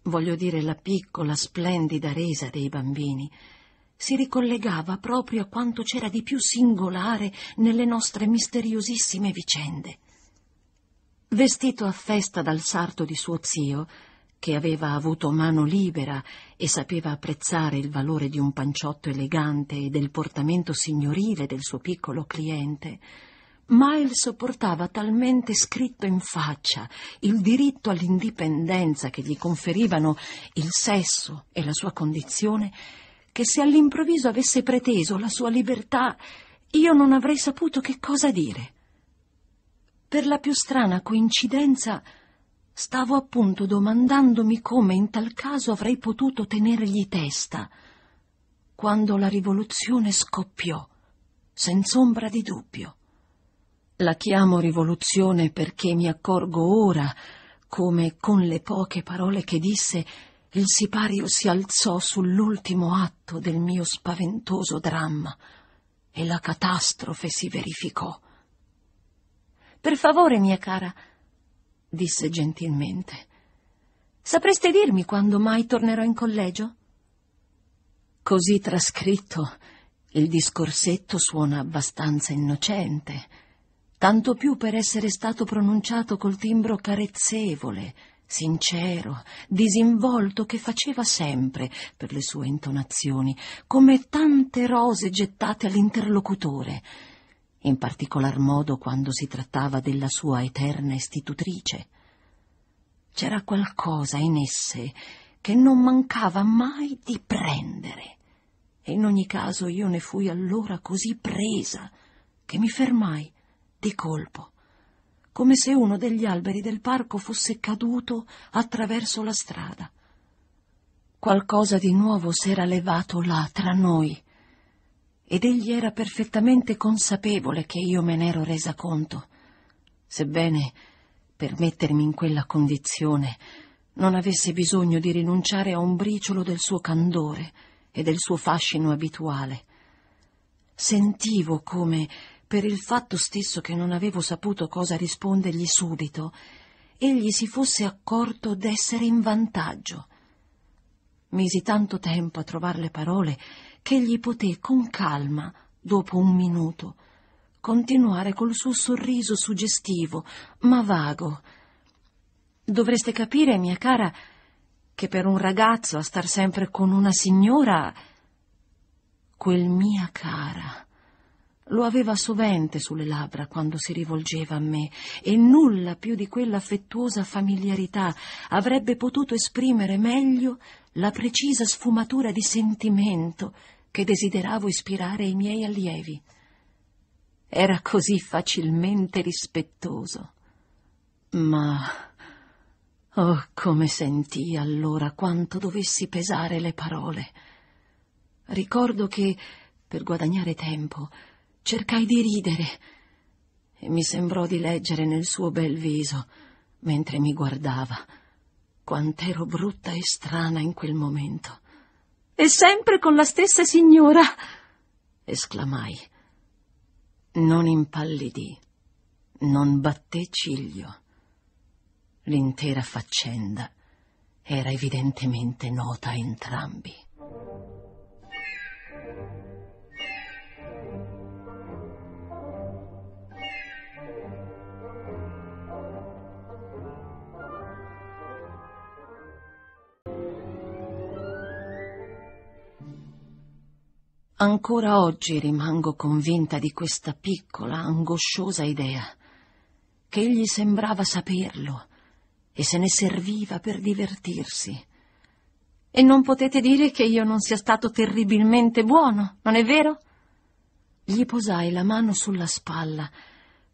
voglio dire la piccola, splendida resa dei bambini, si ricollegava proprio a quanto c'era di più singolare nelle nostre misteriosissime vicende. Vestito a festa dal sarto di suo zio, che aveva avuto mano libera e sapeva apprezzare il valore di un panciotto elegante e del portamento signorile del suo piccolo cliente, Miles portava talmente scritto in faccia il diritto all'indipendenza che gli conferivano il sesso e la sua condizione, che se all'improvviso avesse preteso la sua libertà, io non avrei saputo che cosa dire. Per la più strana coincidenza, Stavo appunto domandandomi come in tal caso avrei potuto tenergli testa, quando la rivoluzione scoppiò, senz'ombra di dubbio. La chiamo rivoluzione perché mi accorgo ora come con le poche parole che disse il sipario si alzò sull'ultimo atto del mio spaventoso dramma e la catastrofe si verificò. Per favore, mia cara, disse gentilmente. Sapreste dirmi quando mai tornerò in collegio? Così trascritto, il discorsetto suona abbastanza innocente, tanto più per essere stato pronunciato col timbro carezzevole, sincero, disinvolto che faceva sempre, per le sue intonazioni, come tante rose gettate all'interlocutore in particolar modo quando si trattava della sua eterna istitutrice. C'era qualcosa in esse che non mancava mai di prendere, e in ogni caso io ne fui allora così presa che mi fermai di colpo, come se uno degli alberi del parco fosse caduto attraverso la strada. Qualcosa di nuovo s'era levato là tra noi, ed egli era perfettamente consapevole che io me n'ero resa conto, sebbene per mettermi in quella condizione non avesse bisogno di rinunciare a un briciolo del suo candore e del suo fascino abituale. Sentivo come, per il fatto stesso che non avevo saputo cosa rispondergli subito, egli si fosse accorto d'essere in vantaggio. Misi tanto tempo a trovar le parole che egli poté con calma, dopo un minuto, continuare col suo sorriso suggestivo, ma vago. Dovreste capire, mia cara, che per un ragazzo a star sempre con una signora, quel mia cara, lo aveva sovente sulle labbra quando si rivolgeva a me e nulla più di quella affettuosa familiarità avrebbe potuto esprimere meglio la precisa sfumatura di sentimento che desideravo ispirare ai miei allievi. Era così facilmente rispettoso. Ma oh, come sentii allora quanto dovessi pesare le parole. Ricordo che, per guadagnare tempo, cercai di ridere e mi sembrò di leggere nel suo bel viso, mentre mi guardava, quant'ero brutta e strana in quel momento. E sempre con la stessa signora! esclamai. Non impallidì, non batté ciglio. L'intera faccenda era evidentemente nota a entrambi. Ancora oggi rimango convinta di questa piccola, angosciosa idea, che egli sembrava saperlo e se ne serviva per divertirsi. E non potete dire che io non sia stato terribilmente buono, non è vero? Gli posai la mano sulla spalla,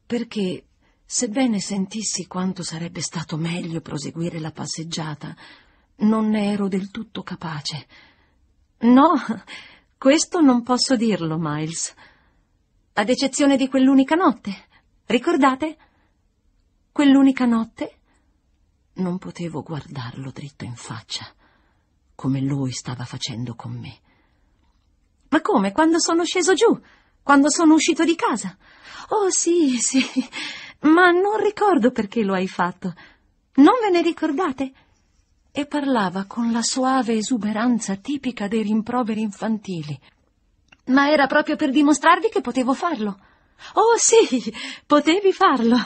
perché, sebbene sentissi quanto sarebbe stato meglio proseguire la passeggiata, non ne ero del tutto capace. No, questo non posso dirlo, Miles. Ad eccezione di quell'unica notte. Ricordate? Quell'unica notte? Non potevo guardarlo dritto in faccia, come lui stava facendo con me. Ma come? Quando sono sceso giù? quando sono uscito di casa. Oh sì, sì, ma non ricordo perché lo hai fatto. Non ve ne ricordate? E parlava con la soave esuberanza tipica dei rimproveri infantili. Ma era proprio per dimostrarvi che potevo farlo. Oh sì, potevi farlo.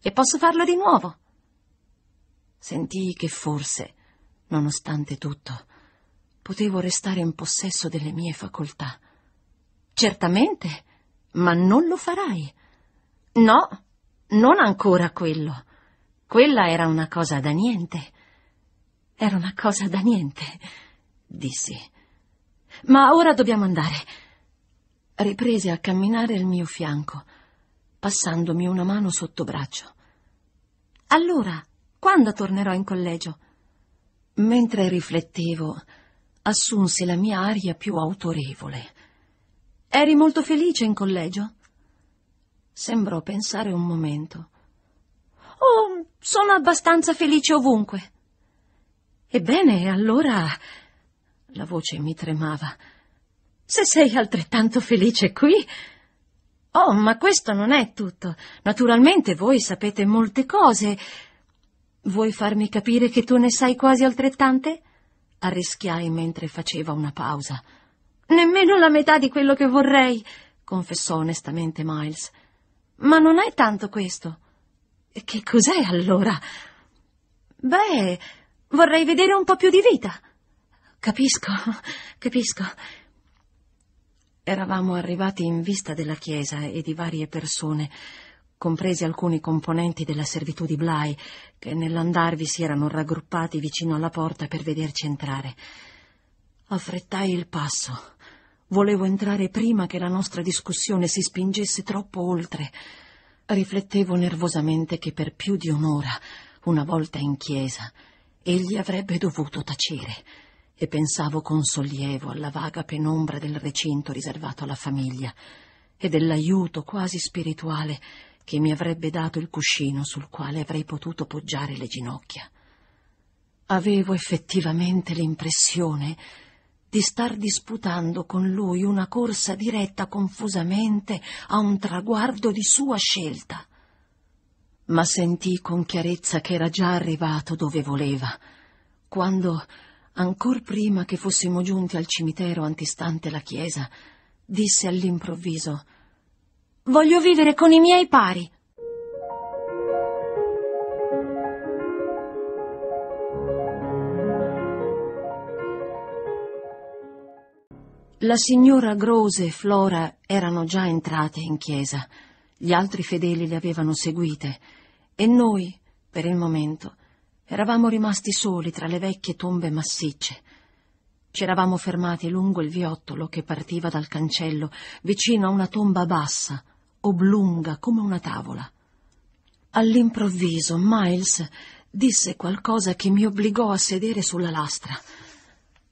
E posso farlo di nuovo. Sentii che forse, nonostante tutto, potevo restare in possesso delle mie facoltà. Certamente, ma non lo farai. No, non ancora quello. Quella era una cosa da niente. Era una cosa da niente, dissi. Ma ora dobbiamo andare. Riprese a camminare al mio fianco, passandomi una mano sotto braccio. Allora, quando tornerò in collegio? Mentre riflettevo, assunse la mia aria più autorevole. Eri molto felice in collegio? Sembrò pensare un momento. Oh, sono abbastanza felice ovunque. Ebbene, allora. La voce mi tremava. Se sei altrettanto felice qui. Oh, ma questo non è tutto. Naturalmente voi sapete molte cose. Vuoi farmi capire che tu ne sai quasi altrettante? Arrischiai mentre faceva una pausa. Nemmeno la metà di quello che vorrei, confessò onestamente Miles. Ma non è tanto questo. Che cos'è allora? Beh, vorrei vedere un po' più di vita. Capisco, capisco. Eravamo arrivati in vista della chiesa e di varie persone, compresi alcuni componenti della servitù di Bly, che nell'andarvi si erano raggruppati vicino alla porta per vederci entrare. Affrettai il passo. Volevo entrare prima che la nostra discussione si spingesse troppo oltre. Riflettevo nervosamente che per più di un'ora, una volta in chiesa, egli avrebbe dovuto tacere e pensavo con sollievo alla vaga penombra del recinto riservato alla famiglia e dell'aiuto quasi spirituale che mi avrebbe dato il cuscino sul quale avrei potuto poggiare le ginocchia. Avevo effettivamente l'impressione di star disputando con lui una corsa diretta confusamente a un traguardo di sua scelta. Ma sentii con chiarezza che era già arrivato dove voleva, quando, ancor prima che fossimo giunti al cimitero antistante la chiesa, disse all'improvviso Voglio vivere con i miei pari. La signora Grose e Flora erano già entrate in chiesa, gli altri fedeli le avevano seguite e noi, per il momento, eravamo rimasti soli tra le vecchie tombe massicce. Ci eravamo fermati lungo il viottolo che partiva dal cancello, vicino a una tomba bassa, oblunga come una tavola. All'improvviso Miles disse qualcosa che mi obbligò a sedere sulla lastra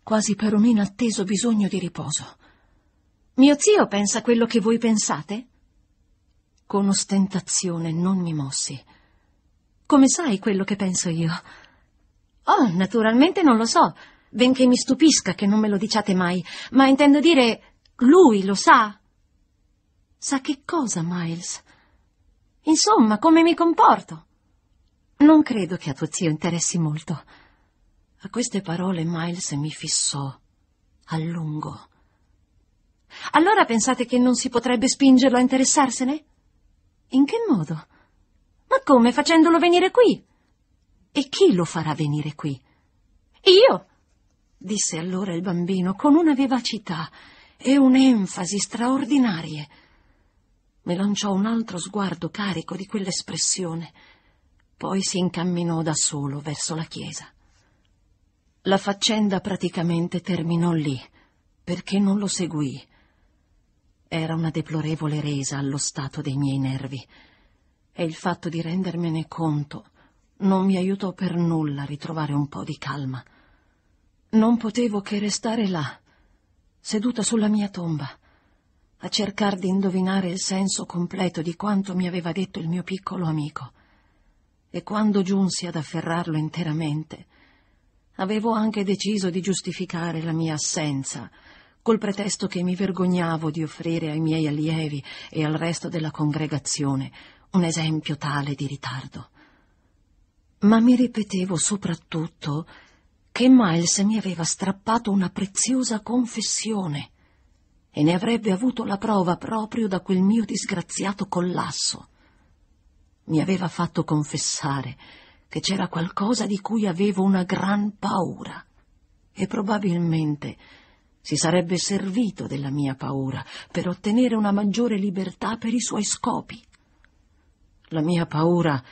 quasi per un inatteso bisogno di riposo. Mio zio pensa quello che voi pensate? Con ostentazione non mi mossi. Come sai quello che penso io? Oh, naturalmente non lo so, benché mi stupisca che non me lo diciate mai, ma intendo dire, lui lo sa. Sa che cosa, Miles? Insomma, come mi comporto? Non credo che a tuo zio interessi molto. A queste parole Miles mi fissò a lungo. Allora pensate che non si potrebbe spingerlo a interessarsene? In che modo? Ma come, facendolo venire qui? E chi lo farà venire qui? Io, disse allora il bambino con una vivacità e un'enfasi straordinarie. Mi lanciò un altro sguardo carico di quell'espressione, poi si incamminò da solo verso la chiesa. La faccenda praticamente terminò lì, perché non lo seguì. Era una deplorevole resa allo stato dei miei nervi, e il fatto di rendermene conto non mi aiutò per nulla a ritrovare un po' di calma. Non potevo che restare là, seduta sulla mia tomba, a cercare di indovinare il senso completo di quanto mi aveva detto il mio piccolo amico. E quando giunsi ad afferrarlo interamente, Avevo anche deciso di giustificare la mia assenza col pretesto che mi vergognavo di offrire ai miei allievi e al resto della congregazione un esempio tale di ritardo. Ma mi ripetevo soprattutto che Miles mi aveva strappato una preziosa confessione e ne avrebbe avuto la prova proprio da quel mio disgraziato collasso. Mi aveva fatto confessare che c'era qualcosa di cui avevo una gran paura e probabilmente si sarebbe servito della mia paura per ottenere una maggiore libertà per i suoi scopi. La mia paura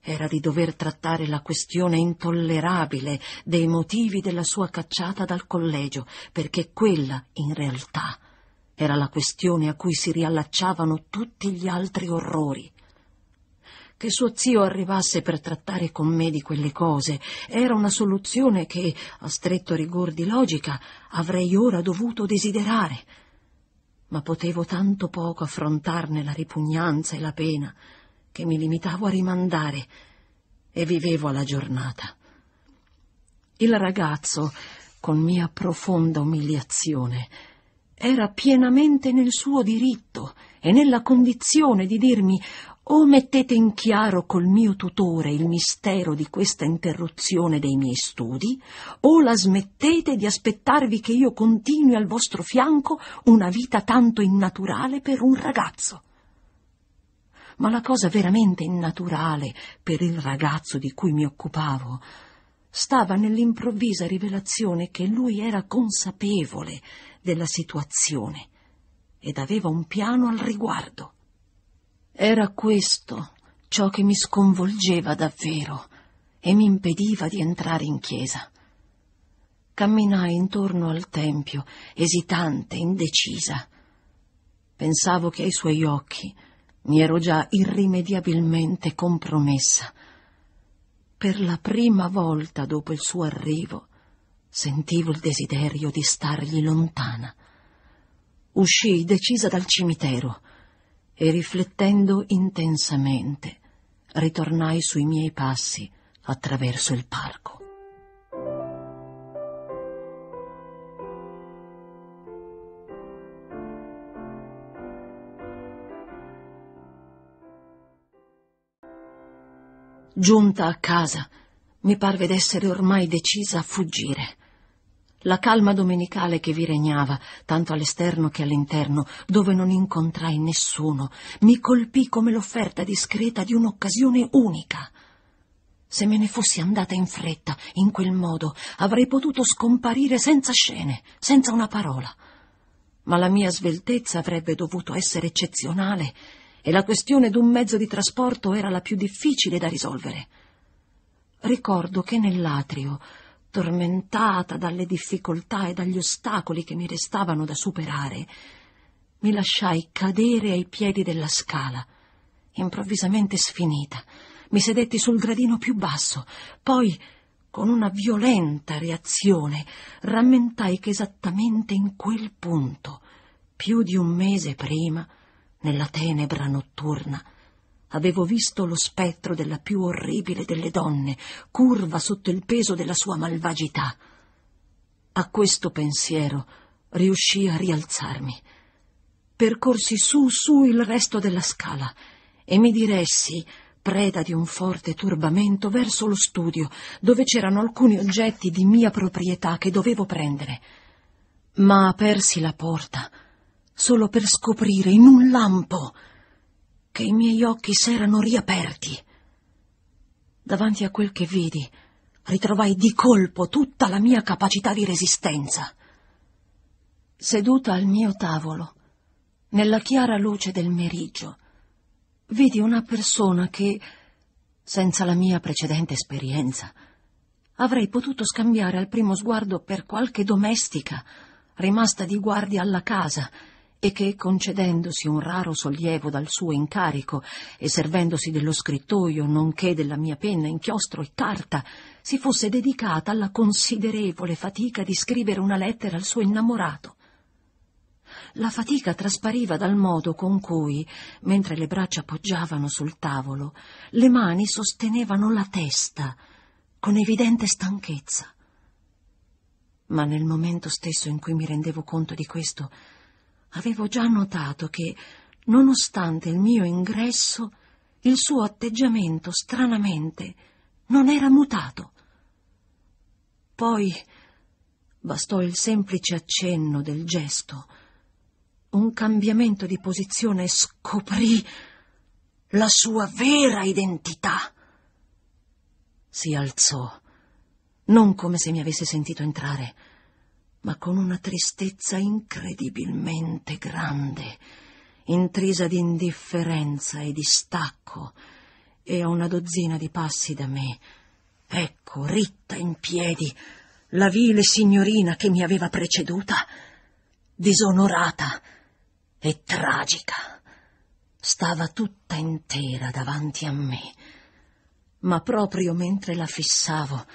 era di dover trattare la questione intollerabile dei motivi della sua cacciata dal collegio, perché quella, in realtà, era la questione a cui si riallacciavano tutti gli altri orrori. Che suo zio arrivasse per trattare con me di quelle cose era una soluzione che, a stretto rigor di logica, avrei ora dovuto desiderare. Ma potevo tanto poco affrontarne la ripugnanza e la pena che mi limitavo a rimandare e vivevo alla giornata. Il ragazzo, con mia profonda umiliazione, era pienamente nel suo diritto e nella condizione di dirmi o mettete in chiaro col mio tutore il mistero di questa interruzione dei miei studi, o la smettete di aspettarvi che io continui al vostro fianco una vita tanto innaturale per un ragazzo ma la cosa veramente innaturale per il ragazzo di cui mi occupavo stava nell'improvvisa rivelazione che lui era consapevole della situazione ed aveva un piano al riguardo. Era questo ciò che mi sconvolgeva davvero e mi impediva di entrare in chiesa. Camminai intorno al tempio, esitante, indecisa. Pensavo che ai suoi occhi mi ero già irrimediabilmente compromessa. Per la prima volta dopo il suo arrivo sentivo il desiderio di stargli lontana. Uscii decisa dal cimitero e riflettendo intensamente ritornai sui miei passi attraverso il parco. Giunta a casa, mi parve d'essere ormai decisa a fuggire. La calma domenicale che vi regnava, tanto all'esterno che all'interno, dove non incontrai nessuno, mi colpì come l'offerta discreta di un'occasione unica. Se me ne fossi andata in fretta, in quel modo, avrei potuto scomparire senza scene, senza una parola. Ma la mia sveltezza avrebbe dovuto essere eccezionale e la questione d'un mezzo di trasporto era la più difficile da risolvere. Ricordo che nell'atrio, tormentata dalle difficoltà e dagli ostacoli che mi restavano da superare, mi lasciai cadere ai piedi della scala, improvvisamente sfinita. Mi sedetti sul gradino più basso, poi, con una violenta reazione, rammentai che esattamente in quel punto, più di un mese prima, nella tenebra notturna, avevo visto lo spettro della più orribile delle donne, curva sotto il peso della sua malvagità. A questo pensiero riuscii a rialzarmi. Percorsi su su il resto della scala e mi diressi, preda di un forte turbamento, verso lo studio, dove c'erano alcuni oggetti di mia proprietà che dovevo prendere. Ma apersi la porta solo per scoprire in un lampo che i miei occhi s'erano riaperti. Davanti a quel che vidi, ritrovai di colpo tutta la mia capacità di resistenza. Seduta al mio tavolo, nella chiara luce del meriggio, vidi una persona che, senza la mia precedente esperienza, avrei potuto scambiare al primo sguardo per qualche domestica rimasta di guardia alla casa e che, concedendosi un raro sollievo dal suo incarico e servendosi dello scrittoio, nonché della mia penna, inchiostro e carta, si fosse dedicata alla considerevole fatica di scrivere una lettera al suo innamorato. La fatica traspariva dal modo con cui, mentre le braccia poggiavano sul tavolo, le mani sostenevano la testa con evidente stanchezza. Ma nel momento stesso in cui mi rendevo conto di questo, avevo già notato che, nonostante il mio ingresso, il suo atteggiamento stranamente non era mutato. Poi bastò il semplice accenno del gesto, un cambiamento di posizione e scoprì la sua vera identità. Si alzò, non come se mi avesse sentito entrare, ma con una tristezza incredibilmente grande, intrisa di indifferenza e di stacco, e a una dozzina di passi da me, ecco, ritta in piedi, la vile signorina che mi aveva preceduta, disonorata e tragica, stava tutta intera davanti a me. Ma proprio mentre la fissavo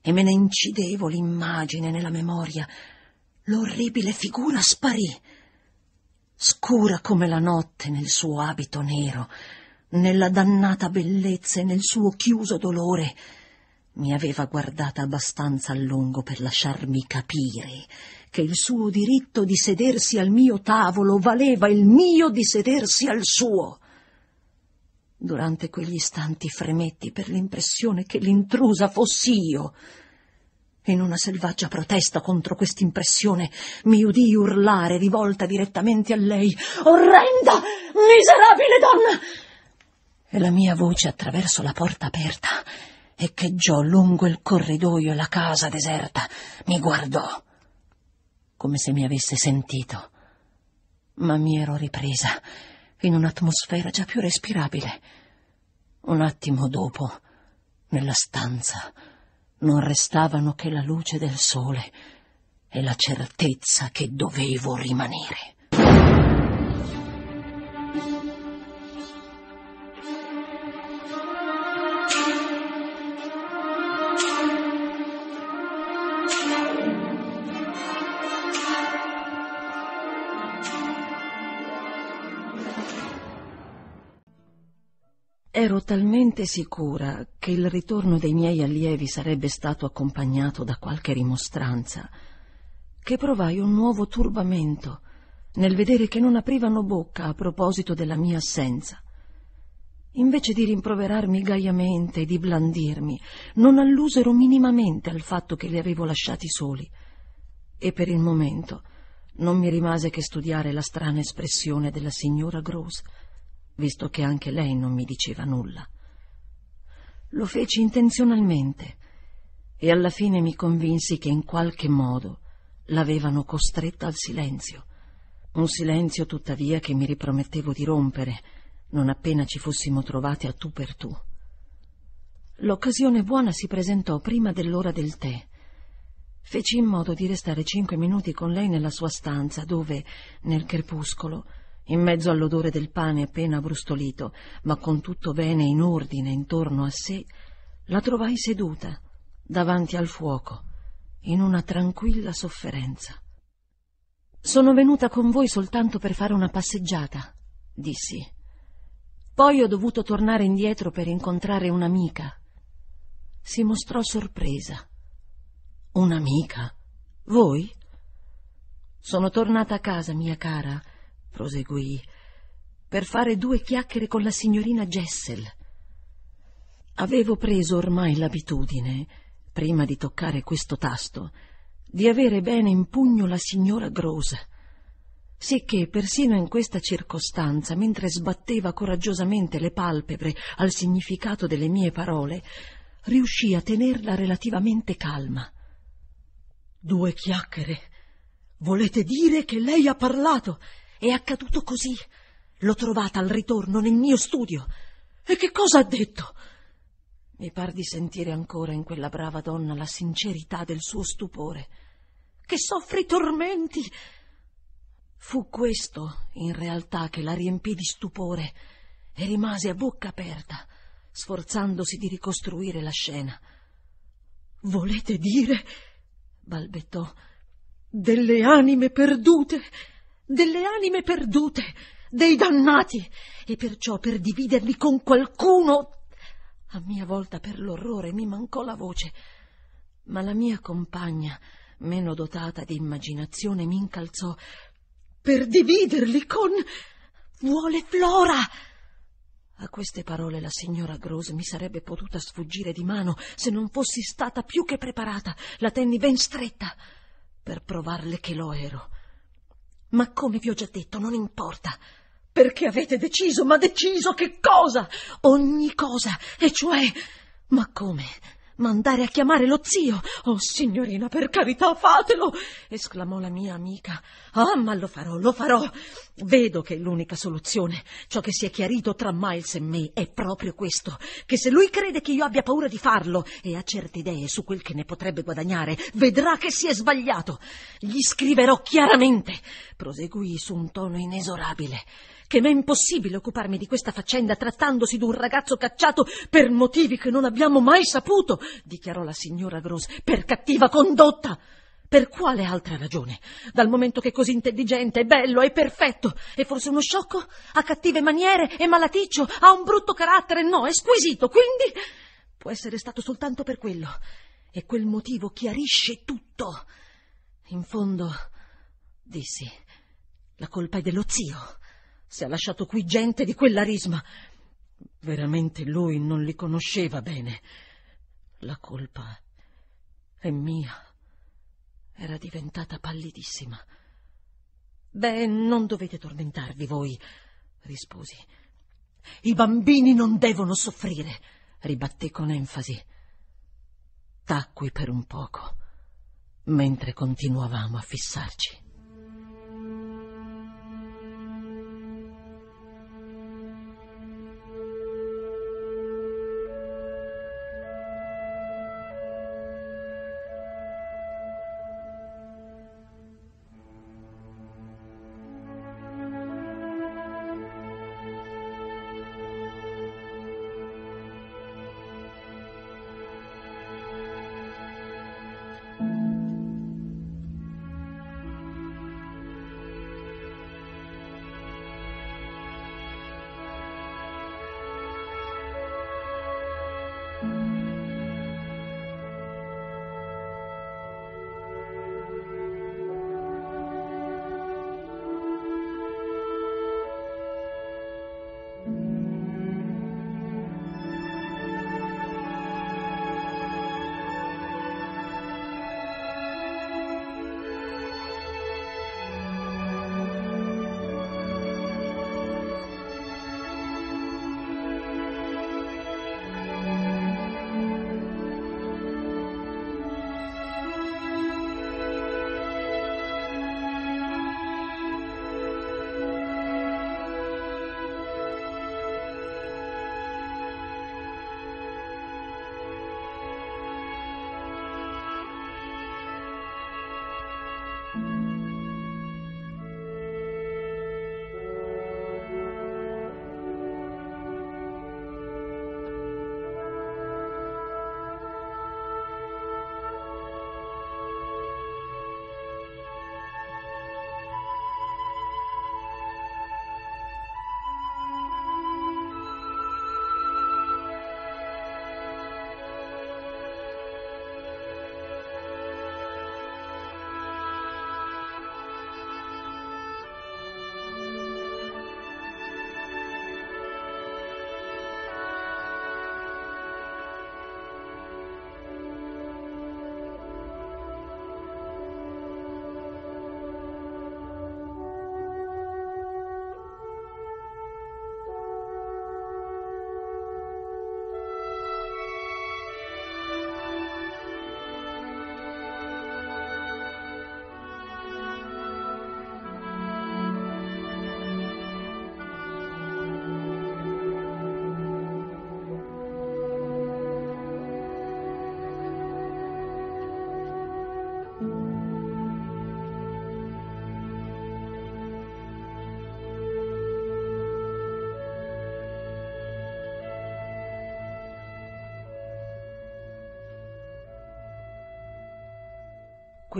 e me ne incidevo l'immagine nella memoria, l'orribile figura sparì, scura come la notte nel suo abito nero, nella dannata bellezza e nel suo chiuso dolore. Mi aveva guardata abbastanza a lungo per lasciarmi capire che il suo diritto di sedersi al mio tavolo valeva il mio di sedersi al suo. Durante quegli istanti fremetti per l'impressione che l'intrusa fossi io, in una selvaggia protesta contro quest'impressione mi udii urlare rivolta direttamente a lei. Orrenda, miserabile donna! E la mia voce attraverso la porta aperta echeggiò lungo il corridoio e la casa deserta. Mi guardò, come se mi avesse sentito. Ma mi ero ripresa in un'atmosfera già più respirabile. Un attimo dopo, nella stanza, non restavano che la luce del sole e la certezza che dovevo rimanere. Ero talmente sicura che il ritorno dei miei allievi sarebbe stato accompagnato da qualche rimostranza, che provai un nuovo turbamento nel vedere che non aprivano bocca a proposito della mia assenza. Invece di rimproverarmi gaiamente e di blandirmi, non allusero minimamente al fatto che li avevo lasciati soli. E per il momento non mi rimase che studiare la strana espressione della signora Gross visto che anche lei non mi diceva nulla. Lo feci intenzionalmente e alla fine mi convinsi che in qualche modo l'avevano costretta al silenzio. Un silenzio tuttavia che mi ripromettevo di rompere non appena ci fossimo trovati a tu per tu. L'occasione buona si presentò prima dell'ora del tè. Feci in modo di restare cinque minuti con lei nella sua stanza, dove, nel crepuscolo, in mezzo all'odore del pane appena brustolito, ma con tutto bene in ordine intorno a sé, la trovai seduta, davanti al fuoco, in una tranquilla sofferenza. Sono venuta con voi soltanto per fare una passeggiata, dissi. Poi ho dovuto tornare indietro per incontrare un'amica. Si mostrò sorpresa. Un'amica? Voi? Sono tornata a casa, mia cara, proseguì, per fare due chiacchiere con la signorina Jessel. Avevo preso ormai l'abitudine, prima di toccare questo tasto, di avere bene in pugno la signora Gross, sicché persino in questa circostanza, mentre sbatteva coraggiosamente le palpebre al significato delle mie parole, riuscì a tenerla relativamente calma. Due chiacchiere. Volete dire che lei ha parlato è accaduto così. L'ho trovata al ritorno nel mio studio. E che cosa ha detto? Mi par di sentire ancora in quella brava donna la sincerità del suo stupore. Che soffri tormenti. Fu questo, in realtà, che la riempì di stupore e rimase a bocca aperta, sforzandosi di ricostruire la scena. Volete dire, balbettò, delle anime perdute? Delle anime perdute, dei dannati, e perciò per dividerli con qualcuno. A mia volta per l'orrore mi mancò la voce, ma la mia compagna meno dotata di immaginazione, mi incalzò per dividerli con... vuole Flora! A queste parole la signora Grose mi sarebbe potuta sfuggire di mano se non fossi stata più che preparata. La tenni ben stretta per provarle che lo ero. Ma come vi ho già detto, non importa. Perché avete deciso, ma deciso che cosa? Ogni cosa, e cioè... Ma come? Mandare a chiamare lo zio? Oh, signorina, per carità, fatelo! esclamò la mia amica. Ah, ma lo farò, lo farò. Vedo che è l'unica soluzione. Ciò che si è chiarito tra Miles e me è proprio questo: che se lui crede che io abbia paura di farlo e ha certe idee su quel che ne potrebbe guadagnare, vedrà che si è sbagliato. Gli scriverò chiaramente. Proseguì su un tono inesorabile che m'è impossibile occuparmi di questa faccenda trattandosi d'un ragazzo cacciato per motivi che non abbiamo mai saputo, dichiarò la signora Gross, per cattiva condotta. Per quale altra ragione? Dal momento che è così intelligente, è bello, è perfetto, è forse uno sciocco? Ha cattive maniere, è malaticcio, ha un brutto carattere, no, è squisito, quindi può essere stato soltanto per quello. E quel motivo chiarisce tutto. In fondo, dissi, la colpa è dello zio se ha lasciato qui gente di quella risma. Veramente lui non li conosceva bene. La colpa è mia. Era diventata pallidissima. Beh, non dovete tormentarvi voi, risposi. I bambini non devono soffrire, ribatté con enfasi. Tacqui per un poco, mentre continuavamo a fissarci.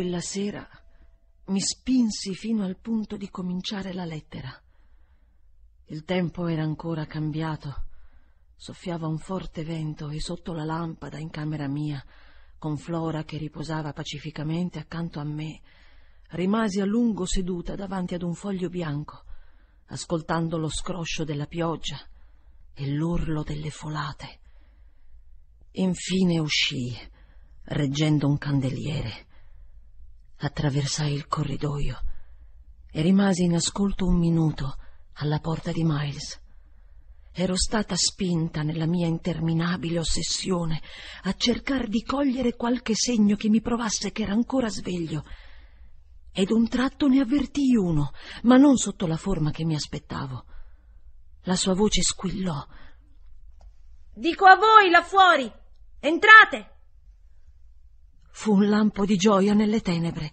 Quella sera mi spinsi fino al punto di cominciare la lettera. Il tempo era ancora cambiato. Soffiava un forte vento e sotto la lampada in camera mia, con Flora che riposava pacificamente accanto a me, rimasi a lungo seduta davanti ad un foglio bianco, ascoltando lo scroscio della pioggia e l'urlo delle folate. Infine uscii, reggendo un candeliere. Attraversai il corridoio e rimasi in ascolto un minuto alla porta di Miles. Ero stata spinta nella mia interminabile ossessione a cercare di cogliere qualche segno che mi provasse che era ancora sveglio. Ed un tratto ne avvertii uno, ma non sotto la forma che mi aspettavo. La sua voce squillò. Dico a voi là fuori, entrate! Fu un lampo di gioia nelle tenebre.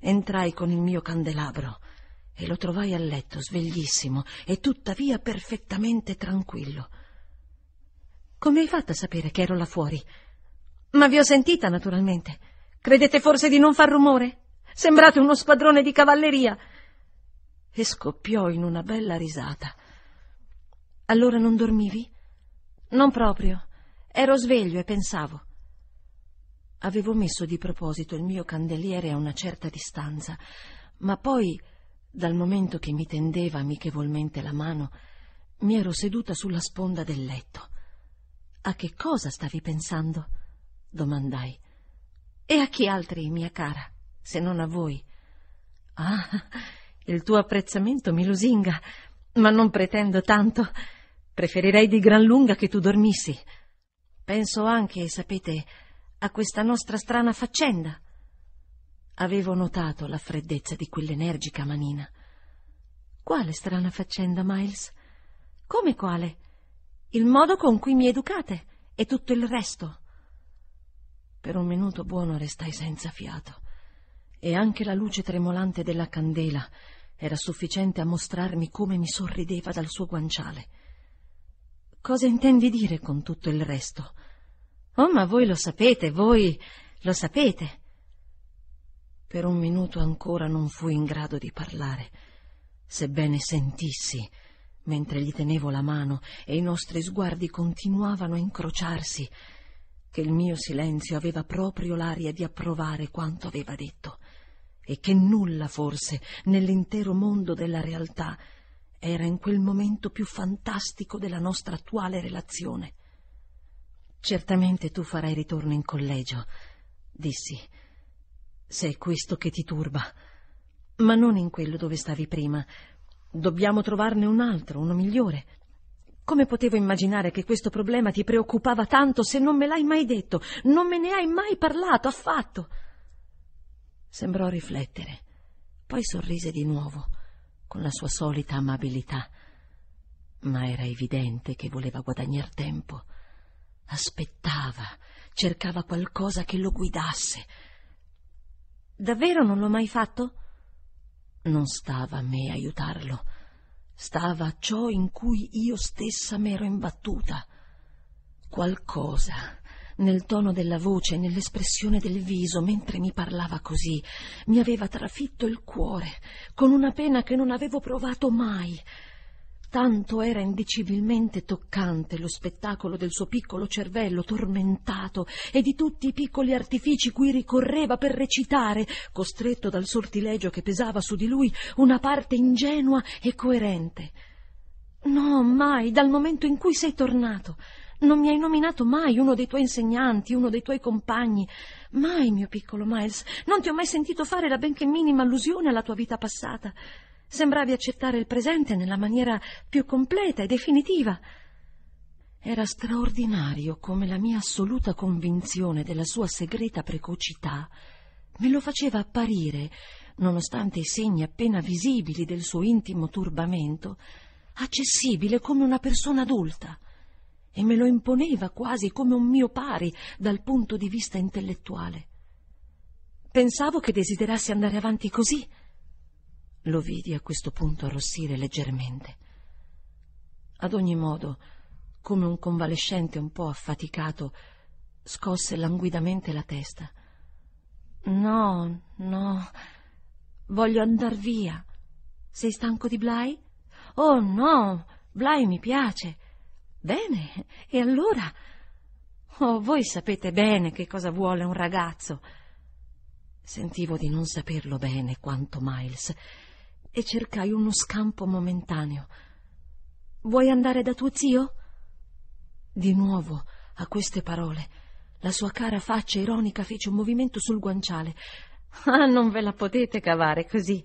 Entrai con il mio candelabro e lo trovai a letto, sveglissimo e tuttavia perfettamente tranquillo. Come hai fatto a sapere che ero là fuori? Ma vi ho sentita, naturalmente. Credete forse di non far rumore? Sembrate uno squadrone di cavalleria. E scoppiò in una bella risata. Allora non dormivi? Non proprio. Ero sveglio e pensavo. Avevo messo di proposito il mio candeliere a una certa distanza, ma poi dal momento che mi tendeva amichevolmente la mano, mi ero seduta sulla sponda del letto. A che cosa stavi pensando? domandai. E a chi altri, mia cara, se non a voi? Ah, il tuo apprezzamento mi lusinga, ma non pretendo tanto. Preferirei di gran lunga che tu dormissi. Penso anche, sapete, a questa nostra strana faccenda. Avevo notato la freddezza di quell'energica manina. Quale strana faccenda, Miles? Come quale? Il modo con cui mi educate e tutto il resto. Per un minuto buono restai senza fiato, e anche la luce tremolante della candela era sufficiente a mostrarmi come mi sorrideva dal suo guanciale. Cosa intendi dire con tutto il resto? Oh, ma voi lo sapete, voi lo sapete. Per un minuto ancora non fui in grado di parlare, sebbene sentissi, mentre gli tenevo la mano e i nostri sguardi continuavano a incrociarsi, che il mio silenzio aveva proprio l'aria di approvare quanto aveva detto e che nulla forse nell'intero mondo della realtà era in quel momento più fantastico della nostra attuale relazione. Certamente tu farai ritorno in collegio, dissi se è questo che ti turba. Ma non in quello dove stavi prima. Dobbiamo trovarne un altro, uno migliore. Come potevo immaginare che questo problema ti preoccupava tanto se non me l'hai mai detto, non me ne hai mai parlato affatto? Sembrò riflettere, poi sorrise di nuovo, con la sua solita amabilità. Ma era evidente che voleva guadagnar tempo. Aspettava, cercava qualcosa che lo guidasse, Davvero non l'ho mai fatto? Non stava a me aiutarlo, stava a ciò in cui io stessa m'ero imbattuta. Qualcosa nel tono della voce e nell'espressione del viso mentre mi parlava così mi aveva trafitto il cuore con una pena che non avevo provato mai tanto era indicibilmente toccante lo spettacolo del suo piccolo cervello tormentato e di tutti i piccoli artifici cui ricorreva per recitare, costretto dal sortilegio che pesava su di lui, una parte ingenua e coerente. No, mai, dal momento in cui sei tornato. Non mi hai nominato mai uno dei tuoi insegnanti, uno dei tuoi compagni. Mai, mio piccolo Miles. Non ti ho mai sentito fare la benché minima allusione alla tua vita passata. Sembravi accettare il presente nella maniera più completa e definitiva. Era straordinario come la mia assoluta convinzione della sua segreta precocità me lo faceva apparire, nonostante i segni appena visibili del suo intimo turbamento, accessibile come una persona adulta e me lo imponeva quasi come un mio pari dal punto di vista intellettuale. Pensavo che desiderasse andare avanti così, lo vidi a questo punto arrossire leggermente. Ad ogni modo, come un convalescente un po' affaticato, scosse languidamente la testa. No, no, voglio andar via. Sei stanco di Bly? Oh no, Bly mi piace. Bene, e allora? Oh, voi sapete bene che cosa vuole un ragazzo. Sentivo di non saperlo bene quanto Miles e cercai uno scampo momentaneo. Vuoi andare da tuo zio? Di nuovo, a queste parole, la sua cara faccia ironica fece un movimento sul guanciale. Ah, non ve la potete cavare così.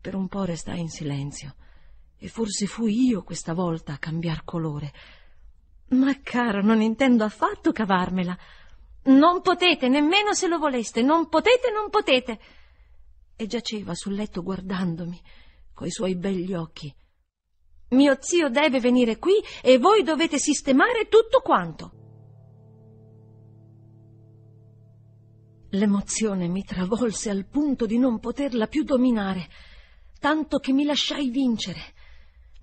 Per un po' restai in silenzio, e forse fui io questa volta a cambiar colore. Ma caro, non intendo affatto cavarmela. Non potete, nemmeno se lo voleste, non potete, non potete. E giaceva sul letto guardandomi, coi suoi begli occhi. Mio zio deve venire qui e voi dovete sistemare tutto quanto. L'emozione mi travolse al punto di non poterla più dominare, tanto che mi lasciai vincere.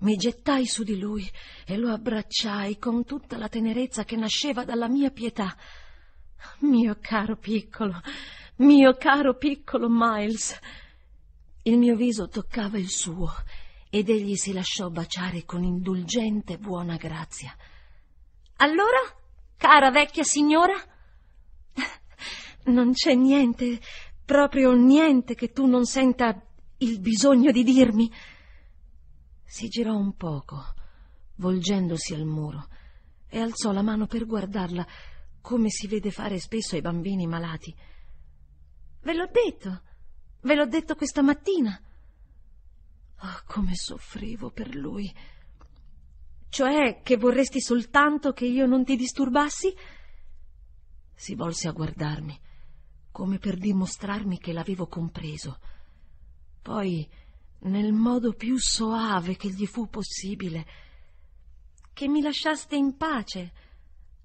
Mi gettai su di lui e lo abbracciai con tutta la tenerezza che nasceva dalla mia pietà. Mio caro piccolo, mio caro piccolo Miles. Il mio viso toccava il suo ed egli si lasciò baciare con indulgente buona grazia. Allora, cara vecchia signora? Non c'è niente, proprio niente che tu non senta il bisogno di dirmi. Si girò un poco, volgendosi al muro, e alzò la mano per guardarla, come si vede fare spesso ai bambini malati. Ve l'ho detto, ve l'ho detto questa mattina. Oh, come soffrivo per lui. Cioè che vorresti soltanto che io non ti disturbassi? Si volse a guardarmi, come per dimostrarmi che l'avevo compreso. Poi, nel modo più soave che gli fu possibile, che mi lasciaste in pace,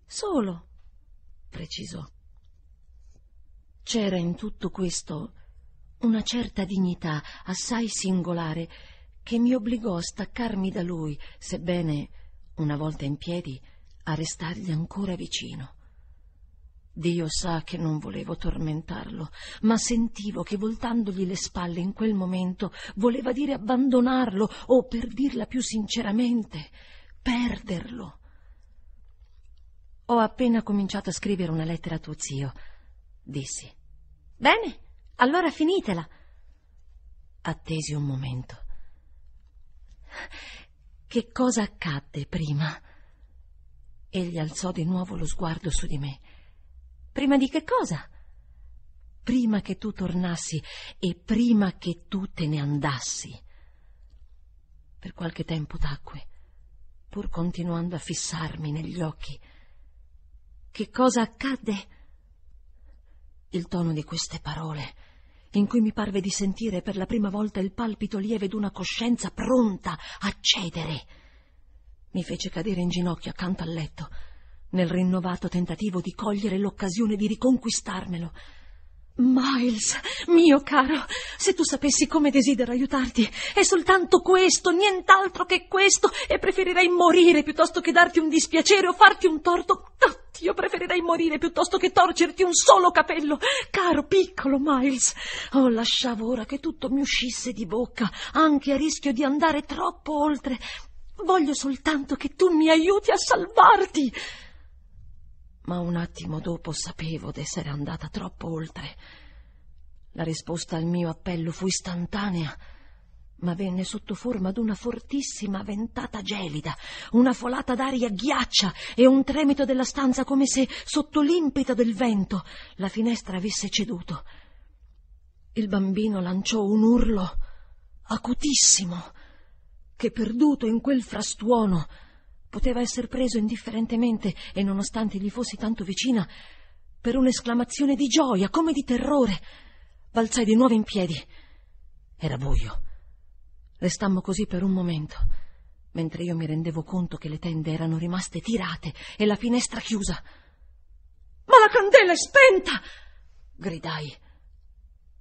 solo, precisò. C'era in tutto questo una certa dignità assai singolare che mi obbligò a staccarmi da lui, sebbene, una volta in piedi, a restargli ancora vicino. Dio sa che non volevo tormentarlo, ma sentivo che voltandogli le spalle in quel momento voleva dire abbandonarlo o, per dirla più sinceramente, perderlo. Ho appena cominciato a scrivere una lettera a tuo zio, dissi. Bene, allora finitela. Attesi un momento. Che cosa accadde prima? Egli alzò di nuovo lo sguardo su di me. Prima di che cosa? Prima che tu tornassi e prima che tu te ne andassi. Per qualche tempo tacque, pur continuando a fissarmi negli occhi. Che cosa accadde? Il tono di queste parole, in cui mi parve di sentire per la prima volta il palpito lieve d'una coscienza pronta a cedere, mi fece cadere in ginocchio accanto al letto nel rinnovato tentativo di cogliere l'occasione di riconquistarmelo. Miles, mio caro, se tu sapessi come desidero aiutarti, è soltanto questo, nient'altro che questo, e preferirei morire piuttosto che darti un dispiacere o farti un torto. Oh, io preferirei morire piuttosto che torcerti un solo capello. Caro piccolo Miles, oh, lasciavo ora che tutto mi uscisse di bocca, anche a rischio di andare troppo oltre. Voglio soltanto che tu mi aiuti a salvarti ma un attimo dopo sapevo d'essere andata troppo oltre. La risposta al mio appello fu istantanea, ma venne sotto forma d'una fortissima ventata gelida, una folata d'aria ghiaccia e un tremito della stanza come se, sotto l'impeta del vento, la finestra avesse ceduto. Il bambino lanciò un urlo acutissimo, che perduto in quel frastuono poteva essere preso indifferentemente e nonostante gli fossi tanto vicina, per un'esclamazione di gioia, come di terrore. Balzai di nuovo in piedi. Era buio. Restammo così per un momento, mentre io mi rendevo conto che le tende erano rimaste tirate e la finestra chiusa. Ma la candela è spenta! gridai.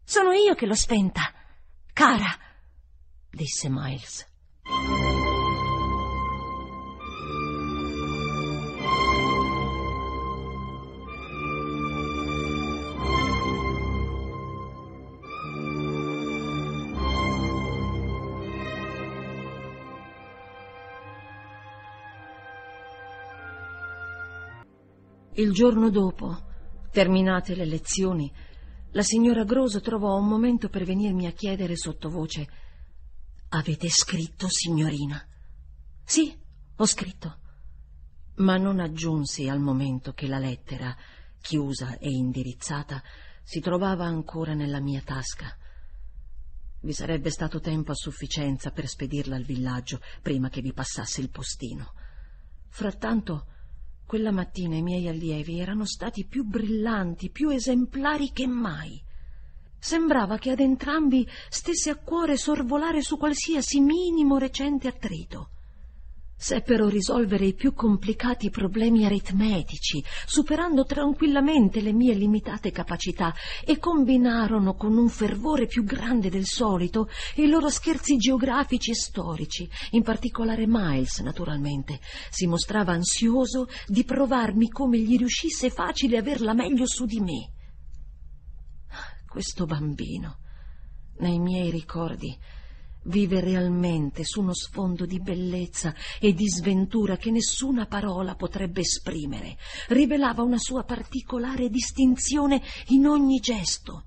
Sono io che l'ho spenta, cara, disse Miles. Il giorno dopo, terminate le lezioni, la signora Grosso trovò un momento per venirmi a chiedere sottovoce Avete scritto, signorina? Sì, ho scritto. Ma non aggiunsi al momento che la lettera, chiusa e indirizzata, si trovava ancora nella mia tasca. Vi sarebbe stato tempo a sufficienza per spedirla al villaggio prima che vi passasse il postino. Frattanto, quella mattina i miei allievi erano stati più brillanti, più esemplari che mai. Sembrava che ad entrambi stesse a cuore sorvolare su qualsiasi minimo recente attrito. Seppero risolvere i più complicati problemi aritmetici, superando tranquillamente le mie limitate capacità, e combinarono con un fervore più grande del solito i loro scherzi geografici e storici. In particolare Miles, naturalmente, si mostrava ansioso di provarmi come gli riuscisse facile averla meglio su di me. Questo bambino, nei miei ricordi, vive realmente su uno sfondo di bellezza e di sventura che nessuna parola potrebbe esprimere. Rivelava una sua particolare distinzione in ogni gesto.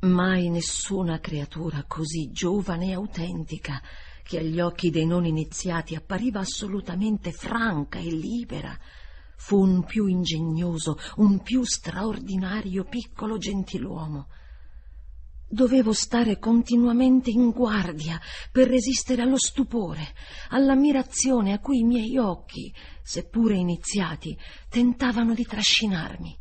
Mai nessuna creatura così giovane e autentica che agli occhi dei non iniziati appariva assolutamente franca e libera, fu un più ingegnoso, un più straordinario piccolo gentiluomo Dovevo stare continuamente in guardia per resistere allo stupore, all'ammirazione a cui i miei occhi, seppure iniziati, tentavano di trascinarmi.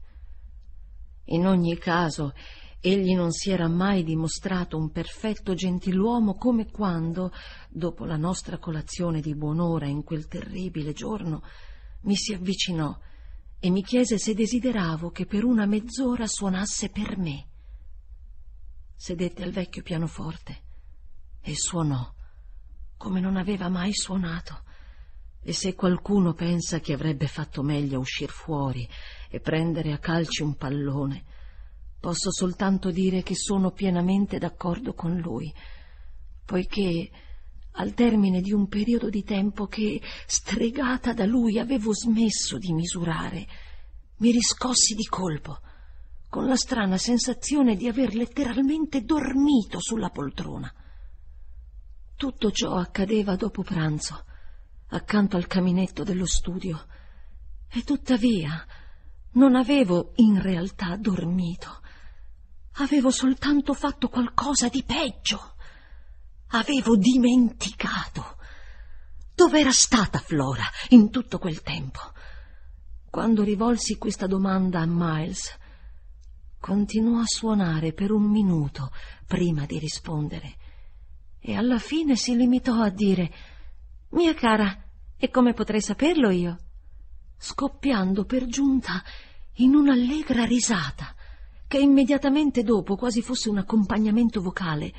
In ogni caso, egli non si era mai dimostrato un perfetto gentiluomo come quando, dopo la nostra colazione di buon'ora in quel terribile giorno, mi si avvicinò e mi chiese se desideravo che per una mezz'ora suonasse per me sedette al vecchio pianoforte e suonò come non aveva mai suonato. E se qualcuno pensa che avrebbe fatto meglio uscir fuori e prendere a calci un pallone, posso soltanto dire che sono pienamente d'accordo con lui, poiché al termine di un periodo di tempo che, stregata da lui, avevo smesso di misurare, mi riscossi di colpo con la strana sensazione di aver letteralmente dormito sulla poltrona. Tutto ciò accadeva dopo pranzo, accanto al caminetto dello studio, e tuttavia non avevo in realtà dormito. Avevo soltanto fatto qualcosa di peggio. Avevo dimenticato. Dov'era stata Flora in tutto quel tempo? Quando rivolsi questa domanda a Miles, Continuò a suonare per un minuto prima di rispondere e alla fine si limitò a dire Mia cara, e come potrei saperlo io? scoppiando per giunta in un'allegra risata che immediatamente dopo, quasi fosse un accompagnamento vocale,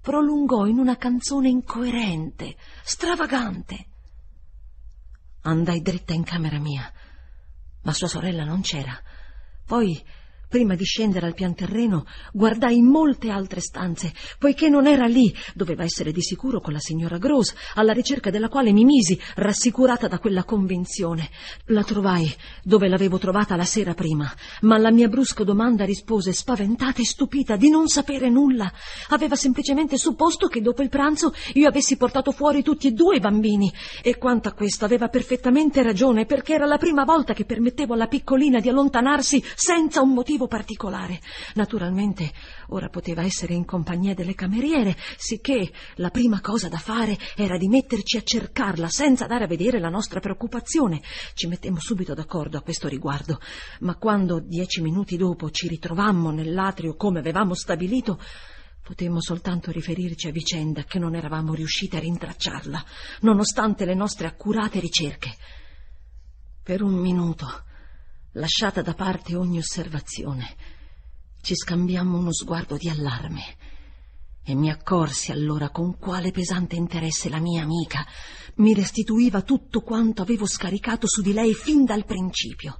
prolungò in una canzone incoerente, stravagante. Andai dritta in camera mia, ma sua sorella non c'era. Poi Prima di scendere al pian terreno, guardai molte altre stanze, poiché non era lì, doveva essere di sicuro con la signora Gross, alla ricerca della quale mi misi, rassicurata da quella convinzione. La trovai dove l'avevo trovata la sera prima, ma alla mia brusca domanda rispose spaventata e stupita di non sapere nulla. Aveva semplicemente supposto che dopo il pranzo io avessi portato fuori tutti e due i bambini. E quanto a questo aveva perfettamente ragione, perché era la prima volta che permettevo alla piccolina di allontanarsi senza un motivo motivo particolare. Naturalmente ora poteva essere in compagnia delle cameriere, sicché la prima cosa da fare era di metterci a cercarla senza dare a vedere la nostra preoccupazione. Ci mettemmo subito d'accordo a questo riguardo, ma quando dieci minuti dopo ci ritrovammo nell'atrio come avevamo stabilito, Potemmo soltanto riferirci a vicenda che non eravamo riusciti a rintracciarla, nonostante le nostre accurate ricerche. Per un minuto lasciata da parte ogni osservazione, ci scambiammo uno sguardo di allarme e mi accorsi allora con quale pesante interesse la mia amica mi restituiva tutto quanto avevo scaricato su di lei fin dal principio.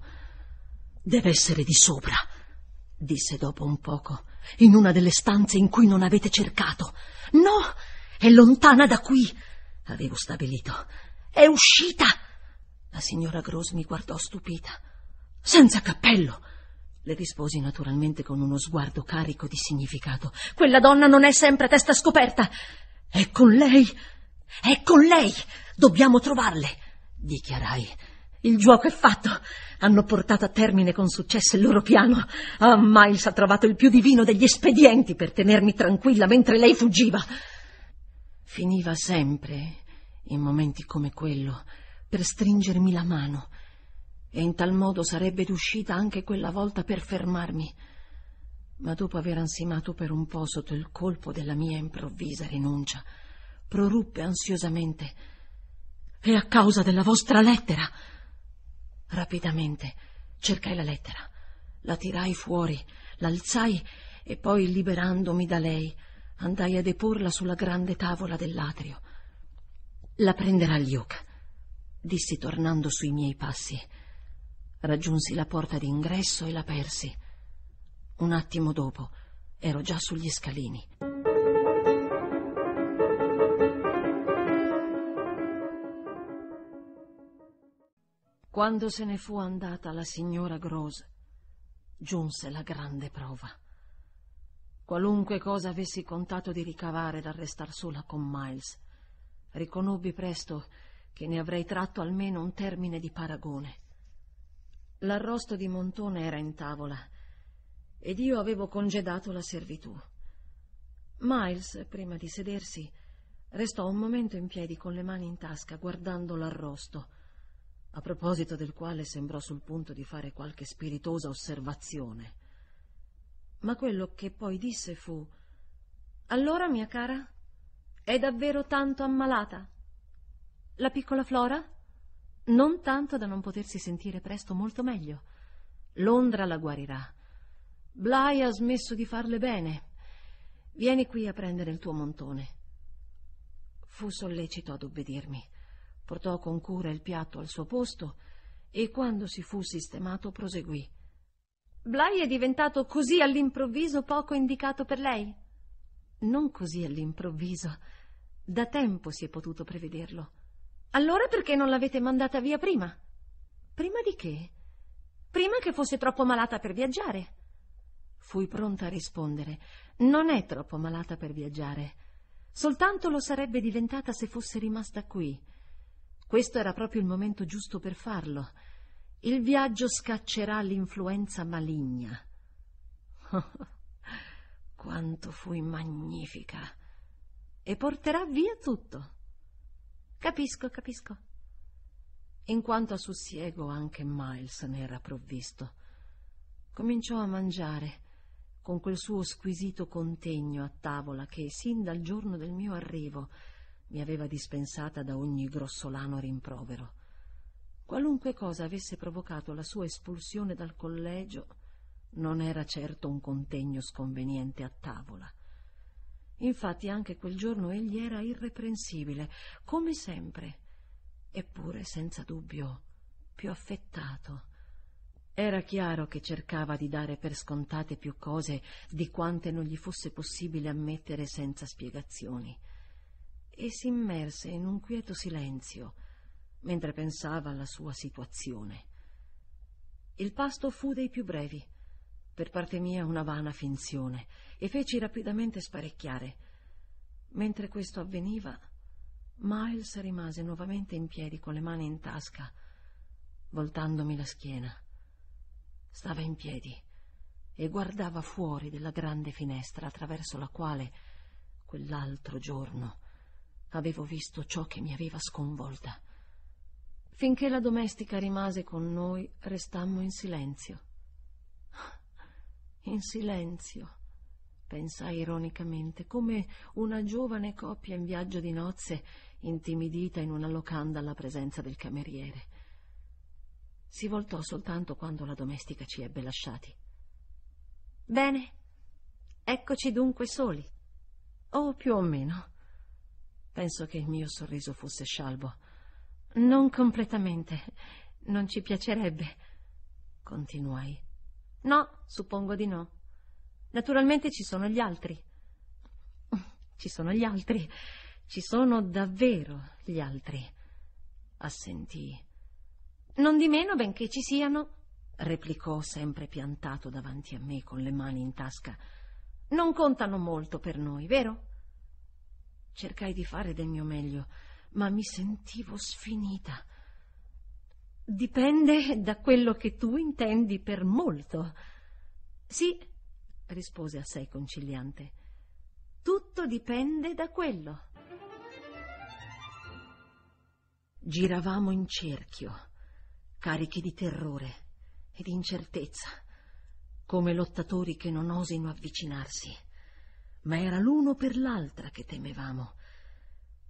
Deve essere di sopra, disse dopo un poco, in una delle stanze in cui non avete cercato. No, è lontana da qui, avevo stabilito. È uscita. La signora Gross mi guardò stupita. Senza cappello! Le risposi naturalmente con uno sguardo carico di significato. Quella donna non è sempre a testa scoperta. È con lei. È con lei. Dobbiamo trovarle, dichiarai. Il gioco è fatto. Hanno portato a termine con successo il loro piano. Ah, Miles ha trovato il più divino degli espedienti per tenermi tranquilla mentre lei fuggiva. Finiva sempre, in momenti come quello, per stringermi la mano e in tal modo sarebbe riuscita anche quella volta per fermarmi. Ma dopo aver ansimato per un po' sotto il colpo della mia improvvisa rinuncia, proruppe ansiosamente. È a causa della vostra lettera. Rapidamente cercai la lettera, la tirai fuori, l'alzai e poi, liberandomi da lei, andai a deporla sulla grande tavola dell'atrio. La prenderà Luke, dissi tornando sui miei passi. Raggiunsi la porta d'ingresso e la persi. Un attimo dopo ero già sugli scalini. Quando se ne fu andata la signora Grose, giunse la grande prova. Qualunque cosa avessi contato di ricavare dal restar sola con Miles, riconobbi presto che ne avrei tratto almeno un termine di paragone. L'arrosto di Montone era in tavola ed io avevo congedato la servitù. Miles, prima di sedersi, restò un momento in piedi con le mani in tasca guardando l'arrosto, a proposito del quale sembrò sul punto di fare qualche spiritosa osservazione. Ma quello che poi disse fu Allora, mia cara, è davvero tanto ammalata? La piccola Flora? Non tanto da non potersi sentire presto molto meglio. Londra la guarirà. Bly ha smesso di farle bene. Vieni qui a prendere il tuo montone. Fu sollecito ad obbedirmi. Portò con cura il piatto al suo posto e quando si fu sistemato proseguì. Bly è diventato così all'improvviso poco indicato per lei? Non così all'improvviso. Da tempo si è potuto prevederlo. Allora perché non l'avete mandata via prima? Prima di che? Prima che fosse troppo malata per viaggiare. Fui pronta a rispondere. Non è troppo malata per viaggiare. Soltanto lo sarebbe diventata se fosse rimasta qui. Questo era proprio il momento giusto per farlo. Il viaggio scaccerà l'influenza maligna. quanto fui magnifica! E porterà via tutto. Capisco, capisco. In quanto a sussiego, anche Miles ne era provvisto. Cominciò a mangiare con quel suo squisito contegno a tavola che, sin dal giorno del mio arrivo, mi aveva dispensata da ogni grossolano rimprovero. Qualunque cosa avesse provocato la sua espulsione dal collegio, non era certo un contegno sconveniente a tavola. Infatti anche quel giorno egli era irreprensibile, come sempre, eppure senza dubbio più affettato. Era chiaro che cercava di dare per scontate più cose di quante non gli fosse possibile ammettere senza spiegazioni. E si immerse in un quieto silenzio mentre pensava alla sua situazione. Il pasto fu dei più brevi per parte mia una vana finzione, e feci rapidamente sparecchiare. Mentre questo avveniva, Miles rimase nuovamente in piedi con le mani in tasca, voltandomi la schiena. Stava in piedi e guardava fuori della grande finestra attraverso la quale, quell'altro giorno, avevo visto ciò che mi aveva sconvolta. Finché la domestica rimase con noi, restammo in silenzio in silenzio, pensai ironicamente, come una giovane coppia in viaggio di nozze intimidita in una locanda alla presenza del cameriere. Si voltò soltanto quando la domestica ci ebbe lasciati. Bene, eccoci dunque soli. O più o meno. Penso che il mio sorriso fosse scialbo. Non completamente. Non ci piacerebbe. Continuai. No, suppongo di no. Naturalmente ci sono gli altri. Ci sono gli altri. Ci sono davvero gli altri. Assentii. Non di meno, benché ci siano, replicò sempre piantato davanti a me con le mani in tasca, non contano molto per noi, vero? Cercai di fare del mio meglio, ma mi sentivo sfinita. Dipende da quello che tu intendi per molto. Sì, rispose assai conciliante. Tutto dipende da quello. Giravamo in cerchio, carichi di terrore e di incertezza, come lottatori che non osino avvicinarsi. Ma era l'uno per l'altra che temevamo.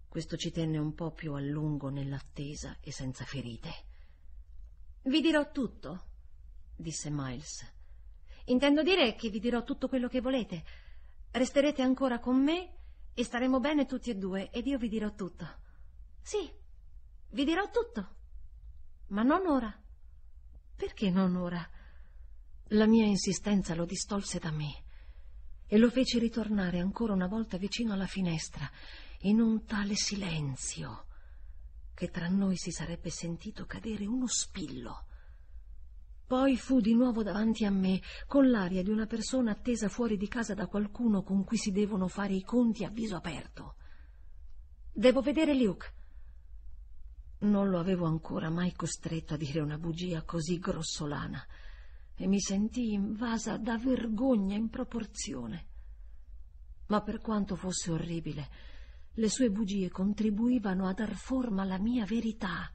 Questo ci tenne un po' più a lungo nell'attesa e senza ferite. Vi dirò tutto, disse Miles. Intendo dire che vi dirò tutto quello che volete. Resterete ancora con me e staremo bene tutti e due ed io vi dirò tutto. Sì, vi dirò tutto. Ma non ora. Perché non ora? La mia insistenza lo distolse da me e lo fece ritornare ancora una volta vicino alla finestra, in un tale silenzio che tra noi si sarebbe sentito cadere uno spillo. Poi fu di nuovo davanti a me, con l'aria di una persona attesa fuori di casa da qualcuno con cui si devono fare i conti a viso aperto. Devo vedere Luke. Non lo avevo ancora mai costretto a dire una bugia così grossolana e mi sentii invasa da vergogna in proporzione. Ma per quanto fosse orribile, le sue bugie contribuivano a dar forma alla mia verità.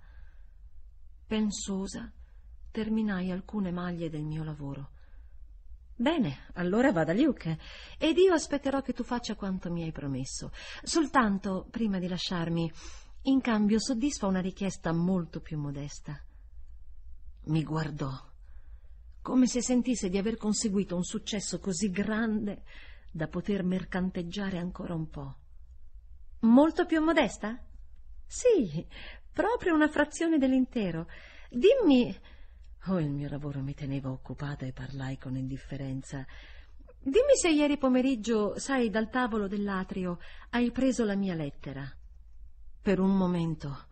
Pensosa, terminai alcune maglie del mio lavoro. Bene, allora vada Luke, ed io aspetterò che tu faccia quanto mi hai promesso. Soltanto, prima di lasciarmi, in cambio soddisfa una richiesta molto più modesta. Mi guardò, come se sentisse di aver conseguito un successo così grande da poter mercanteggiare ancora un po'. Molto più modesta? Sì, proprio una frazione dell'intero. Dimmi. Oh, il mio lavoro mi teneva occupata e parlai con indifferenza. Dimmi se ieri pomeriggio, sai, dal tavolo dell'atrio, hai preso la mia lettera. Per un momento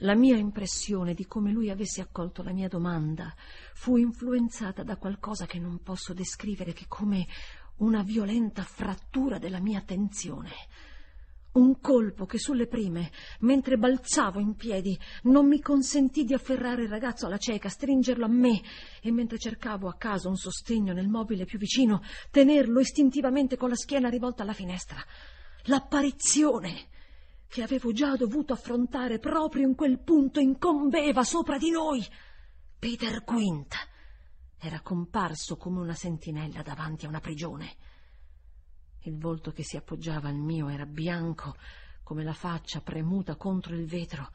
la mia impressione di come lui avesse accolto la mia domanda fu influenzata da qualcosa che non posso descrivere che come una violenta frattura della mia attenzione. Un colpo che sulle prime, mentre balzavo in piedi, non mi consentì di afferrare il ragazzo alla cieca, stringerlo a me e mentre cercavo a caso un sostegno nel mobile più vicino, tenerlo istintivamente con la schiena rivolta alla finestra. L'apparizione che avevo già dovuto affrontare proprio in quel punto incombeva sopra di noi. Peter Quint era comparso come una sentinella davanti a una prigione. Il volto che si appoggiava al mio era bianco come la faccia premuta contro il vetro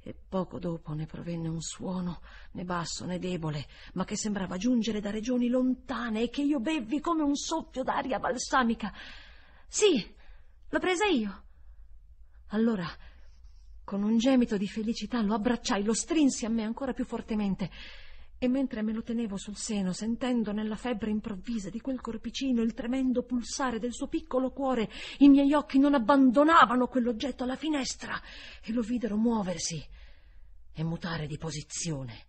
e poco dopo ne provenne un suono, né basso né debole, ma che sembrava giungere da regioni lontane e che io bevvi come un soffio d'aria balsamica. Sì, l'ho presa io. Allora, con un gemito di felicità, lo abbracciai, lo strinsi a me ancora più fortemente e mentre me lo tenevo sul seno, sentendo nella febbre improvvisa di quel corpicino il tremendo pulsare del suo piccolo cuore, i miei occhi non abbandonavano quell'oggetto alla finestra e lo videro muoversi e mutare di posizione.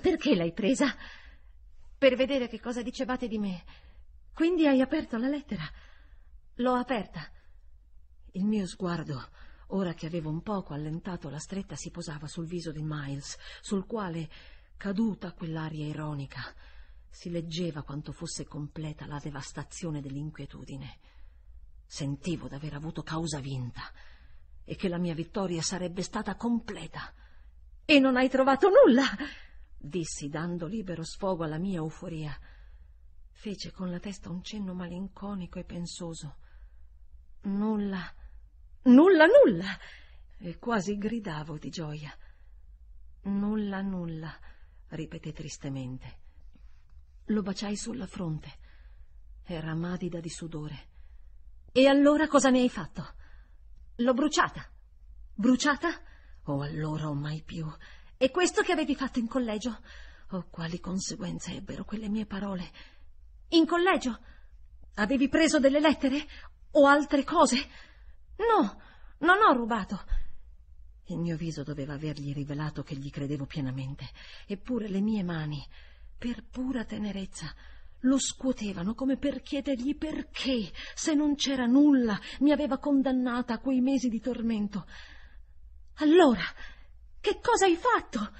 Perché l'hai presa? Per vedere che cosa dicevate di me. Quindi hai aperto la lettera. L'ho aperta. Il mio sguardo, ora che avevo un poco allentato la stretta, si posava sul viso di Miles, sul quale, caduta quell'aria ironica, si leggeva quanto fosse completa la devastazione dell'inquietudine. Sentivo d'aver avuto causa vinta e che la mia vittoria sarebbe stata completa. E non hai trovato nulla? dissi, dando libero sfogo alla mia euforia. Fece con la testa un cenno malinconico e pensoso. Nulla Nulla, nulla. E quasi gridavo di gioia. Nulla, nulla, ripeté tristemente. Lo baciai sulla fronte. Era madida di sudore. E allora cosa ne hai fatto? L'ho bruciata. Bruciata? Oh, allora o mai più. E questo che avevi fatto in collegio? Oh, quali conseguenze ebbero quelle mie parole? In collegio? Avevi preso delle lettere? O altre cose? No, non ho rubato. Il mio viso doveva avergli rivelato che gli credevo pienamente, eppure le mie mani, per pura tenerezza, lo scuotevano come per chiedergli perché, se non c'era nulla, mi aveva condannata a quei mesi di tormento. Allora, che cosa hai fatto?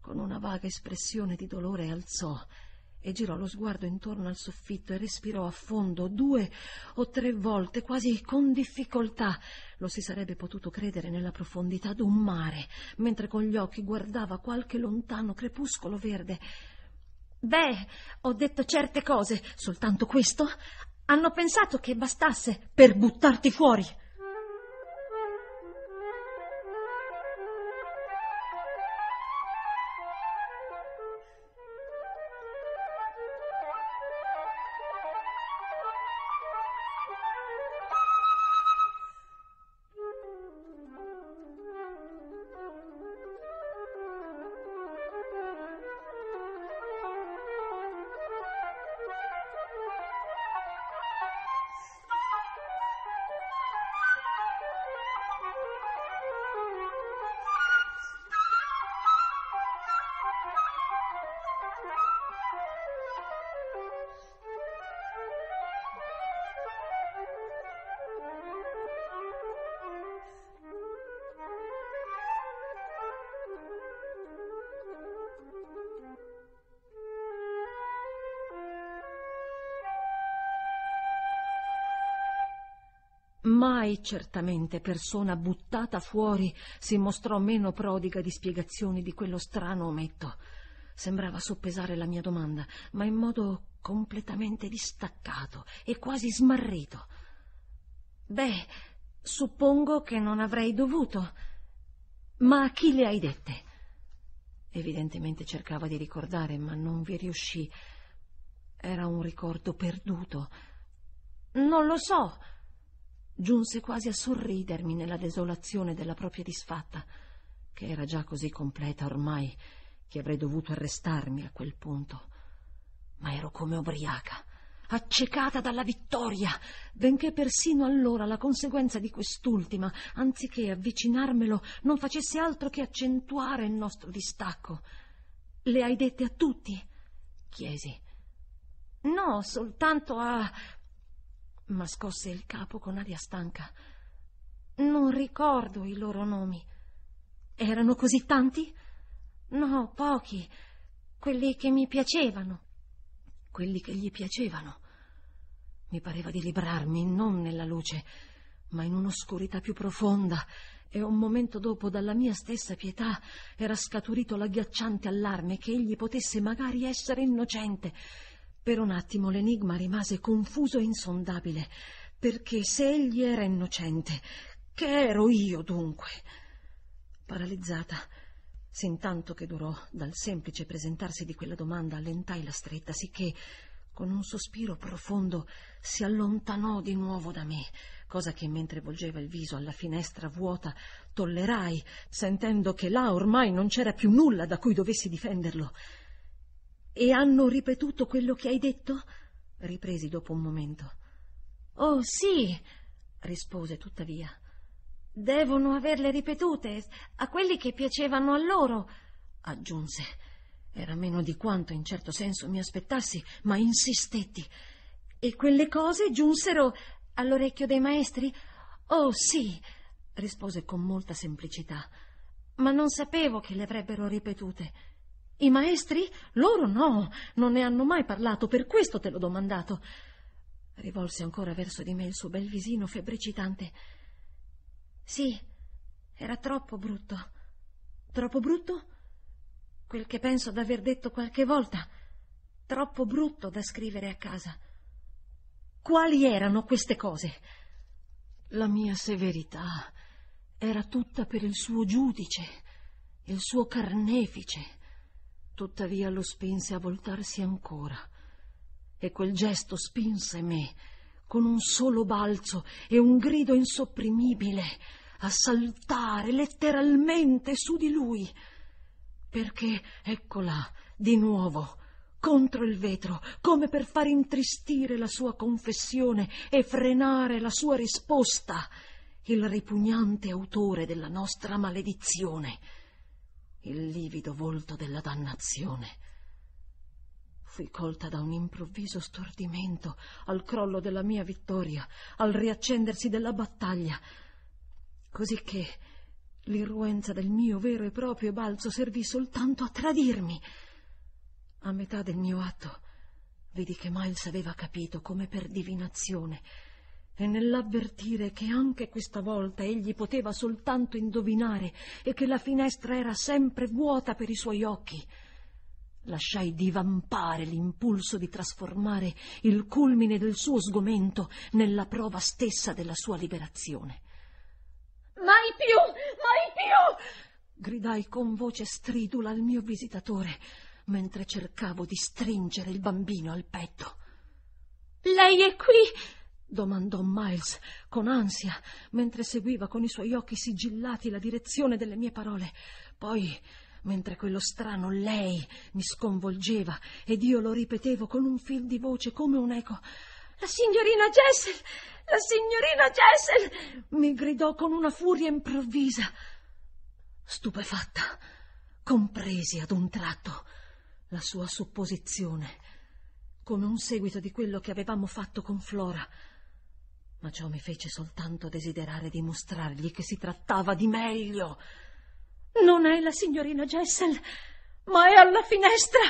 Con una vaga espressione di dolore alzò e girò lo sguardo intorno al soffitto e respirò a fondo due o tre volte, quasi con difficoltà. Lo si sarebbe potuto credere nella profondità d'un mare, mentre con gli occhi guardava qualche lontano crepuscolo verde. Beh, ho detto certe cose, soltanto questo? Hanno pensato che bastasse per buttarti fuori. Certamente persona buttata fuori si mostrò meno prodiga di spiegazioni di quello strano ometto. Sembrava soppesare la mia domanda, ma in modo completamente distaccato e quasi smarrito. Beh, suppongo che non avrei dovuto. Ma a chi le hai dette? Evidentemente cercava di ricordare, ma non vi riuscì. Era un ricordo perduto. Non lo so. Giunse quasi a sorridermi nella desolazione della propria disfatta, che era già così completa ormai che avrei dovuto arrestarmi a quel punto. Ma ero come ubriaca, accecata dalla vittoria, benché persino allora la conseguenza di quest'ultima, anziché avvicinarmelo, non facesse altro che accentuare il nostro distacco. Le hai dette a tutti? chiesi. No, soltanto a ma scosse il capo con aria stanca. Non ricordo i loro nomi. Erano così tanti? No, pochi. Quelli che mi piacevano. Quelli che gli piacevano. Mi pareva di librarmi non nella luce, ma in un'oscurità più profonda, e un momento dopo dalla mia stessa pietà era scaturito l'agghiacciante allarme che egli potesse magari essere innocente per un attimo l'enigma rimase confuso e insondabile, perché se egli era innocente, che ero io dunque? Paralizzata, sin tanto che durò dal semplice presentarsi di quella domanda, allentai la stretta, sicché con un sospiro profondo si allontanò di nuovo da me, cosa che mentre volgeva il viso alla finestra vuota tollerai, sentendo che là ormai non c'era più nulla da cui dovessi difenderlo. E hanno ripetuto quello che hai detto? ripresi dopo un momento. Oh sì, rispose tuttavia. Devono averle ripetute a quelli che piacevano a loro, aggiunse. Era meno di quanto in certo senso mi aspettassi, ma insistetti. E quelle cose giunsero all'orecchio dei maestri? Oh sì, rispose con molta semplicità. Ma non sapevo che le avrebbero ripetute. I maestri? Loro no, non ne hanno mai parlato, per questo te l'ho domandato. Rivolse ancora verso di me il suo bel visino febbricitante. Sì, era troppo brutto. Troppo brutto? Quel che penso d'aver detto qualche volta. Troppo brutto da scrivere a casa. Quali erano queste cose? La mia severità era tutta per il suo giudice, il suo carnefice Tuttavia lo spinse a voltarsi ancora. E quel gesto spinse me, con un solo balzo e un grido insopprimibile, a saltare letteralmente su di lui. Perché, eccola, di nuovo, contro il vetro, come per far intristire la sua confessione e frenare la sua risposta. il ripugnante autore della nostra maledizione, il livido volto della dannazione. Fui colta da un improvviso stordimento al crollo della mia vittoria, al riaccendersi della battaglia, così che l'irruenza del mio vero e proprio balzo servì soltanto a tradirmi. A metà del mio atto vidi che Miles aveva capito come per divinazione e nell'avvertire che anche questa volta egli poteva soltanto indovinare e che la finestra era sempre vuota per i suoi occhi, lasciai divampare l'impulso di trasformare il culmine del suo sgomento nella prova stessa della sua liberazione. Mai più, mai più! gridai con voce stridula al mio visitatore, mentre cercavo di stringere il bambino al petto. Lei è qui? Domandò Miles con ansia, mentre seguiva con i suoi occhi sigillati la direzione delle mie parole. Poi, mentre quello strano lei mi sconvolgeva ed io lo ripetevo con un fil di voce come un eco. La signorina Jessel! La signorina Jessel! mi gridò con una furia improvvisa. Stupefatta, compresi ad un tratto la sua supposizione, come un seguito di quello che avevamo fatto con Flora ma ciò mi fece soltanto desiderare di mostrargli che si trattava di meglio. Non è la signorina Jessel, ma è alla finestra,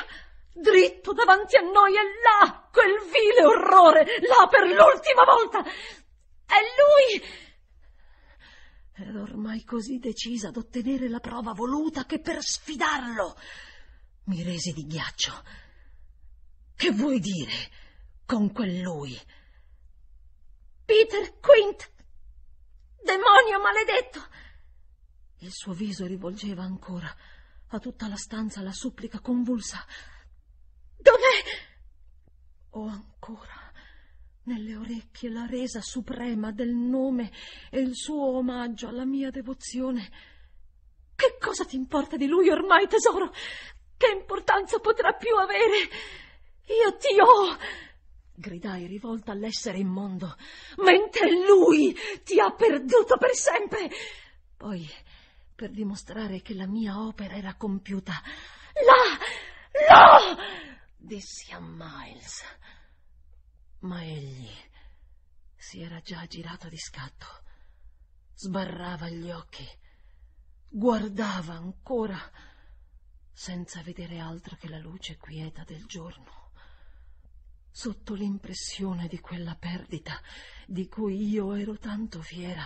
dritto davanti a noi, è là, quel vile orrore, là per l'ultima volta. È lui! Ed ormai così decisa ad ottenere la prova voluta che per sfidarlo mi resi di ghiaccio. Che vuoi dire con quel lui? Peter Quint! Demonio maledetto! Il suo viso rivolgeva ancora a tutta la stanza la supplica convulsa. Dov'è? Ho ancora nelle orecchie la resa suprema del nome e il suo omaggio alla mia devozione. Che cosa ti importa di lui ormai, tesoro? Che importanza potrà più avere? Io ti ho gridai rivolta all'essere immondo, mentre lui ti ha perduto per sempre. Poi, per dimostrare che la mia opera era compiuta, là, là, dissi a Miles. Ma egli si era già girato di scatto, sbarrava gli occhi, guardava ancora, senza vedere altro che la luce quieta del giorno sotto l'impressione di quella perdita di cui io ero tanto fiera.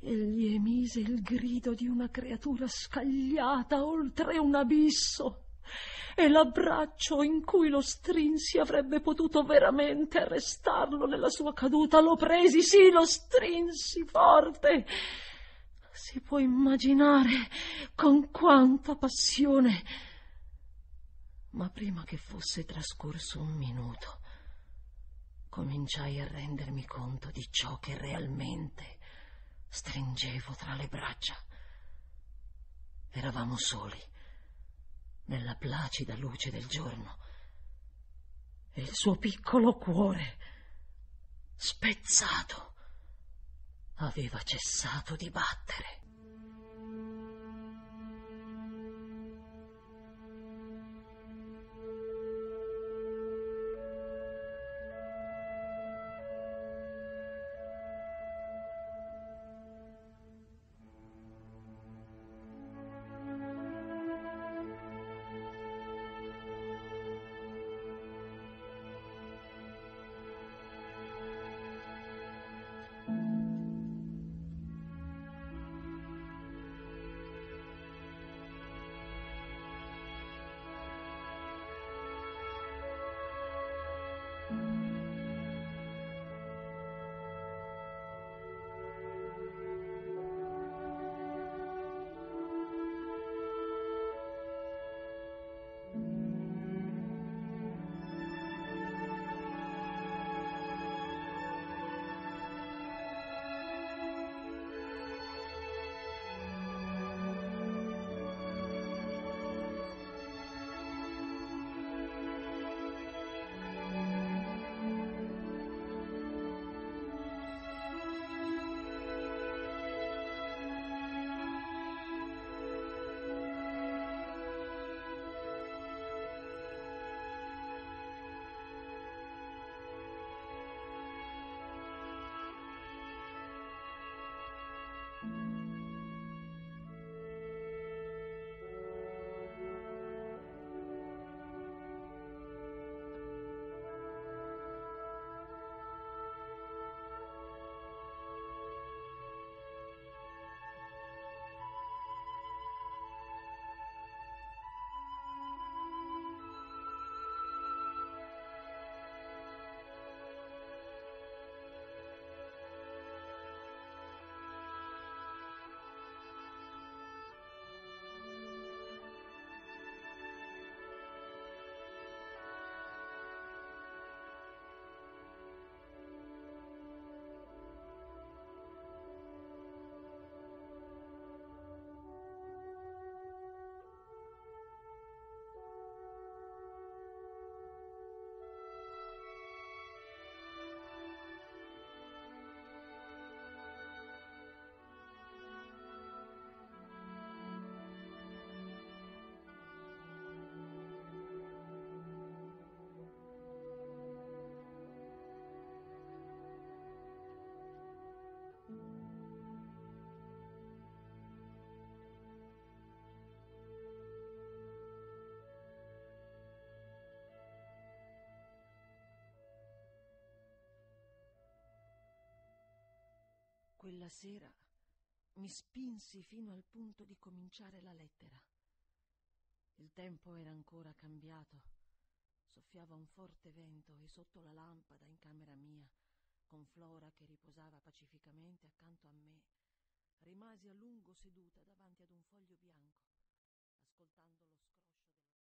Egli emise il grido di una creatura scagliata oltre un abisso e l'abbraccio in cui lo strinsi avrebbe potuto veramente arrestarlo nella sua caduta. Lo presi, sì, lo strinsi forte. Si può immaginare con quanta passione ma prima che fosse trascorso un minuto, cominciai a rendermi conto di ciò che realmente stringevo tra le braccia. Eravamo soli, nella placida luce del giorno, e il suo piccolo cuore, spezzato, aveva cessato di battere. Quella sera mi spinsi fino al punto di cominciare la lettera. Il tempo era ancora cambiato. Soffiava un forte vento e sotto la lampada in camera mia, con Flora che riposava pacificamente accanto a me, rimasi a lungo seduta davanti ad un foglio bianco